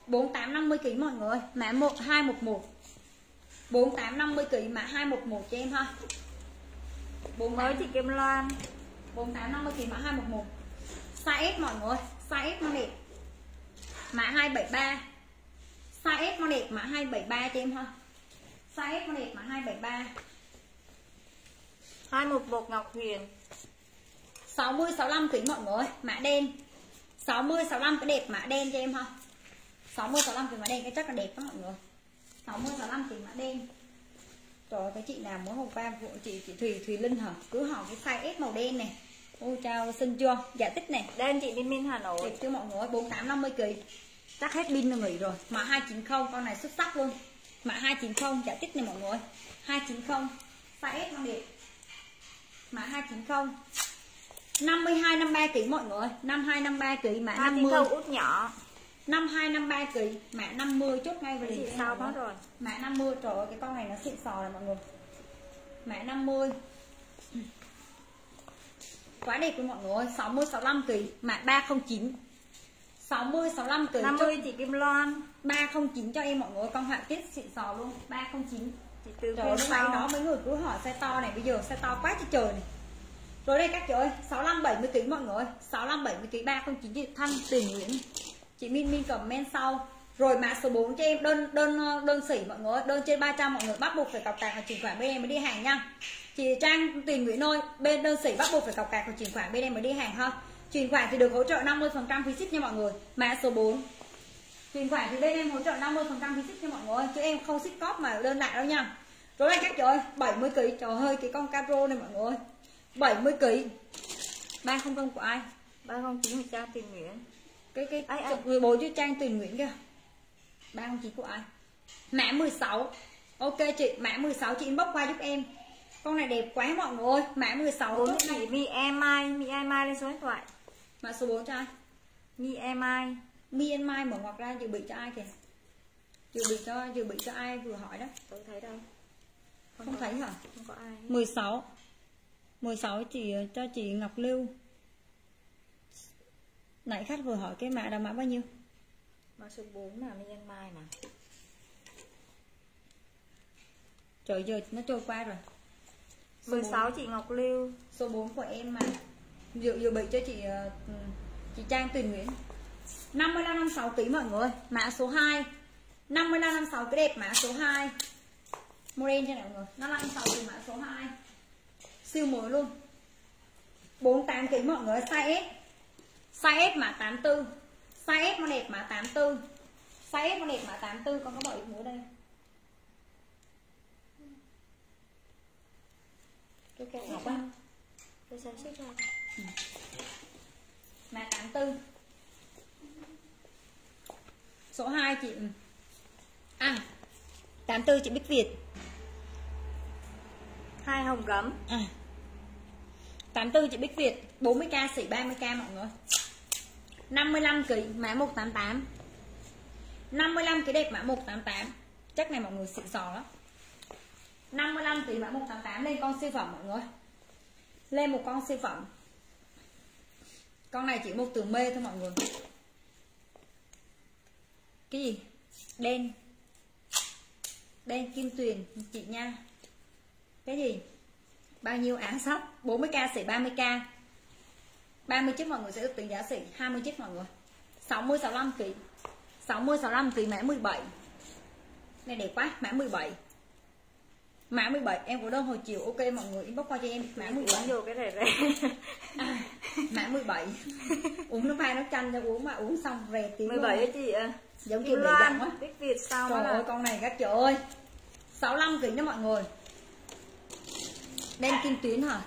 48 50 kg mọi người. Mã 1 211 48 50 kg mã 211 cho em ha.
48 mới chị Kim Loan.
48 50 kg mã 211 size S mọi người. Size S nó đẹp. Mã 273 size S nó đẹp mã 273 cho em ha. Size S nó đẹp mã 273
211 Ngọc Huyền
60 65 kg mọi người mã đen 60 65 cái đẹp mã đen cho em ha 60 65 kg mã đen cái chắc là đẹp đó mọi người 60 65 kg mã đen Trời cái chị nào muốn hộp ba của chị chị Thùy Thùy Linh hả? Cứ hỏi cái size S màu đen này. Ôi chào xinh chưa? Dạ tích này.
Đen chị Minh Minh Hà Nội.
Đẹp chưa mọi người? 4850 kg. Chắc hết pin rồi nghỉ rồi. Mã 290 con này xuất sắc luôn. Mã 290 dạ tích này mọi người. 290 size S mang đẹp. Mã 290 52 53 kg mọi người. 52 53 kg mã 50.
út nhỏ.
5253 kg mã 50 chốt ngay vào
liền sao đó rồi?
Mã 50 trời ơi cái con này nó xịn sò này mọi người. Mã 50 quá đẹp luôn mọi người ơi. 60 65 kg mã 309 60 65 kg
50 chị Kim Loan.
309 cho em mọi người con họa tiết xịn sò luôn. 309
chị từ
Trời ơi,
sau.
đó mấy người cứ hỏi xe to này bây giờ xe to quá trời trời này rồi đây các chị ơi 65 70 kg mọi người ơi. 65 70 kg 309 chị Thanh Tình Nguyễn. Chị Min Min comment sau. Rồi mã số 4 cho em, đơn đơn ờ, đơn sỉ mọi người ơi. đơn trên 300 mọi người, bắt buộc phải cọc cạc và chuyển khoản bên em mới đi hàng nha. Chị Trang Tình Nguyễn ơi, bên đơn sỉ bắt buộc phải cọc cạc và chuyển khoản bên em mới đi hàng ha. Chuyển khoản thì được hỗ trợ 50% phí ship nha mọi người. Mã số 4 chuyển khoản thì bên em hỗ trợ 50 phần trăm phí ship nha mọi người chứ em không ship cóp mà đơn lại đâu nha. Rồi đây các chị ơi 70 kg trời ơi, cái con caro này mọi người 70 kg ba không công của ai?
309 Trang Tiền Nguyễn.
Cái cái
Ai, ai?
người bố chứ trang tiền nguyễn không chín của ai? Mã 16 ok chị mã 16 chị inbox qua giúp em. Con này đẹp quá mọi người ơi. Mã 16
4
tốt
chị
này
Mi Em Mai Mi Em Mai lên số điện thoại.
Mã số 4 cho ai?
Mi Em Mai
mi and mai mở ngoặc ra dự bị cho ai kìa? Dự bị cho dự bị cho ai vừa hỏi đó?
Tôi thấy đâu?
Không,
có-
thấy hả?
không có ai.
16 16 chị cho chị Ngọc Lưu. Nãy khách vừa hỏi cái mã là mã bao nhiêu?
Mã số 4 là Mi Em Mai nè
trời giờ nó trôi qua rồi. Số
16 chị Ngọc Lưu.
Số 4 của em mà. Dự dự bị cho chị ờ, chị Trang Tuyền Nguyễn. 55 56 kg mọi người mã số 2 55 56 cái đẹp mã số 2 model cho mọi người. 55 56 kg mã số 2 siêu mới luôn. 48 kg mọi người size S. Size S mã 84 size S nó đẹp mã 84 size S nó đẹp mã 84 con có bỏ ít nữa đây.
Cái cái
Ngọc á.
Cái sao xích ra.
Mã 84 số 2 chị à 84 chị Bích Việt.
Hai hồng gấm.
À 84 chị Bích Việt 40k xỉ 30k mọi người. 55 kg mã 188 55 cái đẹp mã 188 chắc này mọi người xịn sò lắm. 55 kg mã 188 lên con siêu phẩm mọi người. Lên một con siêu phẩm. Con này chỉ một từ mê thôi mọi người. Cái gì? Đen. Đen kim tuyền, chị nha. Cái gì? Bao nhiêu áng sóc? 40k xỉ 30k 30 chiếc mọi người sẽ được tính giá xỉ 20 chiếc mọi người 60 65 kg 60 65 kg mã 17 này đẹp quá mã 17 mã 17 em có đơn hồi chiều ok mọi người inbox qua cho em mã 17
uống vô cái này đây
à, mã 17 uống nước mai nước chanh cho uống mà uống xong rè tiếng
17
luôn.
á chị ạ
giống kiểu dặn quá
Bích Việt sau
trời ơi
là
con này các chị ơi. 65 kg đó mọi người đen kim tuyến hả?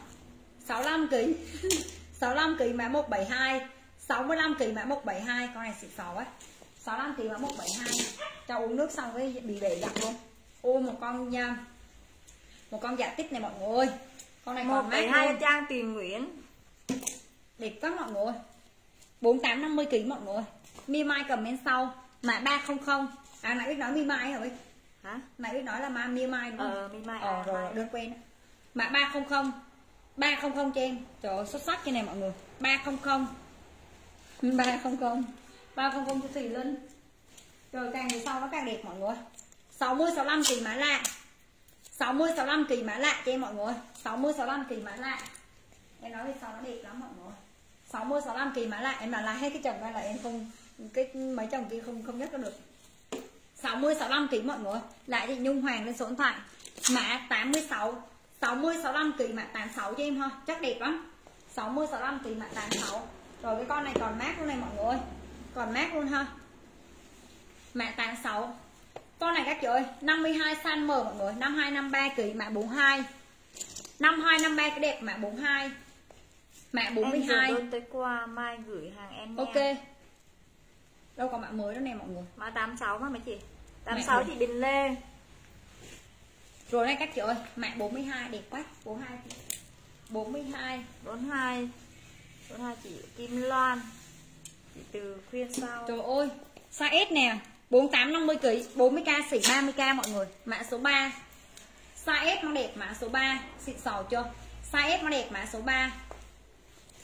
65 kg 65 kg mã 172 65 kg mã 172 con này xịn sò quá 65 kg mã 172 cho uống nước xong cái bị bể dặn luôn. Ôi một con nha một con dạ tích này mọi người. Con này còn mát
hai Trang Tiền Nguyễn.
Đẹp quá mọi người. 4850 kg mọi người. Mi mai comment sau. Mã 300 à nãy biết nói mi mai hả Bích?
hả?
Nãy biết nói là ma mi mai đúng không?
Ờ Mi Mai
ờ
à,
rồi đơn quen đó. Mã 300 300 cho em. Trời ơi xuất sắc cho này mọi người. 300 300 300 cho Thùy Linh. Rồi càng về sau nó càng đẹp mọi người. 60 65 kỳ mã lạ. 60 65 kỳ mã lạ cho em mọi người. 60 65 kỳ mã lạ. Em nói về sau nó đẹp lắm mọi người. 60 65 kỳ mã lạ. Em là lại hết cái chồng ra là em không cái mấy chồng kia không không nhắc ra được. 60 65 kg mọi người. Lại chị Nhung Hoàng lên số điện thoại. Mã 86 60 65 kg mã 86 cho em ha chắc đẹp lắm. 60 65 kg mã 86 rồi cái con này còn mát luôn này mọi người còn mát luôn ha. Mã 86 con này các chị ơi 52 size M mọi người. 52 53 kg mã 42 52 53 cái đẹp mã 42 mã
em
42
vừa đơn tới qua mai gửi hàng em nha.
Ok. Đâu còn mã mới nữa nè mọi người.
Mã 86 mà mấy chị? 86
Mẹ
chị Bình Lê
rồi đây các chị ơi mã 42 đẹp quá 42 42
42 42 chị Kim Loan chị từ khuyên sau
Trời ơi, size S nè, 48 50 kg, 40k xỉ 30k mọi người. Mã số 3. Size S nó đẹp mã số 3, xịn sò chưa? Size S nó đẹp mã số 3.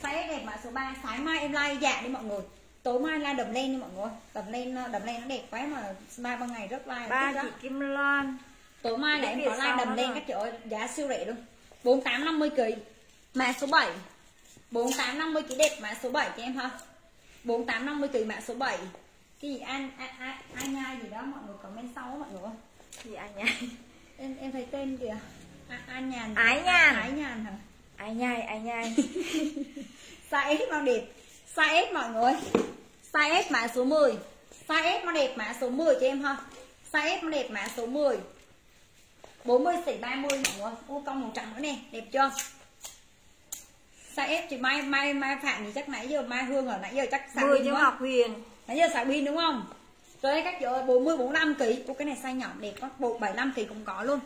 size S đẹp mã số 3 sáng mai em like dạ đi mọi người tối mai like đầm lên đi mọi người đầm lên đầm lên nó đẹp quá mà ba ba ngày rất like
ba chị. Kim Loan
tối mai là em có like đầm lên
rồi.
các chị ơi giá siêu rẻ luôn. 4850 kg mã số 7 4850 kg đẹp mã số 7 cho em ha. 4850 kg mã số 7 cái gì? An an an nhai gì đó mọi người comment sau mọi người
gì anh nhá
em em thấy tên kìa. An, an nhàn.
Ái Nhàn.
ái nhàn hả?
Ai nhai ai nhai.
Size S màu đẹp. Size S mọi người size S mã số 10 size S màu đẹp mã số 10 cho em ha. Size S màu đẹp mã số 10 40 xỉ 30 mọi người ô con màu trắng nữa nè đẹp chưa? Size S chị mai mai mai phạm thì chắc nãy giờ mai hương ở nãy giờ chắc
mười
pin đúng không
Huyền.
Nãy giờ sáng pin đúng không? Rồi các chị ơi 40 45 kg Ô, cái này size nhỏ đẹp quá bộ 75 kg cũng có luôn.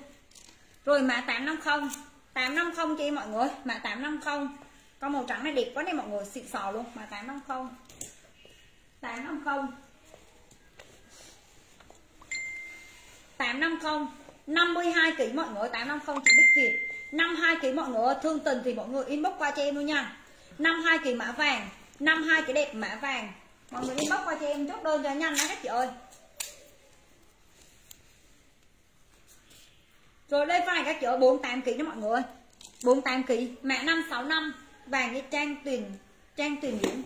Rồi mã 850 850 cho em mọi người mã 850 con màu trắng này đẹp quá này mọi người xịn sò luôn mã 850 850 850 52 kg mọi người 850 chị Bích Việt. 52 kg mọi người thương tình thì mọi người inbox qua cho em luôn nha. 52 kg mã vàng 52 cái đẹp mã vàng. Mọi người inbox qua cho em chốt đơn cho nhanh đó các chị ơi. Rồi đây phải các chị ơi 48 kg nha mọi người. 48 kg mã 565 vàng với trang tuyển trang tuyển điểm.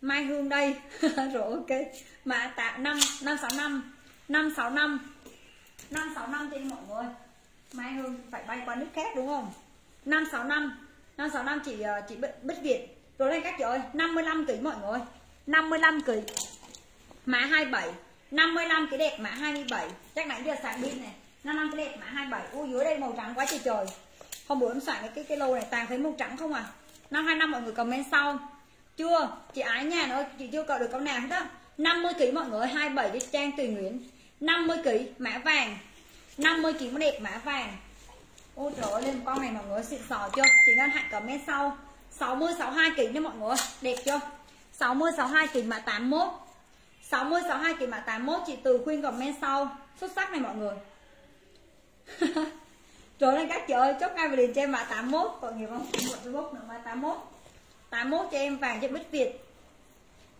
Mai Hương đây. Rồi ok. Mã tạ 5 565 565 565 trên mọi người. Mai Hương phải bay qua nước khác đúng không? 565 565 chị ờ, chị Bích Việt. Rồi lên các chị ơi 55 kg mọi người. 55 kg mã 27 55 cái đẹp mã 27 chắc nãy giờ sạc pin này. 55 cái đẹp mã 27 ui dưới đây màu trắng quá trời trời. Hôm bữa em soạn cái cái, cái lô này toàn thấy màu trắng không à? 525 mọi người comment sau. Chưa? Chị ái nhà nữa chị chưa cậu được câu nào hết á. 50 kg mọi người 27 cái trang tùy nguyễn. 50 kg mã vàng. 50 kg đẹp mã vàng. Ôi trời ơi lên con này mọi người xịn sò chưa? Chị ngân hạnh comment sau. 60 62 kg nha mọi người. Đẹp chưa? 60 62 kg mã 81 60 62 kg mã 81 chị từ khuyên comment sau. Xuất sắc này mọi người. Trời ơi các chị ơi, chốt ngay về liền cho em mã 81 Còn nhiều không? Một Facebook nữa mã 81 81 cho em vàng cho Bích Việt.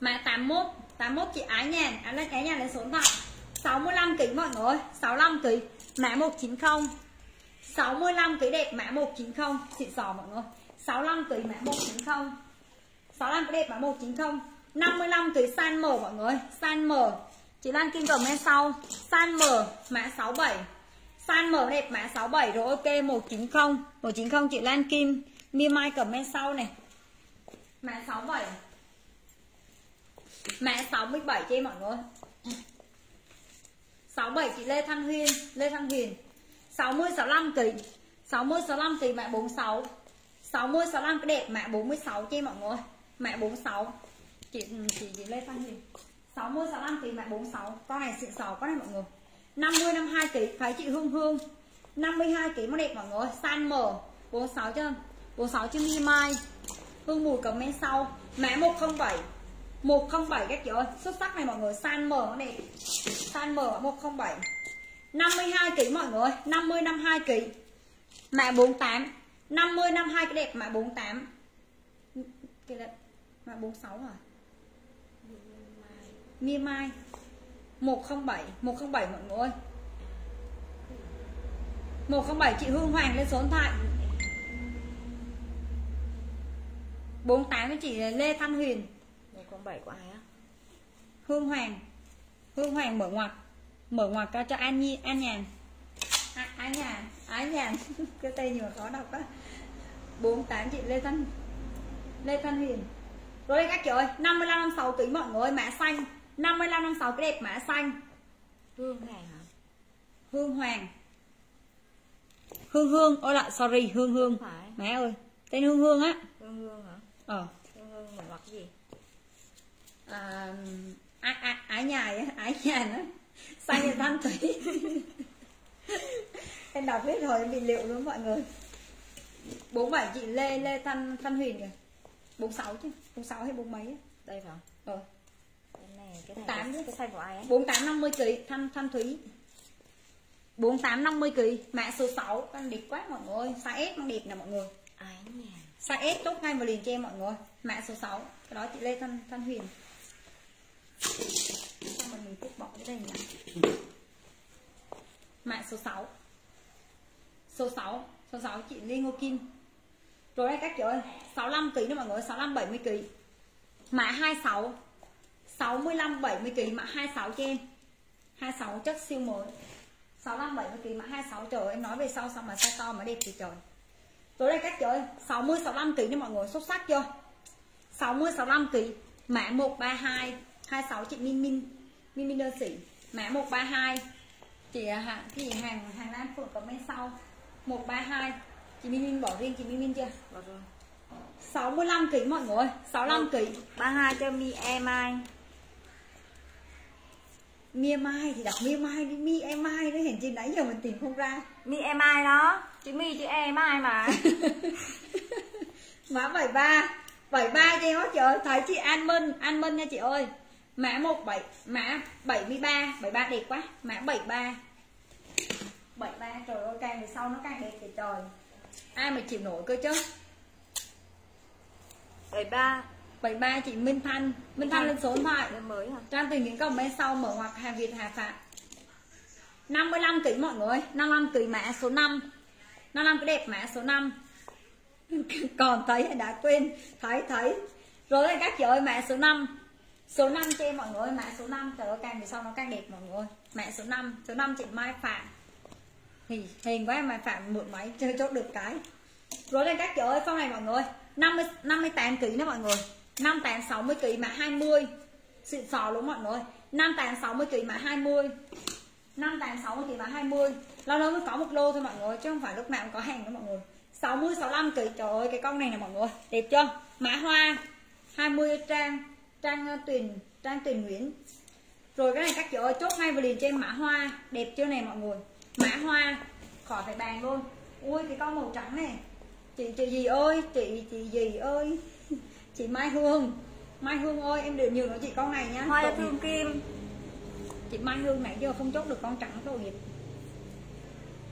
Mã 81 81 chị Ái Nhàn Ái Nhàn lên số điện thoại. 65 kg mọi người 65 kg Mã 190 65 kg đẹp, mã 190 Xịn sò mọi người 65 kg mã 190 65 kg đẹp, mã 190 55 kg san M mọi người san M. Chị Lan Kim comment sau. San M, mã 67 san M đẹp, mã 67 rồi, ok 190 190 chị Lan Kim. Mi Mai comment sau này. Mã 67 Mã 67 cho em mọi người 67 chị Lê Thanh Huyền Lê Thanh Huyền. 60 65 kỳ 60 65 kỳ mã 46 60 65 cái đẹp mã 46 cho em mọi người. Mã 46 chị ừ, chị, chị Lê Thanh Huyền. 60 65 kỳ mã 46 con này xịn sò quá này mọi người. 50 52 kỳ phải chị Hương Hương. 52 kg nó đẹp mọi người. San M 46 cho 46 cho Mi Mai. Hương mùi comment sau. Mã 107 107 các chị ơi. Xuất sắc này mọi người. San M nó đẹp size M 107 52 kg mọi người 50 52 kg mã 48 50 52 cái đẹp. Mã 48 cái đẹp. Mã 46 à Mia Mai. 107 107 mọi người ơi. 107 chị Hương Hoàng lên số điện thoại. 48 với chị Lê Thanh Huyền
một con bảy của ai á?
Hương Hoàng. Hương Hoàng mở ngoặc. Mở ngoặc cho cho An Nhi An Nhàn. À, An Nhàn An Nhàn. Cái tên nhiều khó đọc á? 48 chị Lê Thanh Lê Thanh Huyền rồi đây các chị ơi 55 56 kg mọi người mã xanh. 55 56 cái đẹp mã xanh.
Hương này hả?
Hương Hoàng. Hương Hương ôi lại sorry Hương Hương. Mẹ ơi tên Hương Hương á.
Hương hương hả?
Ờ.
Hương hương một mặt gì
à, á, á, ái nhài ái nhài á xanh như thanh thủy em đọc hết rồi em bị liệu luôn mọi người. Bốn bảy chị lê lê thanh thanh huyền kìa. Bốn sáu chứ bốn sáu hay bốn mấy
đây phải không?
Ờ.
Cái này cái này
Tám chứ.
cái size của ai
bốn tám năm mươi kg thanh thanh thúy. Bốn tám năm mươi kg mã số 6 con đẹp quá mọi người size S con đẹp nè mọi người.
Ái nhà?
Size S tốt ngay vào liền cho em mọi người. Mã số 6 cái đó chị Lê Thanh Thanh Huyền Xong rồi mình thích bỏ cái đây nhỉ? Mã số 6 số 6 số 6 chị Lê Ngô Kim. Rồi đây các chị ơi 65 kg nữa mọi người 65 70 kg mã 26 65 70 kg mã 26 cho em. 26 chất siêu mới. 65 70 kg mã 26 trời ơi, em nói về sau sao mà sao to mà đẹp thì trời. Rồi đây các chị ơi 60 65 kg nữa mọi người xuất sắc chưa? 60 65 kg mã 132 26 chị Min Min Min Min đơn sĩ mã 132 chị à, hàng cái gì hàng hàng Lan Phượng comment sau. 132 chị Min Min bỏ riêng chị Min Min chưa?
Bỏ rồi.
65 kg mọi người 65 kg
32 cho mi em ai
Mia Mai thì đọc Mia Mai đi Mia Mai đó hiện trên nãy giờ mình tìm không ra.
Mi em ai đó chữ mi chữ em ai mà.
Mã 73 73 cho em hết trời thấy chị An Minh An Minh nha chị ơi mã 17 mã 73 73 đẹp quá. Mã 73 73 trời ơi càng về sau nó càng đẹp thì trời. Ai mà chịu nổi cơ chứ?
73
73 chị Minh Thanh. Minh Thanh lên số điện thoại.
Mới hả?
Trang tìm những comment sau mở ngoặc hàng Việt Hà Phạm. 55 kg mọi người 55 kg mã số 5 55 cái đẹp mã số 5 Còn thấy đã quên. Thấy thấy. Rồi các chị ơi mã số 5 Số 5 cho em mọi người mã số 5 Trời ơi càng về sau nó càng đẹp mọi người Mã số 5 Số 5 chị Mai Phạm. Thì hình quá em Mai Phạm mượn máy chơi chốt được cái. Rồi lên các chị ơi phong này mọi người 50, 58 kg đó mọi người. 58 60 kg mã 20 xịn sò luôn mọi người 58 60 kg mã 20 58 60 kg mã 20 lâu lâu mới có một lô thôi mọi người chứ không phải lúc nào cũng có hàng đó mọi người. 60 65 kg trời ơi cái con này nè mọi người đẹp chưa? Mã hoa 20 trang trang uh, tuyền trang tuyền nguyễn. Rồi cái này các chị ơi chốt ngay vào liền cho em mã hoa. Đẹp chưa này mọi người? Mã hoa khỏi phải bàn luôn. Ui cái con màu trắng này. Chị chị gì ơi? Chị chị gì ơi? Chị Mai Hương. Mai Hương ơi em đều nhường cho chị con này nhá.
Hoa cho thương kim.
Chị Mai Hương nãy giờ không chốt được con trắng tội nghiệp.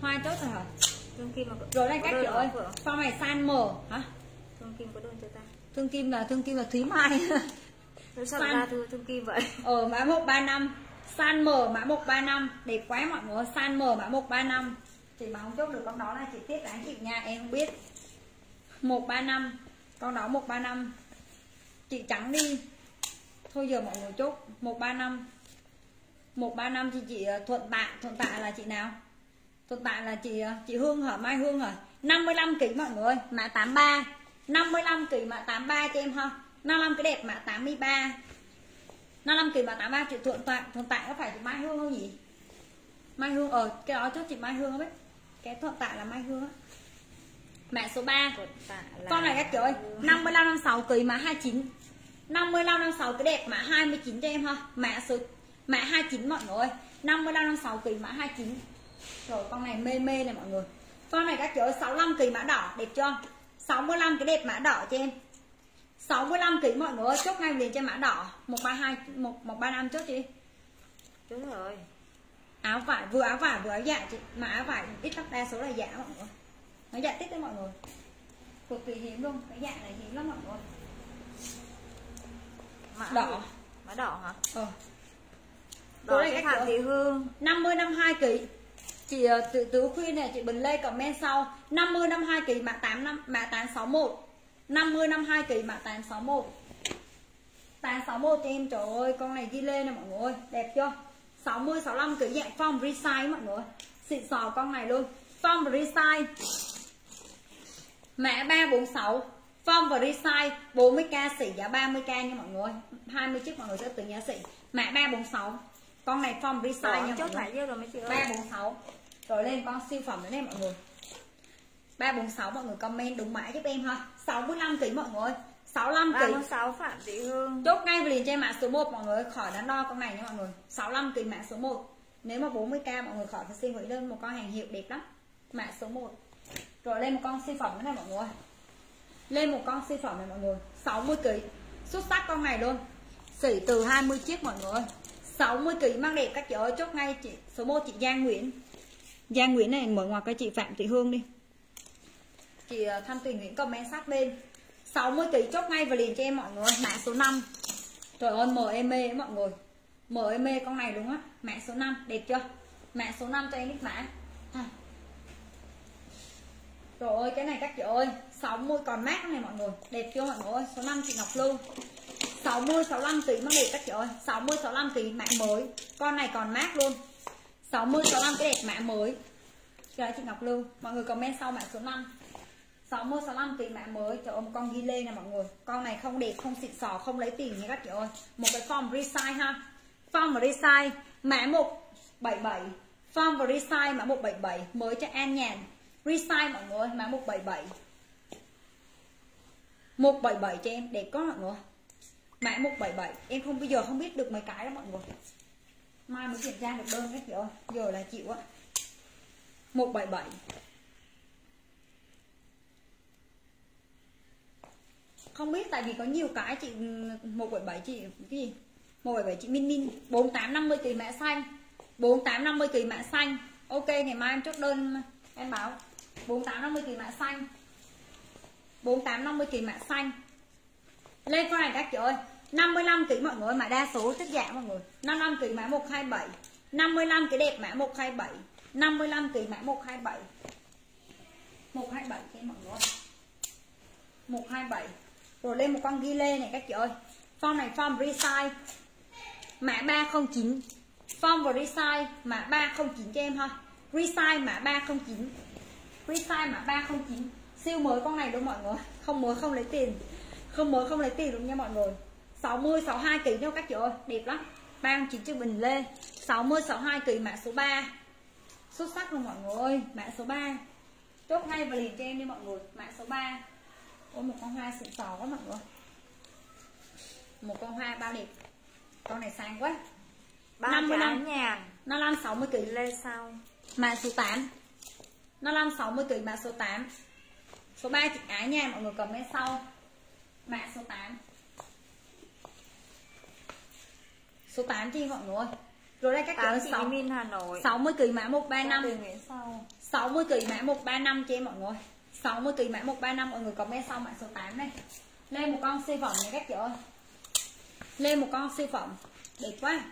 Hoa chốt rồi hả?
Thương kim mà
rồi đây các chị ơi con này san mờ hả?
Thương kim có đơn cho ta.
Thương kim là thương kim là Thúy Mai
sao ra thương, thương kim vậy?
Ờ mã 135 san mờ mã 135 đẹp quá mọi người san mờ mã 135 chị mà không chốt được con đó là chị tiếp đáng chịu nha em không biết. 135 con đó 135 chị trắng đi. Thôi giờ mọi người chốt. 135 135 thì chị ờ, thuận tạ. Thuận tạ là chị nào? Thuận tạ là chị ờ, chị Hương hả? Mai Hương hả? 55 kg mọi người mã 83 55 kg mã 83 cho em ha 55 cái đẹp mã 83 55 kg mã 83 chị thuận tạ thuận tạ có phải chị Mai Hương không nhỉ? Mai Hương ờ cái đó chốt chị Mai Hương không biết. Cái thuận tạ là Mai Hương á. Mã số 3
Thuận tạ là
con này các chị ơi 55 56 kg mã 29 55 56 cái đẹp mã 29 cho em ha. Mã số mã 29 mọi người ơi. 55 56 kg mã 29 rồi con này mê mê này mọi người. Con này các ơi 65 kg mã đỏ đẹp chưa? 65 cái đẹp mã đỏ cho em 65 kg mọi người chốt ngay liền cho mã đỏ. 132 1 135 chốt chị
Đúng rồi.
Áo vải vừa áo vải vừa áo dạ chị. Mà áo vải ít lắm đa số là dạ mọi người. Nó dạ tích đấy mọi người. Cực kỳ hiếm luôn. Cái dạ này hiếm lắm mọi người.
Mã
Đỏ.
mã đỏ hả?
Ờ.
Cho
các
phạm thị hương?
50 52 kg chị ờ, tự tứ khuyên này chị Bình Lê comment sau. 50 52 kg mã 8 năm mã 861 50 52 kg mã 861 861 cho em trời ơi con này ghi lên nè mọi người đẹp chưa? 60 65 kg dạng form resize mọi người. Xịn sò con này luôn. Form resize mã 346 form và resize 40k xỉ giá 30k nha mọi người. 20 chiếc mọi người sẽ tự nhớ xỉ mã 346 con này form resize nha mọi
chốt
người.
lại chưa rồi mấy chị ơi
346 Rồi lên con siêu phẩm nữa này mọi người. 346 mọi người comment đúng mã giúp em ha 65 kg mọi người. 65 kg
36 phạm thị hương.
Chốt ngay về liền cho em mã số 1 mọi người khỏi đắn đo con này nha mọi người. 65 kg mã số 1 Nếu mà 40k mọi người khỏi phải suy nghĩ đơn một con hàng hiệu đẹp lắm. Mã số 1 Rồi lên một con siêu phẩm nữa này mọi người. Lên một con siêu phẩm này mọi người. 60 kg Xuất sắc con này luôn. Sỉ từ 20 chiếc mọi người 60 kg mang đẹp các chị ơi. Chốt ngay chị số 1 chị Giang Nguyễn. Giang Nguyễn này mở ngoặc cho chị Phạm Thị Hương đi chị ờ, Thanh Tuyền Nguyễn comment sát bên. 60 kg chốt ngay và liền cho em mọi người. Mã số 5 trời ơi, mờ em mê mọi người. Mờ em mê con này đúng á. Mã số 5 đẹp chưa? Mã số 5 cho em biết mã. À. Trời ơi, cái này các chị ơi. 60 còn mát này mọi người. Đẹp chưa mọi người ơi? Số 5 chị Ngọc Lưu. 60 65 tỷ nó đẹp các chị ơi. 60 65 tỷ mã mới. Con này còn mát luôn. 60 65 cái đẹp mã mới. Cho chị Ngọc Lưu. Mọi người comment sau mã số 5 60 65 tỷ mã mới. Cho ông con ghi lê nè mọi người. Con này không đẹp, không xịn sò, không lấy tiền nha các chị ơi. Một cái form resize ha. Form và resize, Mã 177 Form và resize, mã 177 Mới cho An Nhàn Resize mọi người, mã 177 177 cho em, đẹp có mọi người. Mã 177 Em không, bây giờ không biết được mấy cái đó mọi người. Mai mới kiểm tra được đơn các chị ơi. Giờ là chịu á. 177 Không biết, tại vì có nhiều cái chị ừ, 177 chị, cái gì? 177 chị Min Min 4850 kỳ mã xanh. 4850 kỳ mã xanh. Ok, ngày mai em chốt đơn, em báo 4850 kỳ mã xanh. 4850 kỳ mã xanh. Lên con này các chị ơi. 55 kg mọi người mà đa số chất giảm mọi người. 55 kg mã 127 55 cái đẹp mã 127 55 kg mã 127 127 cho mọi người 127 rồi lên một con ghi lê này các chị ơi. Form này form resize mã 309 form và resize mã 309 cho em ha. Resize mã 309 resize mã 309 siêu mới con này đúng mọi người? Không mới, không lấy tiền. Không mới, không lấy tiền đúng nha mọi người. 60 62 kg đâu các chị ơi. Đẹp lắm. 39 chữ bình lê. 60 62 kg mã số 3 xuất sắc luôn mọi người ơi. Mã số 3 chốt ngay và liền cho em đi mọi người. Mã số 3 Ôi một con hoa xịn sò quá mọi người. Một con hoa bao đẹp. Con này sang quá.
55 ngàn
nó lăn 60 kg
lên sau.
Mã số 8 nó lăn 60 kg mã số 8 số 3 chị ái nha mọi người comment sau. Mã số 8 số 8 chi mọi người rồi đây các chị
sáu min Hà Nội.
60 kg mã 135
từ Nguyễn sau.
60 kg mã 135 cho em mọi người 60 kg mã 135 mọi người comment sau mã số 8 này. Lên một con siêu phẩm này các chị ơi. Lên một con siêu phẩm đẹp quá.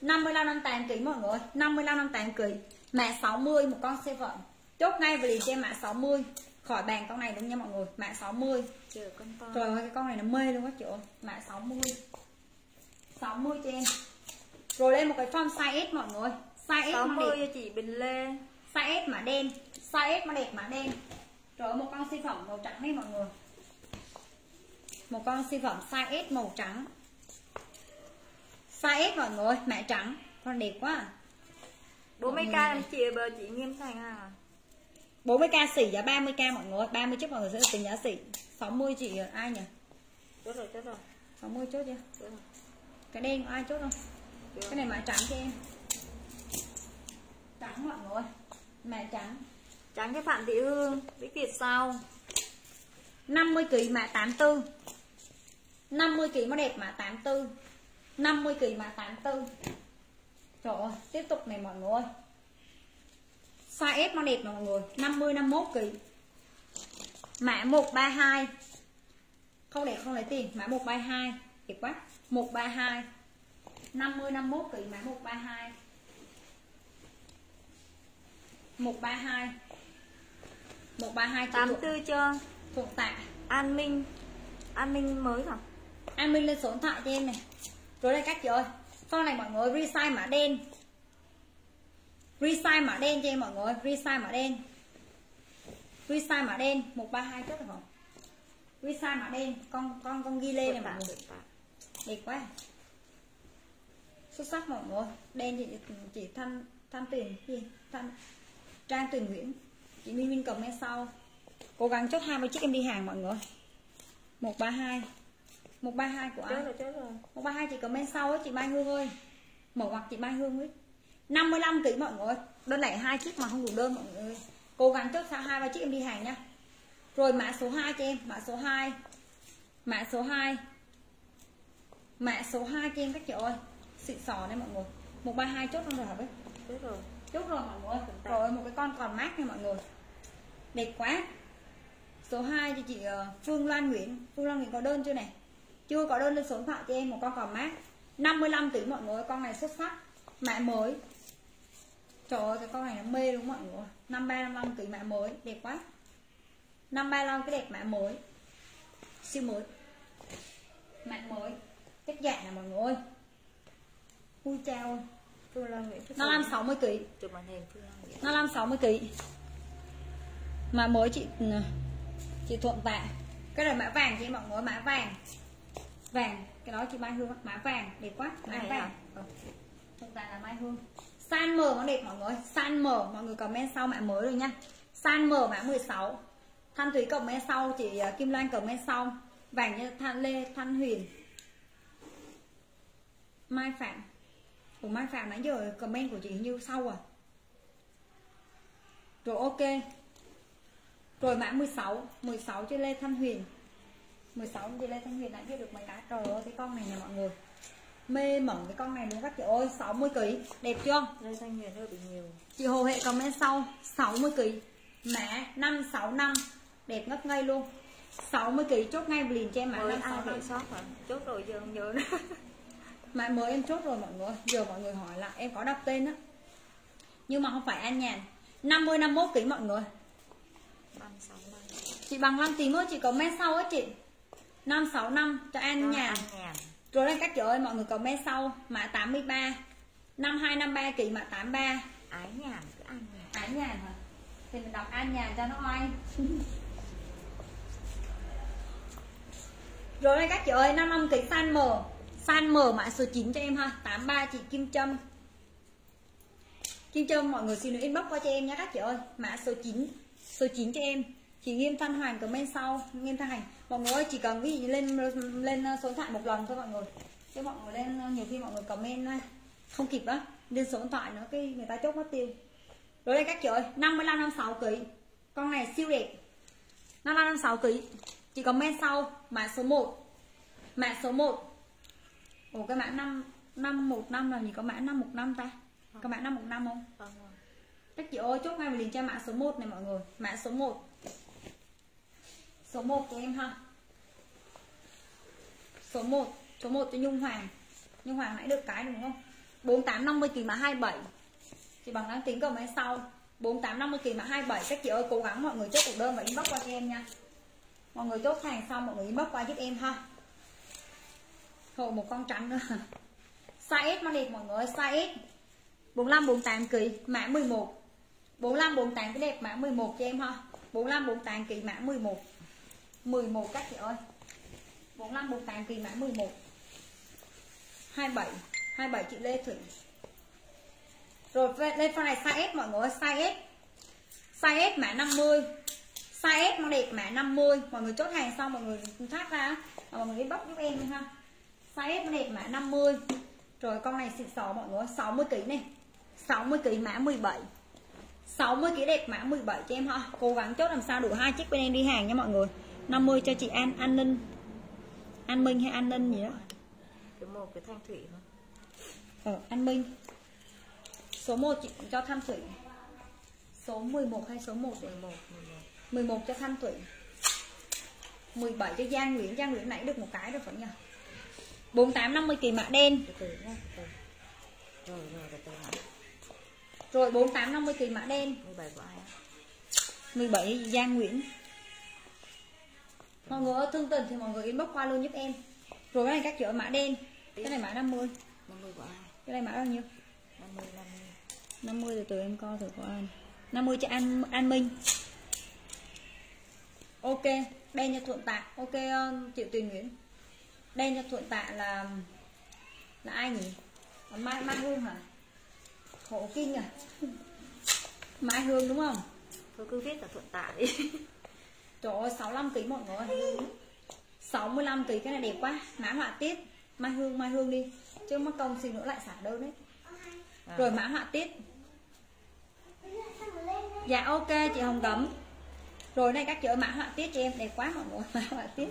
55 năm 8 kg mọi người 55 năm 8 kg mã 60 một con siêu phẩm. Chốt ngay và liền cho em mã 60 khỏi bàn con này đúng nha mọi người mã 60
chờ con to.
Trời ơi cái con này nó mê luôn các chị ơi. Mã 60 60 cho em. Rồi lên một cái form size S mọi người size S nó
60
đẹp
cho chị Bình Lê.
Size S mã đen. Size S nó đẹp mã đen rồi một con siêu phẩm màu trắng đi mọi người. Một con siêu phẩm size S màu trắng. Size S mọi người mã trắng. Con đẹp quá à.
40k em chị bờ chị Nghiêm Thành à?
40k xỉ giá 30k mọi người 30 chiếc mọi người sẽ được tính giá xỉ. 60 chị ai nhỉ?
Chốt rồi chốt rồi.
60 chốt chưa?
Chốt rồi.
Cái đen có ai chốt không?
Chưa.
cái này mã trắng cho em. Trắng mọi người mã trắng
trắng cho Phạm Thị Hương Bích Việt sau
50 kg mã 84 50 kg nó đẹp mã 84 50 kg mã 84 Trời ơi, tiếp tục này mọi người Size S nó đẹp mọi người 50 51 kg Mã 132 Không đẹp, không lấy tiền. Mã 132 Đẹp quá. 132 50 51 kg mã 132 132 132 chị thuộc,
84 cho
thuộc tạ
An Minh. An Minh mới hả?
An Minh lên số điện thoại cho em này. Rồi đây các chị ơi. Con này mọi người resize mã đen. Resize mã đen cho em mọi người. Resize mã đen. Resize mã đen. 132 chút được không Resize mã đen. Con con con ghi lê này mọi người. Đẹp quá. Xuất sắc mọi người. Đen chị chị thanh thanh tiền gì? Thanh Trang Tuyền Nguyễn Chị Minh Minh comment sau. Cố gắng chốt 20 chiếc em đi hàng mọi người 132 132 của ai?
chốt rồi. chốt rồi
132 chị comment sau á chị Mai Hương ơi. Mở ngoặc chị Mai Hương ấy. 55 kg mọi người Đơn lẻ hai chiếc mà không đủ đơn mọi người ơi. Cố gắng chốt sao hai ba chiếc em đi hàng nha Rồi mã số 2 cho em Mã số 2 Mã số 2 Mã số 2 cho em các chị ơi. Xịn sò đấy mọi người. 132 chốt không rồi hả bếp
chốt rồi.
Chốt rồi mọi người Rồi một cái con còn mát nha mọi người Đẹp quá. Số 2 cho chị ờ, Phương Loan Nguyễn. Phương Loan Nguyễn có đơn chưa này? Chưa có đơn lên số điện thoại cho em một con còn mát. 55 tỷ mọi người con này xuất sắc mã mới. Trời ơi cái con này nó mê đúng mọi người. Năm ba năm tỷ mã mới đẹp quá. Năm ba cái đẹp mã mới. Siêu mới. Mã mới. Chất dạng nè mọi người. Ơi ui chao.
Phương Lan Nguyễn
nó làm 60 kg
chụp màn hình Phương Lan Nguyễn.
Nó làm 60 kg mà mới chị chị thuận tạ cái này mã vàng chị mọi người mã vàng. Vàng cái đó chị mai hương mã vàng đẹp quá mã vàng.
à?
ừ. thuận tạ là mai hương. San m nó đẹp mọi người san m mọi người comment sau mã mới rồi nha. San m mã 16 thanh thúy comment sau chị à, kim loan comment sau. Vàng như thanh lê thanh huyền. Mai phạm. Ủa mai phạm nãy giờ comment của chị như sau à. Rồi ok rồi mã 16 16 cho Lê Thanh Huyền. 16 cho Lê Thanh Huyền đã biết được mấy cái. Trời ơi cái con này nè mọi người. Mê mẩn cái con này luôn các chị. Ơi 60 kg Đẹp chưa?
Lê Thanh Huyền hơi bị nhiều.
Chị Hồ Hệ comment sau. 60 kg Mã 565 Đẹp ngất ngây luôn. 60 kg chốt ngay liền cho em mã
mới ai
565
bị sót hả? Chốt rồi giờ không nhớ nữa
Mã mới em chốt rồi mọi người Giờ mọi người hỏi lại em có đọc tên á. Nhưng mà không phải An Nhàn. 50 51 kg mọi người Chị bằng 5 tí thôi chị comment sau á chị. 565 cho An nhàn Rồi đây các chị ơi mọi người comment sau. Mã 83 5253 kỳ mã 83
ái nhàn cứ ăn nhàn
An Nhàn hả? Thì mình đọc An Nhàn cho nó oai. Rồi đây các chị ơi 55 kg san M San M mã số 9 cho em ha. 83 chị Kim Trâm. Kim Trâm mọi người xin inbox qua cho em nha các chị ơi Mã số 9 Số 9 cho em Chị Nghiêm Thanh Hoàng comment sau Nghiêm Thanh Hoàng Mọi người ơi chỉ cần ví dụ lên lên số điện thoại một lần thôi mọi người. Chứ mọi người lên nhiều khi mọi người comment không kịp á. Lên số điện thoại nữa cái người ta chốt mất tiêu. Rồi đây các chị ơi 55 56 kg Con này siêu đẹp. 55 56 kg Chị comment sau Mã số 1 Mã số 1 Ủa cái mã 5 515 là gì? Có mã 515 ta? Có mã 515 không?
Vâng
các chị ơi chốt ngay vào liền cho mã số 1 này mọi người. Mã số 1 Số 1 cho em ha. Số 1 Số 1 cho Nhung Hoàng. Nhung Hoàng hãy được cái đúng không? 4850 kỳ mã 27 Chị bằng đang tính cầm máy sau 4850 kỳ mã 27 Các chị ơi, cố gắng mọi người chốt cuộc đơn và inbox qua cho em nha. Mọi người chốt hàng xong, mọi người inbox qua giúp em ha. Hộ một con trắng nữa. Size S mang đẹp mọi người Size S 45 48 kg mã 11 45 48 cái đẹp, mã 11 cho em ha. 45 48 kg mã 11 11 các chị ơi. 45 48 kỳ mã 11 27 27 chị Lê Thủy. Rồi lên con này size S mọi người size S. Size S mã 50 size S mang đẹp mã 50 mọi người chốt hàng xong, mọi người thoát ra. Mọi người inbox giúp em ha. Size S mang đẹp mã 50 rồi, con này xịn xò mọi người 60 kg này. 60 kg mã 17 60 kg đẹp mã 17 cho em ha. Cố gắng chốt làm sao đủ hai chiếc bên em đi hàng nha mọi người. 50 cho chị An An Ninh. An Minh hay An Ninh gì đó
cái một cái thanh thủy mà.
Ờ An Minh. Số 1 chị cho Thanh Thủy. Số 11 hay số 1 vậy?
11 11
11 cho Thanh Thủy. 17 cho Giang Nguyễn. Giang Nguyễn nãy được một cái rồi phải nhỉ? 48 50 kỳ mã đen.
Rồi rồi từ từ hả
Rồi 48 50 kỳ mã đen.
17 của ai á
17 Giang Nguyễn Mọi người thương tình thì mọi người inbox qua luôn giúp em. Rồi cái này các chợ mã đen. Cái này mã 50
50 của ai?
Cái này mã bao nhiêu?
50 50
50 từ từ em coi thử có ai 50 cho An An Minh. Ok Đen cho Thuận Tạ. Ok ờ, Triệu Tuyền Nguyễn. Đen cho Thuận Tạ là Là ai nhỉ? Là Mai, Mai Hương hả? Hộ Kinh à. Mai Hương đúng không?
Thôi cứ viết là thuận tạ đi
Trời ơi 65 kg mọi người. 65 kg cái này đẹp quá. Mã họa tiết Mai Hương Mai Hương đi. Chứ mất công xin nữa lại xả đơn đấy.
À.
Rồi mã họa tiết. Dạ ok chị Hồng Cẩm. Rồi này các chị ơi mã họa tiết cho em. Đẹp quá mọi người Mã họa tiết.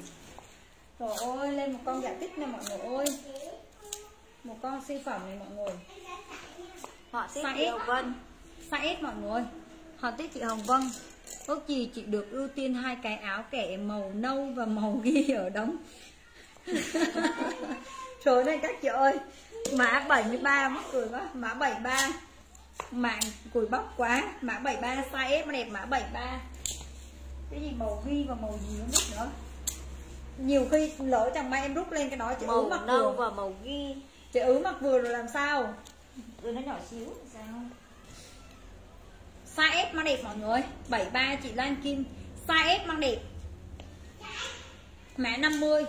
Trời ơi lên một con giả tích này mọi người ơi. Một con siêu phẩm này mọi người.
Họ tiết
Size S mọi người. Họa tiết chị Hồng Vân ước gì chị được ưu tiên hai cái áo kẻ màu nâu và màu ghi ở đống. Rồi đây các chị ơi mã 73 mắc cười quá. Mã 73 mạng cùi bắp quá. Mã 73 size S đẹp mã 73 cái gì màu ghi và màu gì không biết nữa. Nhiều khi lỡ chẳng may em rút lên cái đó chị ứ
màu
mặc
nâu
vừa.
và màu ghi.
Chị ứ mặc vừa rồi làm sao?
Rồi nó nhỏ xíu sao
size S mang đẹp mọi người. 73 chị Lan Kim. Size S mang đẹp mã 50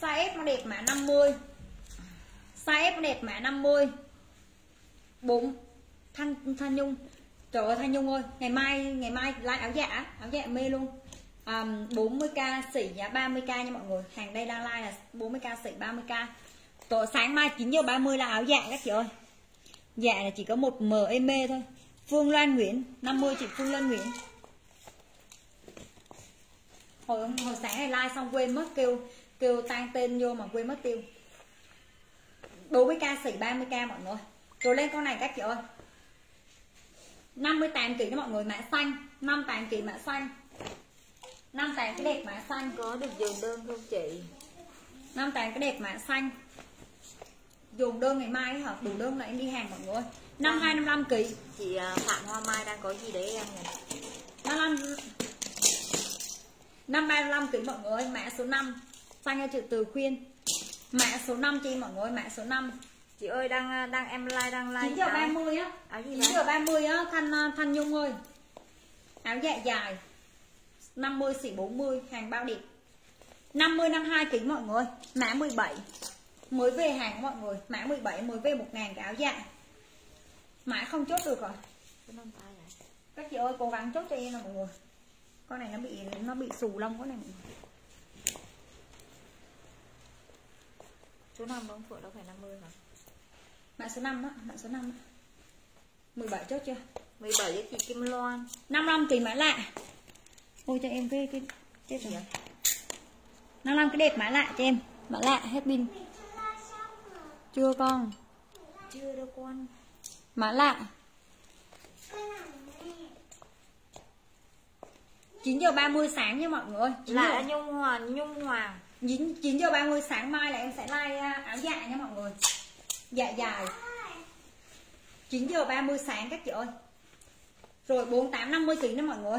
size S mang đẹp mã 50 size S mang đẹp mã 50 4 Thanh Thanh Nhung. Trời ơi Thanh Nhung ơi Ngày mai ngày mai like áo dạ Áo dạ mê luôn. À, um, 40k xỉ giá 30k nha mọi người. Hàng đây đang like là 40k xỉ 30k Tối sáng mai 9 giờ 30 là áo dạ các chị ơi. Dạ là chỉ có một M êm mê thôi. Phương Loan Nguyễn 50 chị Phương Loan Nguyễn. Hồi, hồi sáng này like xong quên mất kêu Kêu tan tên vô mà quên mất tiêu. 40k xỉ 30k mọi người. Rồi lên con này các chị ơi. 58 kg đó mọi người mã xanh 58 kg mã xanh. 58 cái đẹp mã xanh.
Có được dồn đơn không chị?
58 cái đẹp mã xanh. Dùng đơn ngày mai hả? Đủ đơn là em đi hàng mọi người 52 55 kg
chị à, Phạm Hoa Mai đang có gì đấy em nhỉ?
55 535 kg mọi người mã số 5 xanh cho chữ từ khuyên? Mã số 5 chi mọi người mã số 5
chị ơi đang à, đang em like đang like
9 giờ
áo-
30 á.
áo gì
9
vậy?
giờ 30 á Thanh à, Thanh Nhung ơi. Áo dạ dài. 50 xỉ 40 hàng bao đẹp. 50 52 kg mọi người mã 17 mới về hàng mọi người mã 17 mới về 1 ngàn cái áo dạ mã không chốt được rồi. Các chị ơi cố gắng chốt cho em nè mọi người. Con này nó bị nó bị xù lông cái này mọi người
số năm đúng phượng đâu phải 50 hả
mã số 5 đó mã số 5 đó. 17 chốt chưa?
17 với chị Kim Loan.
55 kỳ mã lạ. Ôi cho em cái cái chết rồi 55 cái đẹp mã lạ cho em. Mã lạ hết pin. Chưa con.
Chưa đâu con
mã lạ 9 giờ 30 sáng nha mọi người. 9
là
giờ,
nhung hoàng nhung hoàng
9, 9 giờ 30 sáng mai là em sẽ like à, áo dạ nha mọi người. Dạ dài. 9 giờ 30 sáng các chị ơi. Rồi 48 50 kg đó mọi người.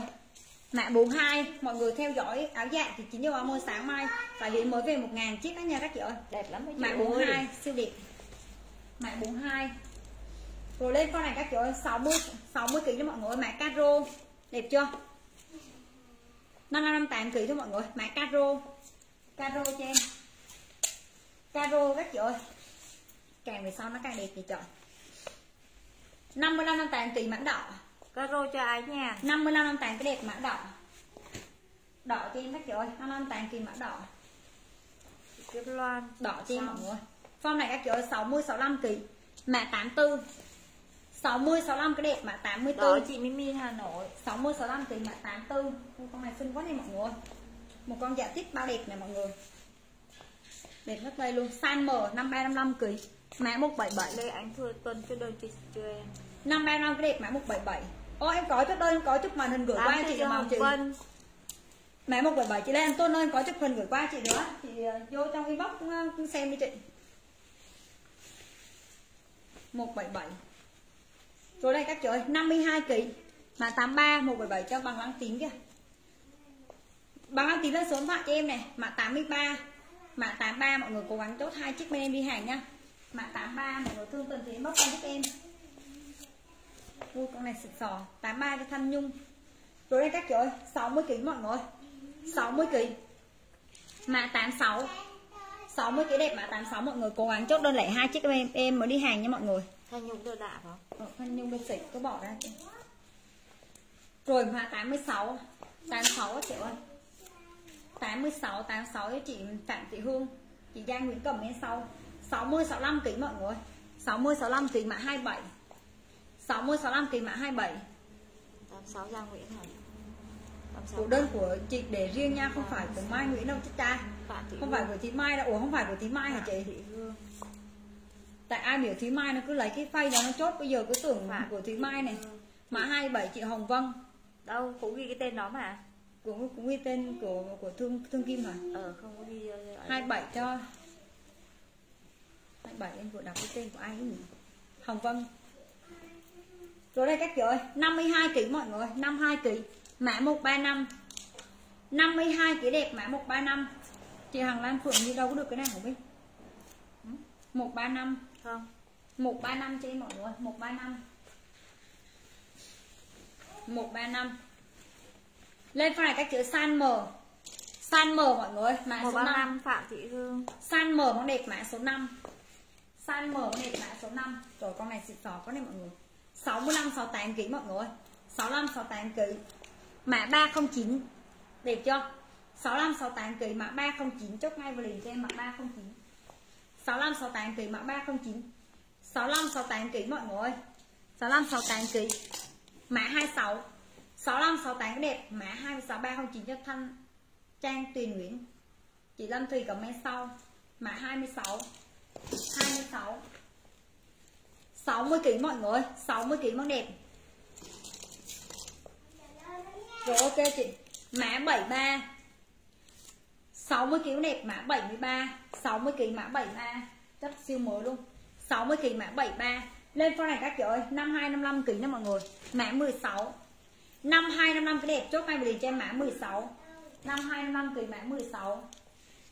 Mã 42 Mọi người theo dõi áo dạ thì 9 giờ 30 sáng mai Tại vì mới về 1 ngàn chiếc đó nha các chị ơi.
Đẹp lắm
Mã
ơi.
42 siêu đẹp. Mã 42 Rồi lên con này các chị ơi 60 60 kg cho mọi người Mã caro. Đẹp chưa? 5558 kg thôi mọi người Mã caro. Caro cho em. Caro các chị ơi. Càng về sau nó càng đẹp chị chọn. 55 58 kg mã đỏ.
Caro cho ai nha?
55 58 cái đẹp mã đỏ. Đỏ cho em các chị ơi 55 58 kg mã đỏ.
Kim Loan.
Đỏ cho em mọi người. Form này các chị ơi 60 65 kg mã 84 60 65 cái đẹp mã 84
đó chị Mimi Hà Nội.
60 65 kg mã 84 Ôi, con này xinh quá này mọi người. Một con dạ tít bao đẹp này mọi người. Đẹp nhất đây luôn. Size M 53 55 kg mã 177
Lê Ánh Thưa Tuân cái đơn cho, cho em.
535 cái đẹp mã 177 Ô em có chút đơn em có chút màn hình gửi qua chị
cho
màu chị.
Vân.
Mã 177 chị lên. Tôn ơi em có chụp hình gửi qua chị nữa. Chị ờ, vô trong inbox ờ, xem đi chị. 177 rồi đây các chị ơi 52 kg mà 83 177 cho bằng lăng tím kìa. Bằng lăng tím lên số điện thoại cho em này. Mà 83 mã 83 mọi người cố gắng chốt hai chiếc bên em đi hàng nha. Mã 83 mọi người thương tình thì bóc qua giúp em. Ui, con này sực sò. 83 cho Thanh Nhung. Rồi đây các chị ơi 60 kg mọi người. 60 kg mã 86 60 kg đẹp, mã 86 mọi người cố gắng chốt đơn lẻ hai chiếc em em mới đi hàng nha mọi người.
Thanh Nhung đưa đạ phải không
Ờ, Thanh Nhung bên xịt có bỏ ra chị. Rồi mã 86 86 á chị ơi. 86 86 cho chị Phạm Thị Hương. Chị Giang Nguyễn Cầm bên sau. 60 65 kg mọi người. 60 65 kg mã 27 60 65 kg mã 27
86 Giang Nguyễn hả? 86
Của đơn của chị để riêng nha Không phải của Mai Nguyễn đâu chứ cha Không phải của Thí Mai đâu. Ủa không phải của Thí Mai hả chị?
Thị Hương
Tại ai biểu Thúy Mai nó cứ lấy cái phay đó nó chốt. Bây giờ cứ tưởng
Phạm
của Thúy Mai này.
Hương.
Mã 27 chị Hồng Vân.
Đâu cũng ghi cái tên đó mà.
Cũng cũng ghi tên của của thương thương kim mà
ờ không có ghi ờ,
hai bảy cho. Hai bảy em vừa đọc cái tên của ai ấy nhỉ? Hồng vân. Rồi đây các chị ơi 52 kg mọi người 52 kg mã 135 52 kg đẹp mã 135 chị Hằng Lan Phượng như đâu có được cái này không biết. 135
không.
135 cho em mọi người 135 135 lên con này các chữ san M san M mọi người mã số
ba
5
năm phạm thị hương.
San M con đẹp mã số 5 san M con đẹp mã số 5 rồi con này xịt sò con này mọi người. 65 68 kg mọi người. 65 68 kg mã 309 đẹp chưa? 65 68 kg mã 309 chốt ngay vào liền cho em mã 309 65 68 kg mã 309 65 68 kg mọi người 65 68 kg mã 26 65 68 đẹp, mã 26 309 cho Thanh Trang Tuyền Nguyễn. Chị Lâm Thùy comment sau. Mã 26 26 60 kg mọi người 60 kg món đẹp. Rồi, ok chị. Mã 73 60 kg đẹp mã 73 60 kg mã 73 chất siêu mới luôn. 60 kg mã 73 lên con này các chị ơi 52 55 kg nha mọi người. Mã 16 52 55 cái đẹp chốt ngay vì cho em mã 16 52 55 kg mã 16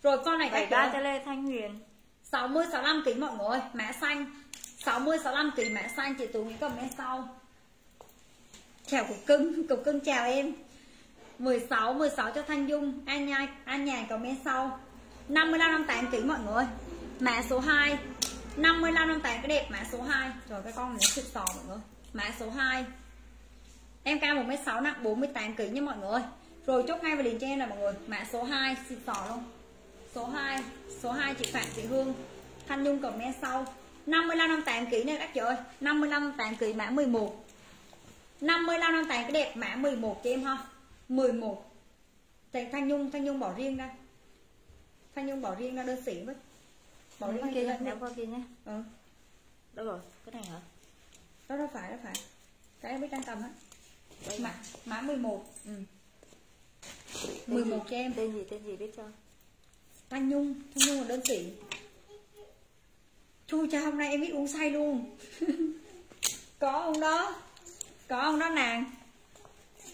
rồi con này các chị
cho lê thanh huyền.
60 65 kg mọi người. Mã xanh. 60 65 kg mã xanh. Chị Tú Nguyễn comment sau. Chào cục cưng. Cục cưng chào em 16 16 cho Thanh Dung An Nhai An Nhàn comment sau 55 58 kg mọi người mã số 2 55 58 cái đẹp mã số 2 rồi cái con này nó xịt sò mọi người mã số 2 em cao 1m6 nặng 48 kg nha mọi người rồi chốt ngay và liền cho em là mọi người mã số 2 xịt sò luôn số 2 số 2 chị Phạm Thị Hương Thanh Nhung comment sau 55 58 kg này các chị ơi 55 58 kg mã 11 55 58 cái đẹp mã 11 cho em ha 11 Thanh, Thanh Nhung Thanh Nhung bỏ riêng ra. Thanh Nhung bỏ riêng ra đơn xỉ với. Bỏ riêng kia
nhé qua kia nhé.
Ừ.
đâu rồi? Cái này hả?
Đó đó phải đó phải. Cái em biết đang cầm á. Mã mã 11 ừ.
Tên
11
gì?
cho em.
Tên gì tên gì biết cho?
Thanh Nhung Thanh Nhung là đơn sĩ Chui cha hôm nay em biết uống say luôn. Có ông đó. Có ông đó nàng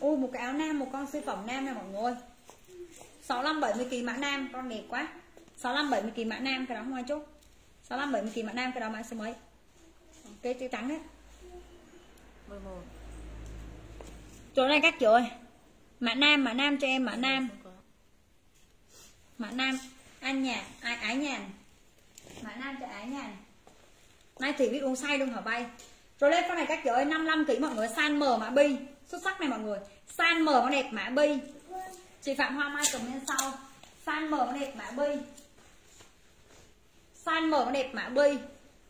Ui một cái áo nam một con siêu phẩm nam nè mọi người. 65 70 kg mã nam con đẹp quá. 65 70 kg mã nam cái đó không ai chốt. 65 70 kg mã nam cái đó mã số mấy? Cái chữ trắng đấy
11
chỗ này các chị ơi. Mã nam mã nam cho em mã nam. mã nam. Anh nhàn ai ái nhàn. Mã nam cho ái nhàn. Nay thì biết uống say luôn hả bay? Rồi lên con này các chị ơi 55 kg mọi người san m mã bi. Xuất sắc này mọi người san mở con đẹp mã bi chị phạm hoa mai cầm lên sau. San mở con đẹp mã bi san mở con đẹp mã bi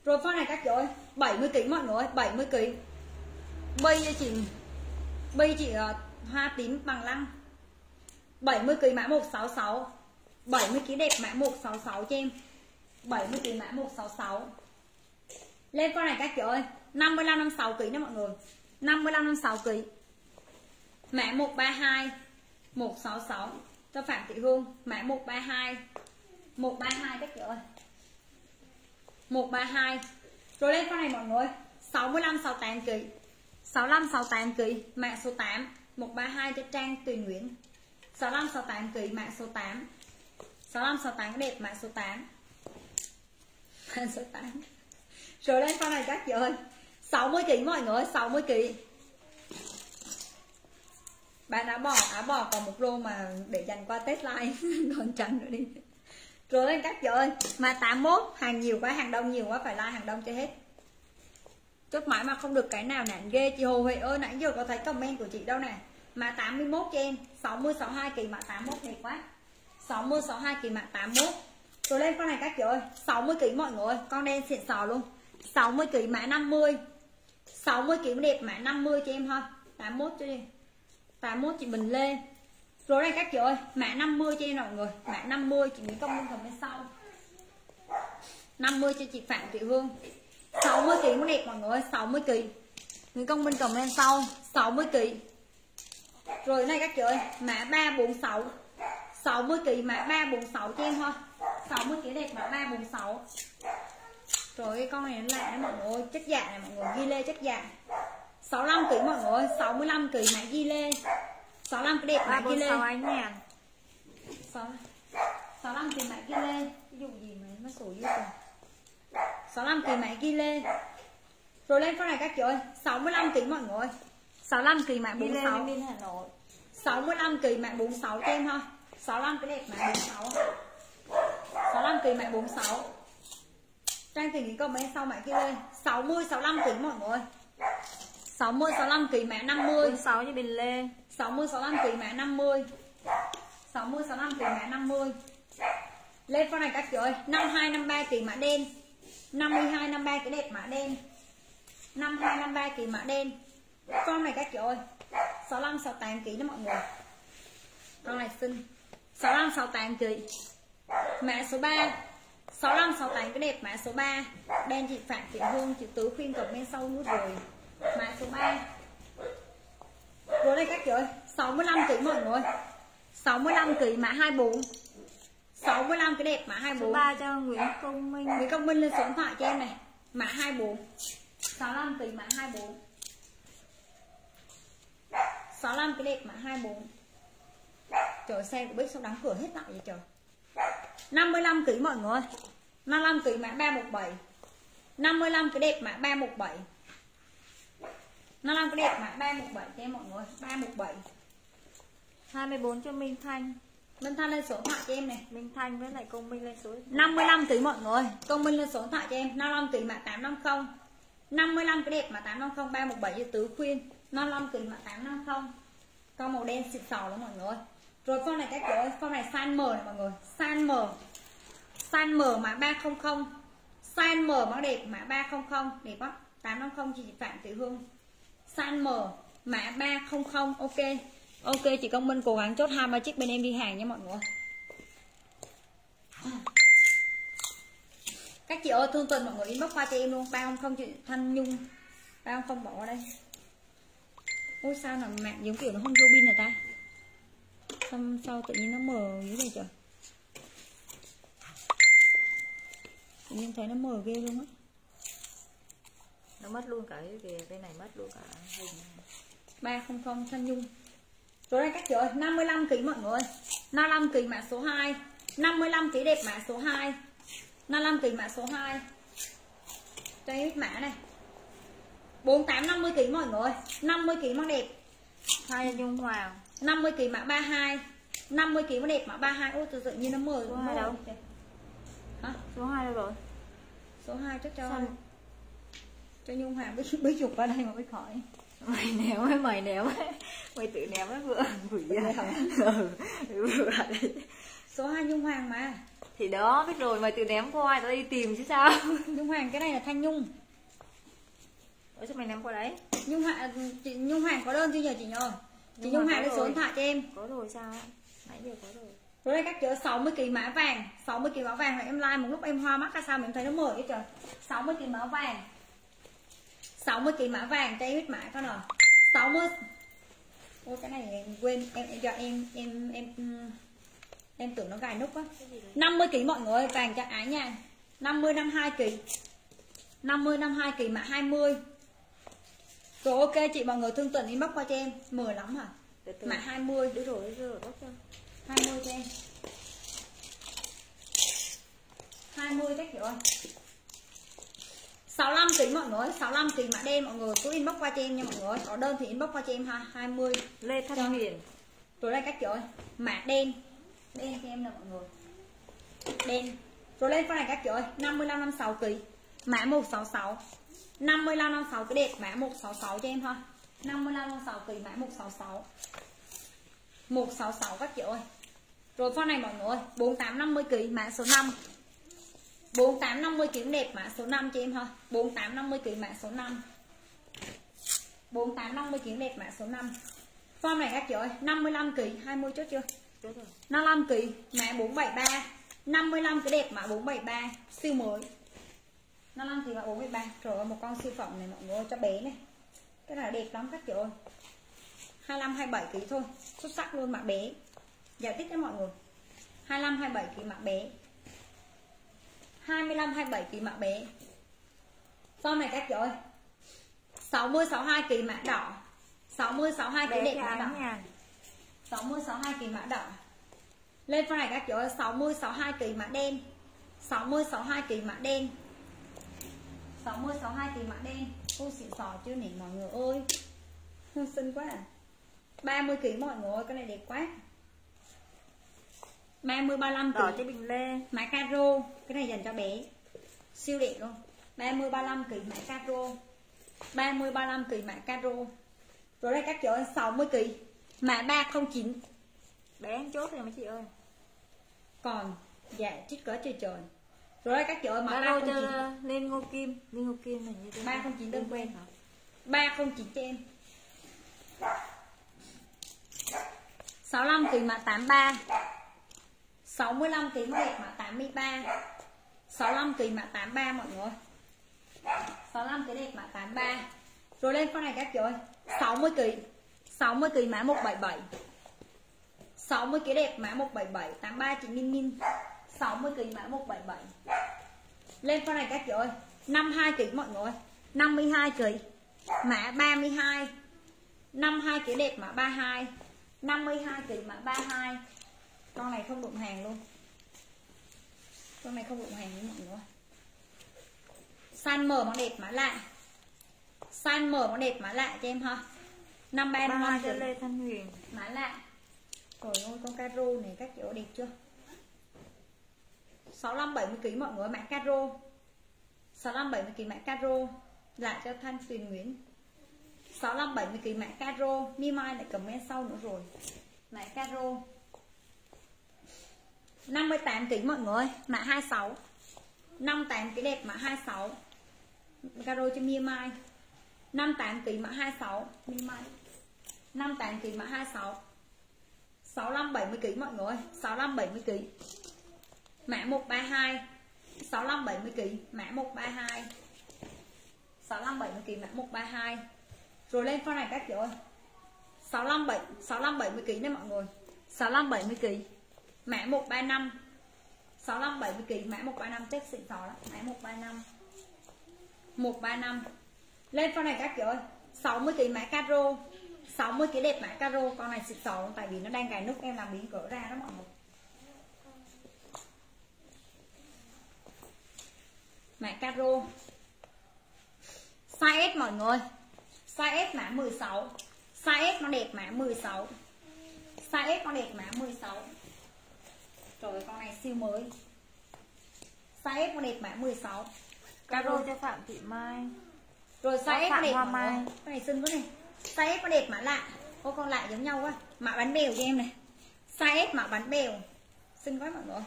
rồi con này các chị ơi 70 kg mọi người 70 kg bi cho chị bi chị uh, hoa tím bằng lăng. 70 kg mã 166 70 kg đẹp mã 166 cho em. 70 kg mã 166 lên con này các chị ơi 55 56 kg nha mọi người. 55 56 kg mã 132 166 cho Phạm Thị Hương. Mã 132 132 các chị ơi. 132 rồi lên con này mọi người. 65 68 kỳ. 65 68 kỳ, mã số 8 132 cho Trang Tùy Nguyễn. 65 68 kỳ, mã số 8 65 68 đẹp, mã số 8 mã số 8 rồi lên con này các chị ơi. 60 kg mọi người 60 kg bạn áo bò áo bò còn một lô mà để dành qua Tết like còn trần nữa đi. Rồi lên các chị ơi. Mà 81 hàng nhiều quá, hàng đông nhiều quá, phải like hàng đông cho hết. Chốt mãi mà không được cái nào nản ghê, chị Hồ Huệ ơi, nãy giờ có thấy comment của chị đâu nè. Mà 81 cho em 60 62 kỳ mã 81 đẹp quá. 60 62 kỳ mã 81 rồi lên con này các chị ơi 60 kg mọi người con đen xịn sò luôn. 60 kg mã 50 60 kg đẹp mã 50 cho em thôi. 81 cho đi 81 chị Bình Lê. Rồi đây, các chị ơi, mã 50 cho em mọi người. Mã 50 chị Nguyễn Công Minh comment sau. 50 cho chị Phạm Thị Hương. 60 kg đẹp mọi người 60 kg Nguyễn Công Minh cầm comment sau 60 kg rồi này các chị ơi, mã 346 60 kg mã 346 cho em thôi. 60 kg đẹp mã 346 rồi cái con này nó lạ đấy mọi người chất dạ này mọi người, ghi lê chất dạ 65 kg mọi người ơi 65 kg mã ghi lê. 65 cái đẹp mã ghi lê.
346 anh ngàn
65 kg mã ghi lê. Ví dụ gì mà nó sổ rồi 65 kg mã ghi lê. Rồi lên con này các chị ơi 65 kg mọi người. ơi 65 kg
lên
46
bên Hà Nội.
65 kg mã 46 cho em ha. 65 cái đẹp mã 46 65 kg mã 46 Trang tìm những comment sau mã kia lên 60 65 kg mọi người 60 65 kg mã 50
46 cho Bình Lê.
60 65 kg mã 50 60 65 kg mã 50 Lên con này các chị ơi 52 53 kg mã đen. 52 53 cái đẹp mã đen. 52 53 kg mã đen. Con này các chị ơi 65 68 kg đó mọi người. Con này xinh. 65 68 kg Mã số 3 65 68 cái đẹp mã số 3 Đen chị Phạm chị Hương chị Tứ khuyên comment sau nút rồi Mã số 3 Rồi đây các chị ơi 65 kg mọi người 65 kg mã 24 65 cái đẹp mã 24
số 3 cho Nguyễn Công Minh.
Nguyễn Công Minh lên số điện thoại cho em này. Mã 24 65 kg mã 24 65 cái đẹp mã 24 Trời xe của Bích sao đóng cửa hết lại vậy trời? 55 kg mọi người 55 kg mã 317 55 cái đẹp mã 317 55 cái đẹp mã 317 cho em mọi người. 317
24 cho Minh Thanh.
Minh Thanh lên số điện thoại cho em này
Minh Thanh với lại Công Minh lên số
55 kg mọi người. Công Minh lên số điện thoại cho em. 55 kg mã 850 55 cái đẹp mã 850 317 cho tứ khuyên. 55 kg mã 850 Con màu đen xịt sò lắm mọi người. Rồi con này các chị ơi Con này size M này mọi người. Size M. Size M mã 300 Size M mã đẹp mã 300 Đẹp quá 850 chị Phạm Thị Hương Size M mã 300 Ok Ok, chị Công Minh cố gắng chốt hai ba chiếc bên em đi hàng nha mọi người. Các chị ơi, thương tình mọi người, inbox qua cho em luôn. ba không chị thanh nhung. ba không bỏ qua đây. Ôi, sao là mạng giống kiểu nó không vô pin rồi ta? Xong sau tự nhiên nó mờ như thế này trời. Tự nhiên thấy nó mờ ghê luôn á
nó mất luôn cả cái kìa cái này mất luôn cả hình
ba không không thanh nhung. Rồi đây các chị ơi 55 kg mọi người 55 kg mã số 2 55 kg đẹp mã số 2 55 kg mã số 2 đây biết mã này. 48 50 kg mọi người 50 kg mắc đẹp.
Hai cho Nhung Hoàng.
50 kg mã 32 50 kg mắc đẹp mã 32 ôi tự tự nhiên nó mờ
Số
mờ
hai đâu?
kìa. hả?
Số 2 đâu rồi?
Số 2 chắc cho.
Sao?
Cho Nhung Hoàng biết biết chụp qua đây mà biết khỏi.
Mày ném ấy mày ném ấy. Mày tự ném ấy vừa. Quỷ
hả?
ừ vừa đấy
số 2 Nhung Hoàng mà.
Thì đó biết rồi mày tự ném qua tao đi tìm chứ sao?
Nhung Hoàng cái này là Thanh Nhung.
Ủa sao mày ném qua đấy?
Nhung Hoàng chị Nhung Hoàng có đơn chưa nhờ chị nhờ? Chị
Nhung
Nhung
Hoàng
lấy số điện thoại cho em.
Có rồi sao? Nãy giờ có rồi.
Rồi đây các chữ 60 kg mã vàng. 60 kg mã vàng là em like một lúc em hoa mắt ra sao mình thấy nó mờ cái trời. 60 kg mã vàng 60 kg mã vàng cho em biết mã con nào 60 Ôi cái này em quên em, em cho em em em em, em tưởng nó gài nút quá.
Cái gì đấy
50 kg mọi người vàng cho ái nha 50 52 kg 50 52 kg mã 20 rồi ok chị mọi người thương tình inbox qua cho em. Mờ lắm hả? Mã 20
được rồi được rồi bóc cho.
20 cho em. 20 chắc rồi 65 kg mọi người 65 kg mã đen mọi người cứ inbox qua cho em nha mọi người. Có đơn thì inbox qua cho em ha 20
Lê
Cho.
Thanh Huyền
rồi đây các chị ơi mã đen. Đen cho em nè mọi người. Đen. Rồi lên con này các chị ơi 55 56 kg mã 166 55 56 cái đẹp mã 166 cho em thôi. 55 56 kg mã 166 166 các chị ơi. Rồi con này mọi người 48 50 kg mã số 5 48 50 kg đẹp mã số 5 cho em thôi. 48 50 kg mã số 5 48 50 kg đẹp mã số 5 Form này các chị ơi 55 kg 20 chốt chưa?
Chốt rồi.
55 kg mã 473 55 cái đẹp mã 473 siêu mới. 55 kg mã 473 rồi một con siêu phẩm này mọi người ơi, cho bé này. Cái này đẹp lắm các chị ơi. 25 27 kg thôi. Xuất sắc luôn mã bé. Giải thích cho mọi người. 25 27 kg mã bé 25 27 kg mã bé. Sau này các chị ơi. 60 62 kg mã đỏ. 60 62 kg đẹp mã đỏ.
ngàn
60 62 kg mã đỏ. Lên phần này các chị ơi 60 62 kg mã đen. 60 62 kg mã đen. 60 62 kg mã đen. Ôi xịn sò chưa nỉ mọi người ơi. Xinh quá à. 30 kg mọi người ơi cái này đẹp quá 30 35
đỏ
kg
cho bình lê.
Mã caro. Cái này dành cho bé. Siêu đẹp luôn. 30 35 kg mã caro. 30 35 kg mã caro. Rồi đây các chị ơi 60 kg mã 309
bé chốt rồi mấy chị ơi.
Còn dạ chích cỡ trời trời. Rồi đây các chị ơi mã
Ba lô
309
cho lên ngô kim. Lên ngô kim này như thế
309 đơn quen.
hả
309 cho em. 65 kg mã 83 65 kg đẹp mã 83 65 kg mã 83 mọi người. 65 kg đẹp mã 83 rồi lên con này các chị ơi. 60 kg 60 kg mã 177 60 kg đẹp mã 177 83 chị Min Min 60 kg mã 177 lên con này các chị ơi. 52 kg mọi người. 52 kg mã 32 52 kg đẹp mã 32 52 kg mã 32 con này không đụng hàng luôn. Con này không đụng hàng với mọi người. Size M mà đẹp mã lạ. Size M mà đẹp mã lạ cho em ha. 53
ba
55
cho lê thanh huyền.
Mã lạ. Trời ơi con caro này các kiểu đẹp chưa? 65 70 kg mọi người mã caro. 65 70 kg mã caro. Lại cho Thanh Tuyền Nguyễn. 65 70 kg mã caro. Mi Mai lại comment sau nữa rồi. Mã caro 58 kính mọi người, mã 26 58 cái đẹp, mã 26 caro cho Mi Mai. 58 kính, mã 26 Mi Mai. 58 kính, mã 26 65 70 kính mọi người 65 70 kính. Mã 132 65 70 kính, mã 132 65 70 kính, mã 132 rồi lên con này các chị ơi. 65 7 65 70 kg đấy mọi người. 65 70 kg mã 135 65 70 kg mã 135 test xịn sò lắm. Mã 135 135 lên con này các chị ơi. 60 kg mã caro. 60 kg đẹp mã caro. Con này xịn sò luôn tại vì nó đang gài nút em làm biến cỡ ra đó mọi người. Mã caro. Size S mọi người. Size S mã 16 size S nó đẹp mã 16 size S nó đẹp mã 16 trời con này siêu mới. Size nó đẹp mã 16
caro cho phạm thị mai.
Rồi size
Phạm
đẹp
Mai.
con này xinh quá này. Size nó đẹp mã lạ. Ô con lại giống nhau quá. Mã bánh bèo cho em này. Size S mã bánh bèo. Xinh quá mọi người.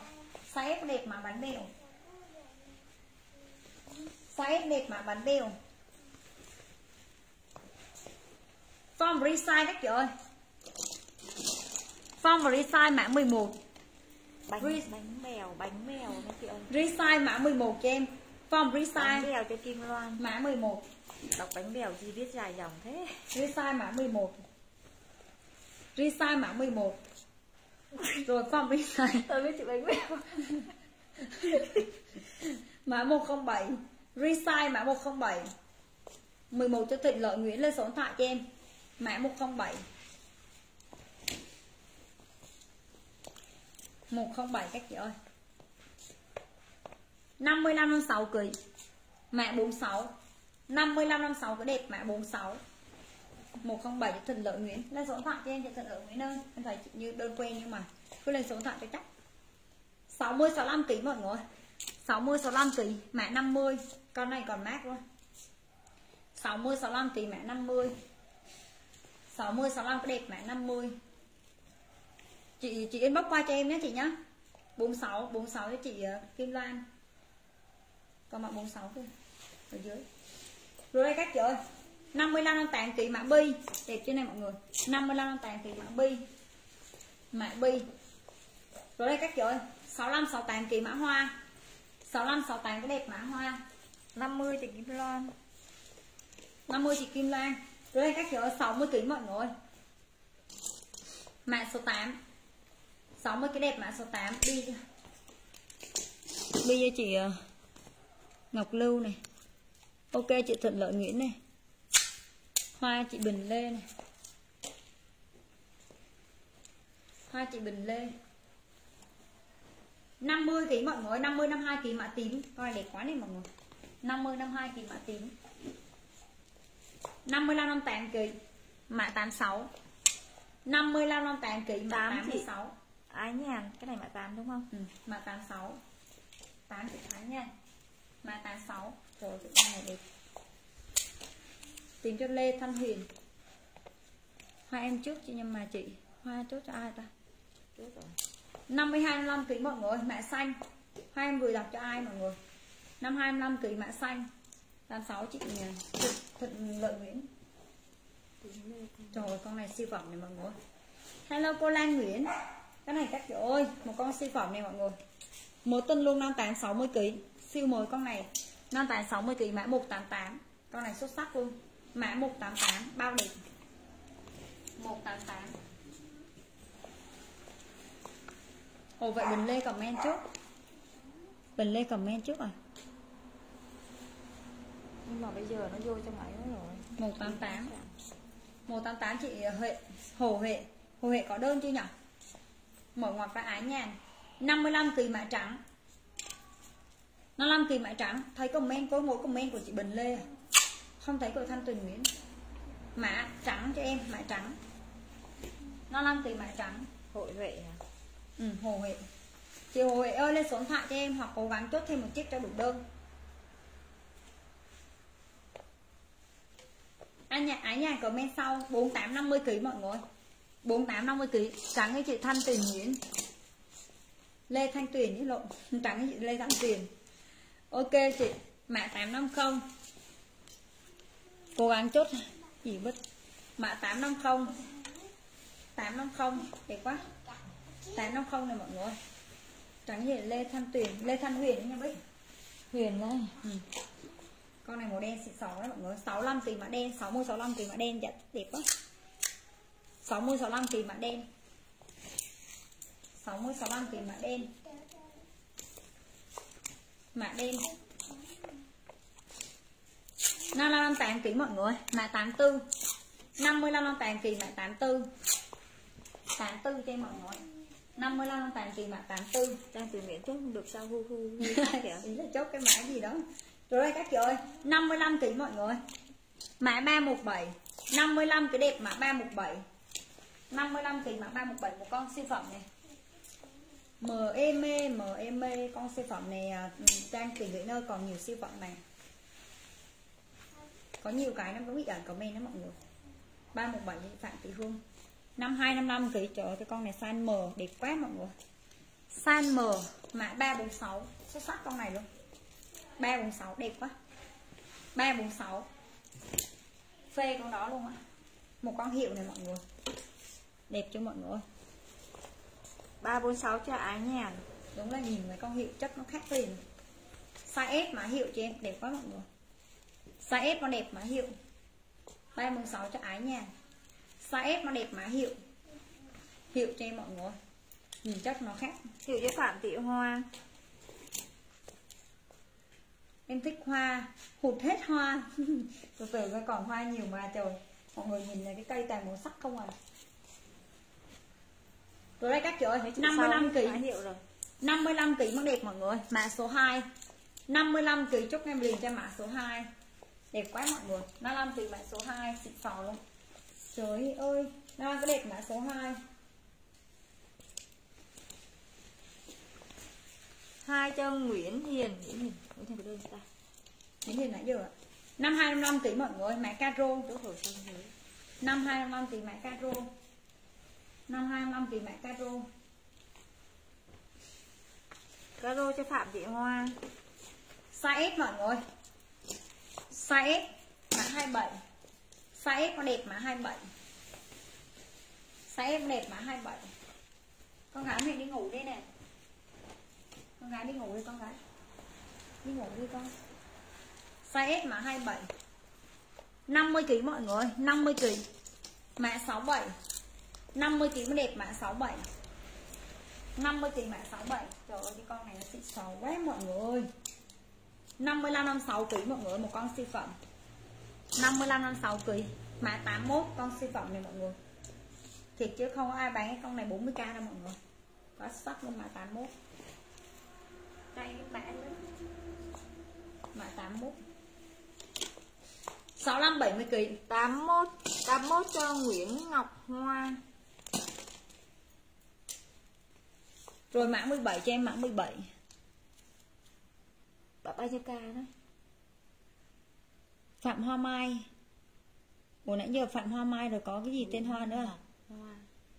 Size nó đẹp mã bánh bèo. Size S đẹp mã bánh bèo. Form resize các chị ơi. Form và resize mã 11
bánh
Ri-
bánh bèo bánh bèo mấy chị ơi.
Resize mã 11 cho em. Form
bánh
resize
bèo cho kim loan.
Mã 11
đọc bánh bèo gì viết dài dòng thế.
Resize mã 11 Resize mã 11 Rồi form resize
tôi biết chữ bánh bèo
mã 107 Resize mã 107 11 cho Thịnh Lợi Nguyễn lên số điện thoại cho em. Mã 107 107 các chị ơi. 55 56 kg mã 46 55 56 cái đẹp mã 46 107 cho Thịnh Lợi Nguyễn. Lên số điện thoại cho em, cho Thịnh Lợi Nguyễn ơi. Em thấy như đơn quen nhưng mà cứ lên số điện thoại cho chắc. 60 65 kg mọi người 60 65 kg mã 50 con này còn mát luôn 60 65 kg mã 50 60 65 cái đẹp mã 50 chị chị inbox qua cho em nhé chị nhá. 46 46 cho chị ờ, Kim Loan. Còn mã 46 kia ở dưới. Rồi đây các chị ơi 55 58 kg mã bi. Đẹp chưa này mọi người? 55 58 kg mã bi. Mã bi. Rồi đây các chị ơi 65 68 kg mã hoa. 65 68 cái đẹp mã hoa.
50 thì kim loan.
50 chị Kim Lan Rồi đây các chị ơi 60 kg mọi người. Mã số 8 60 cái đẹp mã số 8 đi đi cho chị ờ, Ngọc Lưu này. Ok chị Thuận Lợi Nguyễn này. Hoa chị Bình Lê này. Hoa chị Bình Lê. 50 kg mọi người 50 52 kg mã tím. Coi đẹp quá này mọi người. 50 52 kg mã tím. 55 58 kg mã 86 55 58 kg mã 86
ái nhàn cái này mã 8 đúng không?
Ừ, mã 86 8 chữ Thái nha. Mã 86 rồi con này đẹp. Tìm cho Lê Thanh Huyền hoa em trước chị nhưng mà chị. Hoa chốt cho ai ta?
Trước rồi.
52 55 kg mọi người mã xanh. Hoa em vừa đọc cho ai mọi người? 52 55 kg mã xanh. 86 chị Thịnh, Thịnh Lợi Nguyễn. Trời ơi, con này siêu phẩm này mọi người. Hello cô Lan Nguyễn Cái này các chị ơi Một con siêu phẩm này mọi người. Một tân luôn 58 60 kg Siêu mới con này. 58 60 kg mã 188 Con này xuất sắc luôn. Mã 188 bao đẹp 188 Ồ vậy Bình Lê comment trước. Bình Lê comment trước à
nhưng mà bây giờ nó vô trong máy nó rồi.
188 188 chị Huệ Hồ Huệ. Hồ Huệ có đơn chưa nhỉ Mở ngoặc ra ái nhàn. 55 kỳ mã trắng. 55 kỳ mã trắng. Thấy comment có mỗi comment của chị Bình Lê à? Không thấy của Thanh Tuyền Nguyễn. Mã trắng cho em Mã trắng. 55 kỳ mã trắng.
Hội huệ à
Ừ, Hồ Huệ. Chị Hồ Huệ ơi lên số điện thoại cho em Hoặc cố gắng chốt thêm một chiếc cho đủ đơn. Anh nhà ái nhà comment sau. 4850 kg mọi người 4850 kg trắng với chị Thanh Tuyền Nguyễn. Lê Thanh Tuyền với lộn trắng với chị Lê Thanh Tuyền. Ok chị mã 850 cố gắng chốt gì vứt mã 850 850 đẹp quá. 850 này mọi người. Trắng gì Lê Thanh Tuyền Lê Thanh Huyền nha Bích.
Huyền đây
ừ. con này màu đen xịn sò đấy mọi người. 65 tỷ mã đen 60 65 tỷ mã đen. Dạ đẹp quá 60 65 tỷ mã đen. 60 65 tỷ mã đen. Mã đen. 55 8 kg mọi người. Mã 84 55 58 kg mã 84 84 cho mọi người. 55 8 kg mã 84
trang từ miễn chốt không được sao hu hu kìa.
Ý là chốt cái mã gì đó. Rồi đây các chị ơi. 55 kg mọi người. Mã 317 55 cái đẹp mã 317 55 kg mạng 317 một con siêu phẩm này. M em mê M em mê con siêu phẩm này Trang tiền gửi nơi còn nhiều siêu phẩm này. Có nhiều cái nó cũng bị ẩn comment đó mọi người. 317 thì Phạm Thị Hương. 52 55 kg trời ơi, cái con này size M đẹp quá mọi người. Size M mã 346 xuất sắc con này luôn. 346 đẹp quá. 346 phê con đó luôn á một con hiệu này mọi người đẹp cho mọi người
ba bốn sáu cho ái nhàn.
Đúng là nhìn cái con hiệu chất nó khác liền. Size S mã hiệu cho em đẹp quá mọi người. Size S nó đẹp mã hiệu. 346 cho ái nhàn. Size S nó đẹp mã hiệu. Hiệu cho em mọi người nhìn chất nó khác.
Hiệu cho phạm thị hoa.
Em thích hoa hụt hết hoa. Từ từ còn hoa nhiều mà trời. Mọi người nhìn này cái cây toàn màu sắc không à rồi đây các chị ơi 55 kg
hiệu rồi.
55 kg mới đẹp mọi người. Mã số 2 55 kg chúc em liền cho mã số 2 đẹp quá mọi người. 55 kg mã số 2 xịn sò luôn. Trời ơi nó cái đẹp mã số 2
hai cho Nguyễn Hiền. Nguyễn Hiền Nguyễn Hiền đơn ta.
Những gì nãy giờ ạ. 5255 kg mọi người mã caro.
Chốt hồi xong rồi
5255 kg mã caro 525 vì mã caro
caro cho phạm thị hoa.
Size S mọi người. Size S mã 27 size S có đẹp mã 27 size S đẹp mã 27 con gái mẹ đi ngủ đi nè. Con gái đi ngủ đi con gái. Đi ngủ đi con. Size S mã 27 50 kg mọi người 50 kg mã 67 50 kg mới đẹp mã 67 50 kg mã 67 trời ơi, cái con này nó xịn xấu quá mọi người ơi. 55 56 kg mọi người một con siêu phẩm. 55 56 kg mã 81 con siêu phẩm này mọi người. Thiệt chứ không có ai bán cái con này 40k đâu mọi người. Quá sắc luôn mã 81 đây mã nữa. Mã 81 65 70 kg
81 81 cho Nguyễn Ngọc Hoa.
Rồi mã 17 cho em mã 17
Bà bao nhiêu ca đó.
Phạm Hoa Mai. Ủa nãy giờ Phạm Hoa Mai rồi có cái gì tên hoa nữa à?
Hoa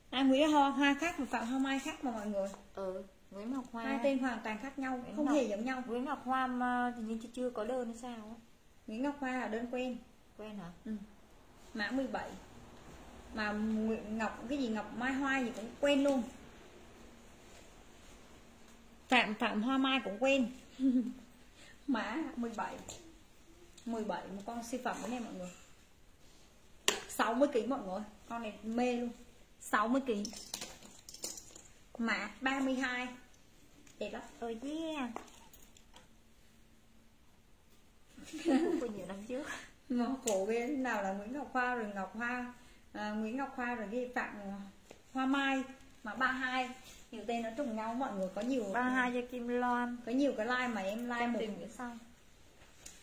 À Nguyễn Hoa, hoa khác và Phạm Hoa Mai khác mà mọi người.
Ừ Nguyễn Ngọc Hoa.
Hai tên hoàn toàn khác nhau,
Nguyễn
không
Ngọc-
hề giống nhau.
Nguyễn Ngọc Hoa mà thì như chưa có đơn hay sao
Nguyễn Ngọc Hoa là đơn quen.
Quen hả?
ừ. Mã 17 Mà Nguyễn Ngọc, cái gì Ngọc Mai Hoa gì cũng quen luôn Phạm Phạm Hoa Mai cũng quen. Mã 17 17 một con siêu phẩm nè mọi người. 60 kg mọi người. Con này mê luôn. 60 kg Mã 32 Đẹp lắm.
Ừ yeah. Cũng có nhiều năm trước.
Ngọc cổ ghê. Nào là Nguyễn Ngọc Hoa rồi Ngọc Hoa. À, Nguyễn Ngọc Hoa rồi ghi Phạm Hoa Mai. Mà 32 nhiều tên nó trùng nhau mọi người có nhiều
32 cho Kim Loan.
có nhiều cái like mà em like một
Tìm xong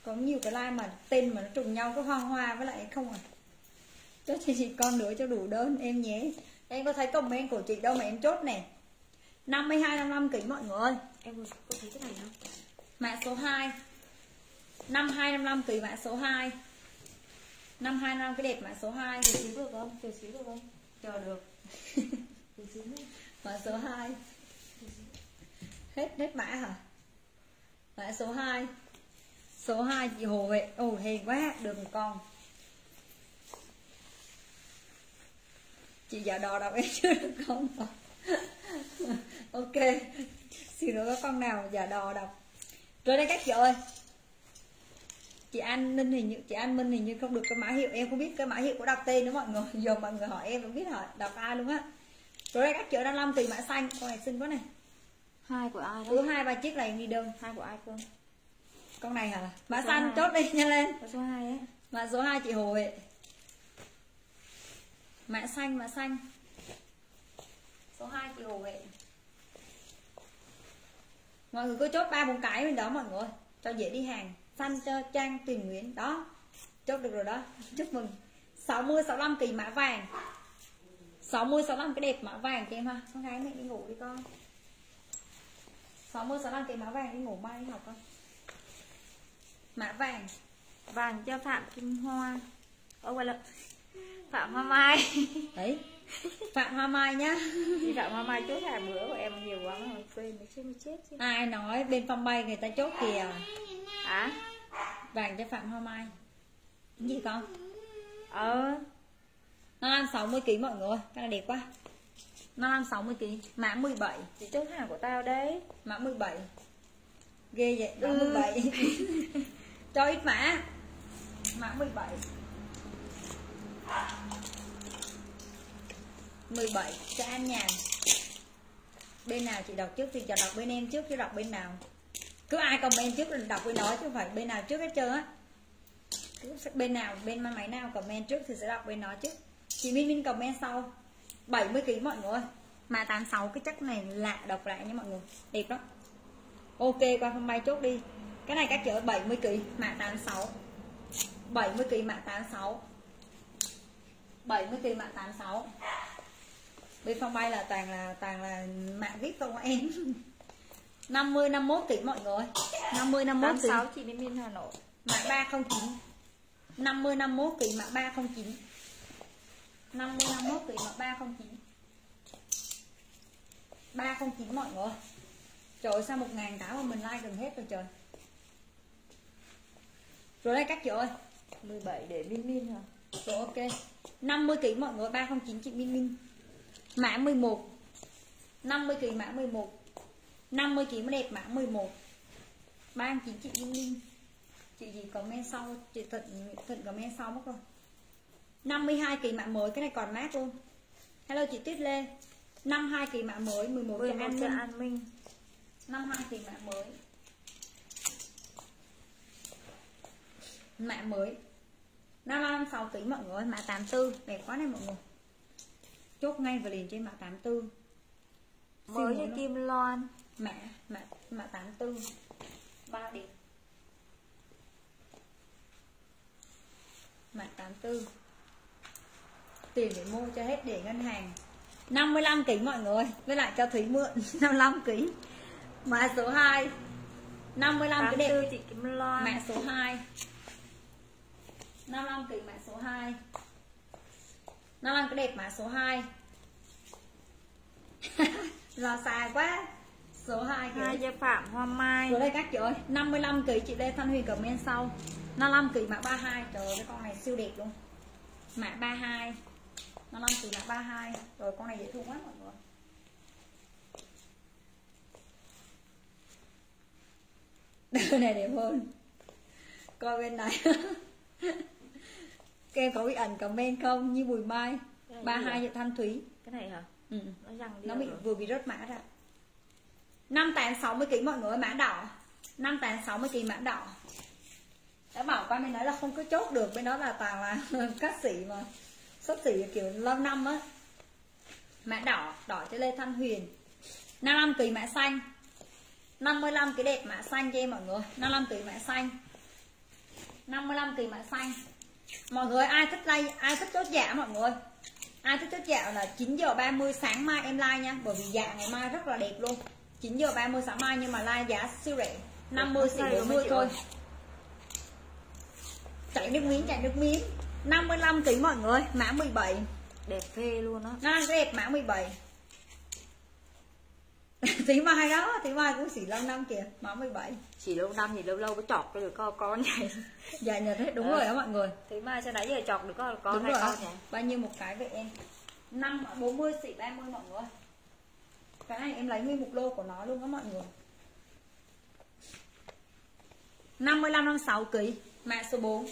có nhiều cái like mà tên mà nó trùng nhau có hoa hoa với lại không à? Cho chị, chị con nữa cho đủ đơn em nhé. Em có thấy comment của chị đâu mà em chốt nè. 52 55 kg mọi người ơi.
Em có thấy cái này không?
mã số 2 5255 kg mã số 2 525 cái đẹp mã số 2
Chờ xíu được không? Chờ xíu được không?
chờ được mã số 2 hết hết mã hả? Mã số 2 số 2 chị Hồ Huệ. Ồ, hay quá, được một con. Chị giả đò đọc em chưa được con ok, xin lỗi có con nào giả đò đọc. Rồi đây các chị ơi. Chị An Ninh hình như, chị An Minh hình như không được cái mã hiệu, em không biết cái mã hiệu của đọc tên nữa mọi người. Giờ mọi người hỏi em không biết hỏi, đọc ai luôn á rồi các ơi đang năm tùy mã xanh. Con này xinh quá này.
Hai của ai
cứ
đó?
hai ba chiếc này đi đơn
Hai của ai cơ?
con này hả? Mã
Số
xanh
hai.
chốt đi nhanh lên.
Có số 2 ấy.
Mã số 2 chị Hồ Huệ mã xanh mã xanh. Số 2 chị Hồ Huệ mọi người cứ chốt ba bốn cái bên đó mọi người cho dễ đi hàng. Xanh cho trang tuyền nguyễn. Đó. Chốt được rồi đó. Chúc mừng. 60 65 kỳ mã vàng 60 65 cái đẹp mã vàng cho em ha. Con gái mẹ đi ngủ đi con. 60 65 kỳ mã vàng đi ngủ mai đi học con. Mã vàng.
Vàng cho Phạm Kim Hoa. Ô quay lại Phạm Hoa Mai.
Đấy. Phạm hoa mai nhá.
Đi Phạm Hoa Mai chốt hai bữa của em nhiều quá mà quên mới chết mới chết chứ.
Ai nói bên phong bay người ta chốt kìa.
Hả?
vàng cho phạm hoa mai. Cái gì con?
Ờ
nó ăn 60 kg mọi người cái này đẹp quá. Nó ăn 60 kg mã 17
Chị chốt hàng của tao đấy.
Mã 17 ghê vậy mã
Ừ.
17 cho ít mã. Mã 17 17 cho an nhàn bên nào chị đọc trước thì cho đọc bên em trước chứ đọc bên nào. Cứ ai comment trước là đọc bên đó chứ không phải bên nào trước hết trơn á. Cứ bên nào bên máy nào comment trước thì sẽ đọc bên đó trước chị Minh Minh comment sau. 70 kg mọi người mà 86 cái chất này lạ độc lạ nha mọi người. Đẹp lắm. Ok qua không bay chốt đi. Cái này các chị ơi 70 kg mã 86 70 kg mã 86 70 kg mã 86 bên phong bay là toàn là toàn là mạng vip không em? 50 51 kg mọi người 50 51 kg
86 chị Minh Minh Hà Nội.
Mã 309 50 51 kg mã 309 50 51 kg mã 309 309 mọi người Trời ơi, sao 1 ngàn cái mà mình like gần hết rồi trời. Rồi đây các chị ơi.
17 để Minh Minh hả?
Rồi ok. 50 kg mọi người 309 chị Minh Minh Mã 11 50 kg mã 11 50 kg mới đẹp mã 11 39 chị Minh Minh Chị gì comment sau Chị Thịnh, Thịnh comment sau mất rồi 52 kg mã mới Cái này còn mát luôn. Hello chị Tuyết Lê. 52 kỳ mã mới 11
11
cho an minh
an minh
52 kỳ mã mới. Mã mới. 556 kg mọi người mã 84 đẹp quá này mọi người. Chốt ngay và liền trên mã 84
mới cho kim loan.
Mã mã mã 84 ba điểm. Mã 84 tiền để mua cho hết để ngân hàng. 55 kg mọi người với lại cho Thúy mượn 55 kg mã số 2 55 cái đẹp.
84 chị kim loan.
Mã số 2 55 kg mã số 2 55 cái đẹp mã số 2 lo xa quá. Số 2 kìa.
Hai cho phạm hoa mai.
Rồi đây các chị ơi 55 kg chị Lê Thanh Huyền comment sau. 55 kg mã 32 Trời ơi cái con này siêu đẹp luôn. Mã 32 55 kg mã 32 Rồi con này dễ thương quá mọi người. Đôi này đẹp hơn. Coi bên này. Các em có bị ẩn comment không? Như Bùi Mai. 32
gì
chị Thanh Thúy.
Cái này hả?
Ừ.
nó
nó bị
rồi.
vừa bị rớt mã ra. 560 kg mọi người mã đỏ. 560 kg mã đỏ. Đã bảo con bên đó là không có chốt được. Bên đó là toàn là cắt xỉ mà sắp xỉ kiểu lâu năm á. Mã đỏ đỏ cho Lê Thanh Huyền. 55 kg mã xanh. 55 cái đẹp mã xanh cho em mọi người. 55 kg mã xanh. 55 kg mã xanh. Mọi người ai thích like ai thích chốt dạ mọi người? Ai thích chốt dạ là 9 giờ 30 sáng mai em like nha. Bởi vì dạ ngày mai rất là đẹp luôn. 9 giờ 30 sáng mai nhưng mà like giá siêu rẻ. 50 xỉ
Đây rồi
40
mấy chị
thôi. chạy nước miếng chạy nước miếng 55 kg mọi người mã 17
đẹp phê luôn á.
Nó đẹp mã 17 tí mai đó tí mai cũng xỉ lâu năm kìa mã 17
chỉ lâu năm thì lâu lâu mới chọc được con con này
dạ nhật hết đúng
Ờ.
rồi đó mọi người.
Thế mà cho nãy giờ chọc được con con
đúng
hai con nhỉ?
Bao nhiêu một cái vậy em? Năm 40 xỉ 30 mọi người. Cái này em lấy nguyên một lô của nó luôn đó mọi người. 55 56 kg mã số 4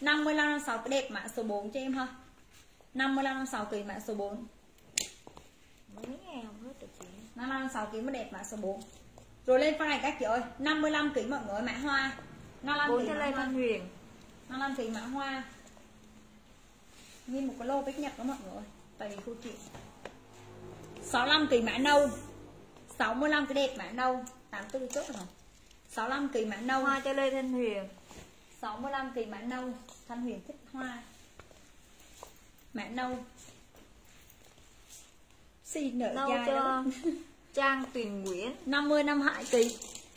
55 56 cái đẹp mã số 4 cho em ha. 55 56 kg mã số 4
mấy ngày không hết được chị.
55 56 kg mới đẹp mã số 4 rồi lên con này các chị ơi 55 kg mọi người mã hoa. 55
bốn
kg
cho
mã
lê thanh huyền.
55 kg mã hoa. Nguyên một cái lô bích nhật đó mọi người Tại vì cô chị. 65 kg mã nâu. 65 cái đẹp mã nâu. 84 chốt rồi. hả 65 kg mã nâu.
Hoa cho lê thanh huyền
65 kg mã nâu. Thanh Huyền thích hoa. Mã nâu. Xin nợ
nâu
dài
cho
đó
trang tuyền nguyễn.
50 năm 2 kg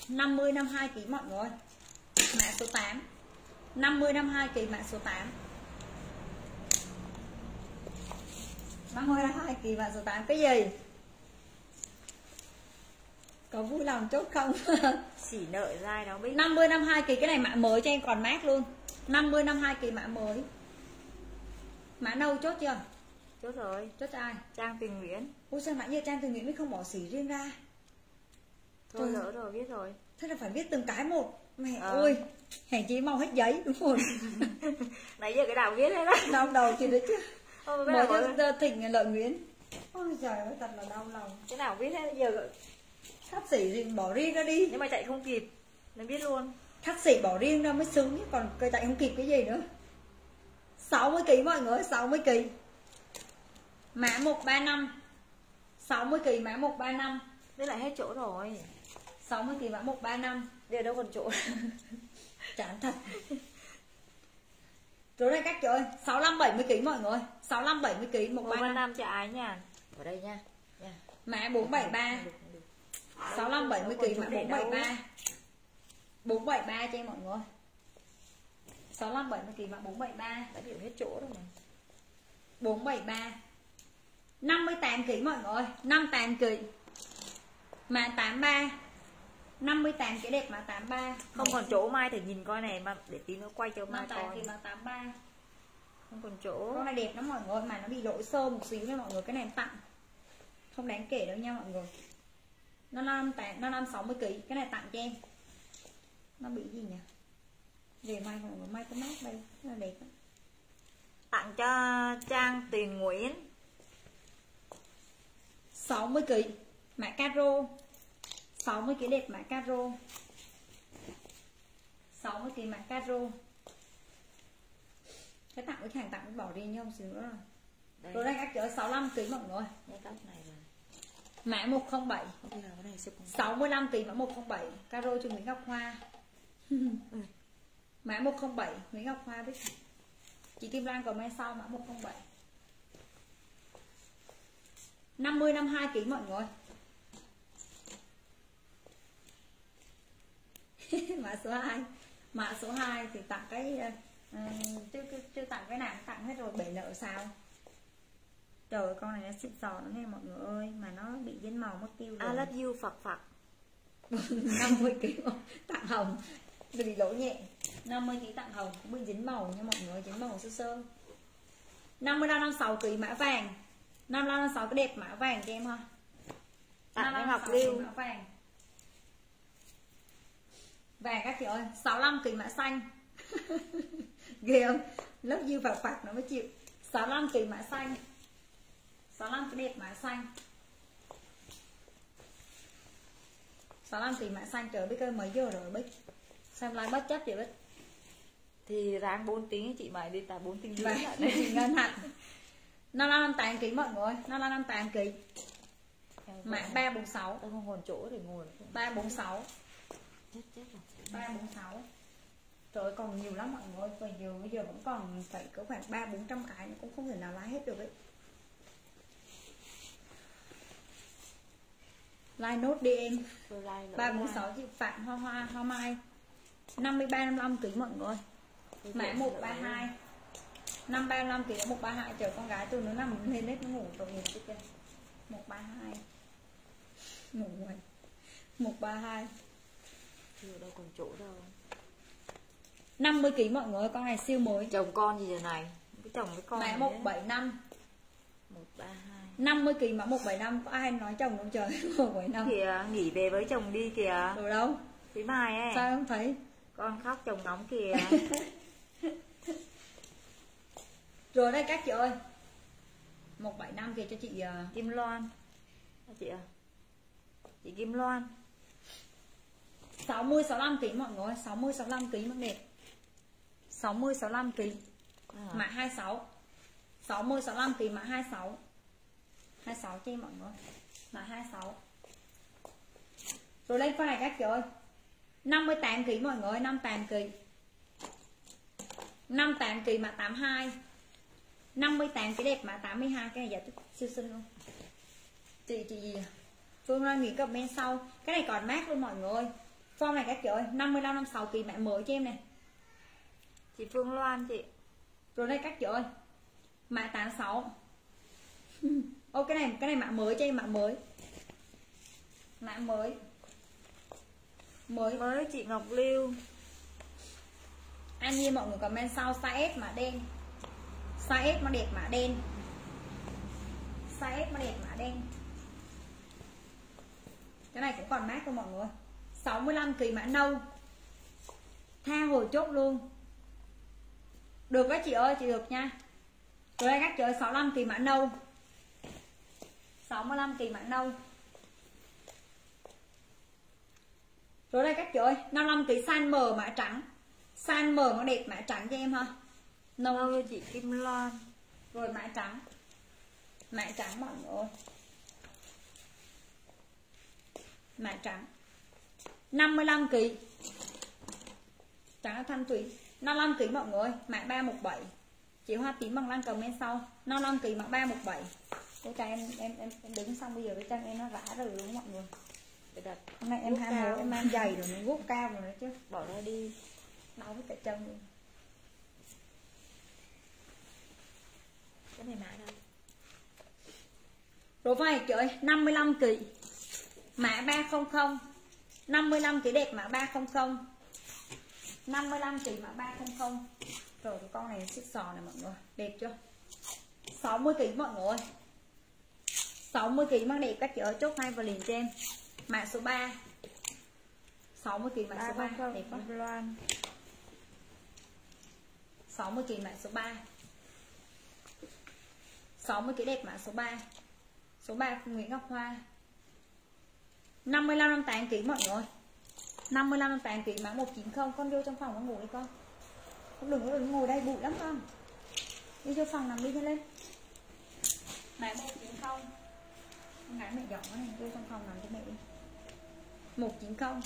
50 năm 2 kg mọi người. Mã số 8 50 năm 2 kg mã số 8 50 năm 2 kg mã số 8 Cái gì? Có vui lòng chốt không?
chỉ nợ dai đó biết
50 năm 2 kỳ cái này mã mới cho em còn mát luôn. 50 năm 2 kỳ mã mới. Mã nâu chốt chưa?
chốt rồi.
Chốt cho ai?
trang tuyền nguyễn.
Ôi sao mã như Trang Từ Nguyễn mới không bỏ xỉ riêng ra?
Thôi lỡ rồi biết rồi.
Thế là phải viết từng cái một. Mẹ
Ờ.
ơi Hèn chí mau hết giấy đúng rồi
nãy giờ cái nào viết hết á.
Đau đầu chị đấy chứ.
Ôi,
cho thịnh lợi Nguyễn. Ôi trời ơi thật là đau lòng.
Cái nào viết hết giờ
Thắt xỉ thì bỏ riêng ra đi.
Nhưng mà chạy không kịp nên biết luôn.
Thắt xỉ bỏ riêng ra mới sướng chứ Còn cây chạy không kịp cái gì nữa. 60 kg mọi người 60 kg Mã 135 60 kg mã 135
với lại hết chỗ rồi.
60 kg mã 135
giờ đâu còn chỗ?
Chán thật. Rồi đây các chị ơi 65 70 kg mọi người 65 70 kg
một ba
135
năm. cho ái nha ở đây nha. Nha.
Mã 473
Được, được.
65 70 kg mã 473 473 cho em mọi người. 65 70 kg mã 473
đã biểu hết chỗ rồi mà.
473 58 kg mọi người. 58 kg Mã 83 58 cái đẹp mã 83
không còn chỗ mai thì nhìn coi này mà để tí nữa quay cho mai
58
coi.
kg mã 83
không còn chỗ.
Con này đẹp lắm mọi người mà nó bị lỗi sơ một xíu nên mọi người cái này tặng. Không đáng kể đâu nha mọi người Nó 58 nó 560 kg cái này tặng cho em. Nó bị gì nhỉ? Về mai người mai cái mát đây. Là đẹp á.
tặng cho trang tuyền nguyễn.
60 kg mã caro. 60 kg đẹp mã caro. 60 kg mã caro. Cái tặng cái hàng tặng bỏ đi không xíu nữa. Rồi
đây
rồi các chở 65 kg
cái tóc này là
mã 107
không biết là cái này sẽ không
65 tỷ mã 107 caro cho Nguyễn Ngọc Hoa. Mã 107 Nguyễn Ngọc Hoa biết chị Kim Lan comment sau mã 107 50 52 kg mọi người. Mã số 2 mã số 2 thì tặng cái uh, chưa, chưa, chưa tặng cái nào tặng hết rồi bể nợ sao trời ơi, con này nó xịn sò lắm nè mọi người ơi mà nó bị dính màu mất tiêu rồi.
I love you phật phật.
50 kg tặng hồng. Vì bị lỗ nhẹ. 50 kg tặng hồng cũng bị dính màu nha mọi người dính màu sơ sơ. 55 56 kg mã vàng. 55 56 cái đẹp mã vàng cho em ha.
Tặng cái
55,
ngọc
56
lưu.
mã vàng. Vàng các chị ơi 65 kg mã xanh. Ghê không? Lớp dư phạt phạt nó mới chịu. 65 kg mã xanh 65 cái đẹp mã xanh. 65 kg mã xanh trời biết ơi mấy giờ rồi biết xem like bất chấp chị biết
thì ráng 4 tiếng chị mày đi tà 4 tiếng rưỡi
và
lại
đây. ngân hạnh 55 tám kg mọi người 55 tám kg mã 346
tao không còn chỗ để ngồi nữa.
346
chết chết rồi.
346 Trời ơi, còn nhiều lắm mọi người Bây giờ, bây giờ vẫn còn phải có khoảng 3 400 cái cũng không thể nào lái hết được ấy Like nốt đi em.
Tôi like lỡ
346 chị Phạm Hoa Hoa Hoa Mai. 53 55 kg mọi người. Mã
Tôi
132 535 kg 132 Chờ con gái tôi nó nằm lên hết nó ngủ tội nghiệp chứ kìa. 132 Ngủ rồi. 132
chưa đâu còn chỗ đâu.
50 kg mọi người con này siêu mới.
Chồng con gì giờ này? Cái chồng cái con
Mã
này
175
một ba hai
50 kg mã 175 có ai nói chồng không trời? 175
kìa nghỉ về với chồng đi kìa.
Rồi đâu?
Thứ mai ấy.
Sao không thấy?
Con khóc chồng nóng kìa.
Rồi đây các chị ơi. 175 kìa cho chị ờ,
Kim Loan. À, chị à chị Kim Loan.
60 65 kg mọi người 60 65 kg mức đẹp. 60 65 kg
à.
mã 26 60 65 kg mã 26 26 cho em mọi người. Mã 26 rồi lên con này các chị ơi. 58 kg mọi người 58 kg 58 kg mã 82 58 cái đẹp mã 82 cái này giá siêu xinh luôn. Chị chị gì? Phương Loan nghĩ comment sau. Cái này còn mát luôn mọi người form này các chị ơi 55 56 kg mẹ mới cho em này.
Chị Phương Loan chị.
Rồi đây các chị ơi. Mã 86 ô cái này cái này mã mới cho em mã mới. Mã mới. Mới.
Mới chị Ngọc Lưu.
An Nhiên mọi người comment sau. Size S mã đen. Size S mà đẹp mã đen. Size S mà đẹp mã đen. Cái này cũng còn mát thôi mọi người. 65 kỳ mã nâu. Tha hồi chốt luôn. Được các chị ơi chị được nha. Rồi đây các chị ơi 65 kỳ mã nâu 65 kỳ mã nâu rồi đây các chị ơi 55 kỳ san mờ mã trắng. San mờ nó đẹp mã trắng cho em ha. Nâu
Lâu chị Kim Loan.
Rồi mã trắng. Mã trắng mọi người ơi. Mã trắng. 55 kg trắng thanh thủy. 55 kg mọi người mã 317 chị hoa tím bằng lăng comment sau. 55 kg mã 317 cái chân em em em em đứng xong bây giờ cái chân em nó rã rồi đúng không mọi người?
Đặt
hôm nay em ham hố em mang giày rồi nó guốc cao rồi đấy chứ.
Bỏ ra đi.
Đau với cả chân luôn
cái này mã đâu?
Rồi vai trời 55 kg Mã 300 55 kg đẹp mã 300 55 kg mã 300 Rồi cái con này xích sò này mọi người. Đẹp chưa? 60 kg mọi người 60 kg mang đẹp các chị ơi chốt ngay và liền cho em. Mã số 3 60 kg mã số 3 đẹp quá.
Loan.
60 kg mã số 3 60 cái đẹp mã số 3 số 3 Nguyễn Ngọc Hoa. 55 58 kg mọi người 55 58 kg mã 190 con vô trong phòng con ngủ đi con. Con đừng có đừng ngồi đây bụi lắm con. Đi vô phòng nằm đi lên. Mã 190 con gái mẹ giỏi này vô trong phòng nằm cho mẹ đi. 190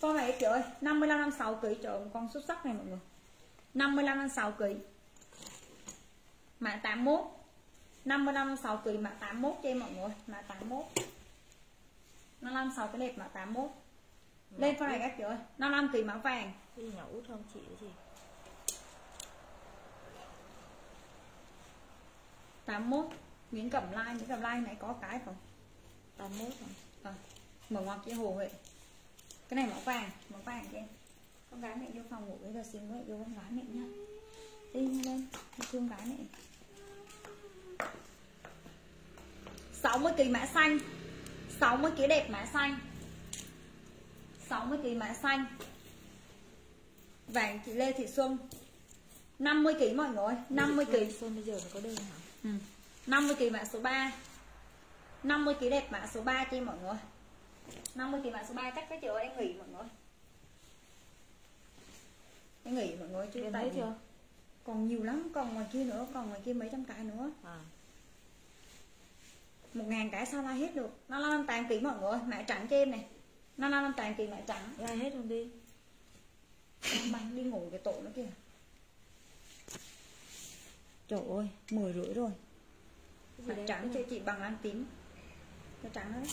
con này trời ơi 55 56 kg trời ơi, con xuất sắc này mọi người. 55 56 kg mã 81 55 6 kg mã 81 cho em mọi người. Mã 81 55 6 cái đẹp mã 81 lên con này các chị ơi. 55 kg mã vàng.
Cái gì nhỏ út không chị cái gì?
81 Nguyễn Cẩm Lai Nguyễn Cẩm Lai này có cái không
81 hả?
à, mở ngoặc cái hồ vậy cái này màu vàng màu vàng em. Con gái mẹ vô phòng ngủ bây giờ xin mẹ vô con gái mẹ nhá đi lên đi thương gái mẹ. 60 kg mã xanh. 60 kg đẹp mã xanh. 60 kg mã xanh. Vàng chị Lê Thị Xuân. 50 kg mọi người 50 kg
Sơn bây giờ nó có đơn hả?
Ừ. 50 kg mã số 3 50 kg đẹp mã số 3 cho mọi người. 50 kg mã số 3 chắc cái ơi em nghỉ mọi người. Em nghỉ mọi người chứ tại
chưa?
còn nhiều lắm còn ngoài kia nữa còn ngoài kia mấy trăm cái nữa.
À.
Một ngàn cái sao la hết được. Nó năm tàn kg mọi người mã trắng cho em này. Nó năm tàn kg mã trắng.
Lai hết luôn đi.
Bánh đi ngủ cái tổ nó kìa. Trời ơi mười rưỡi rồi.
Đây?
trắng cho chị bằng ăn tím cái trắng hết.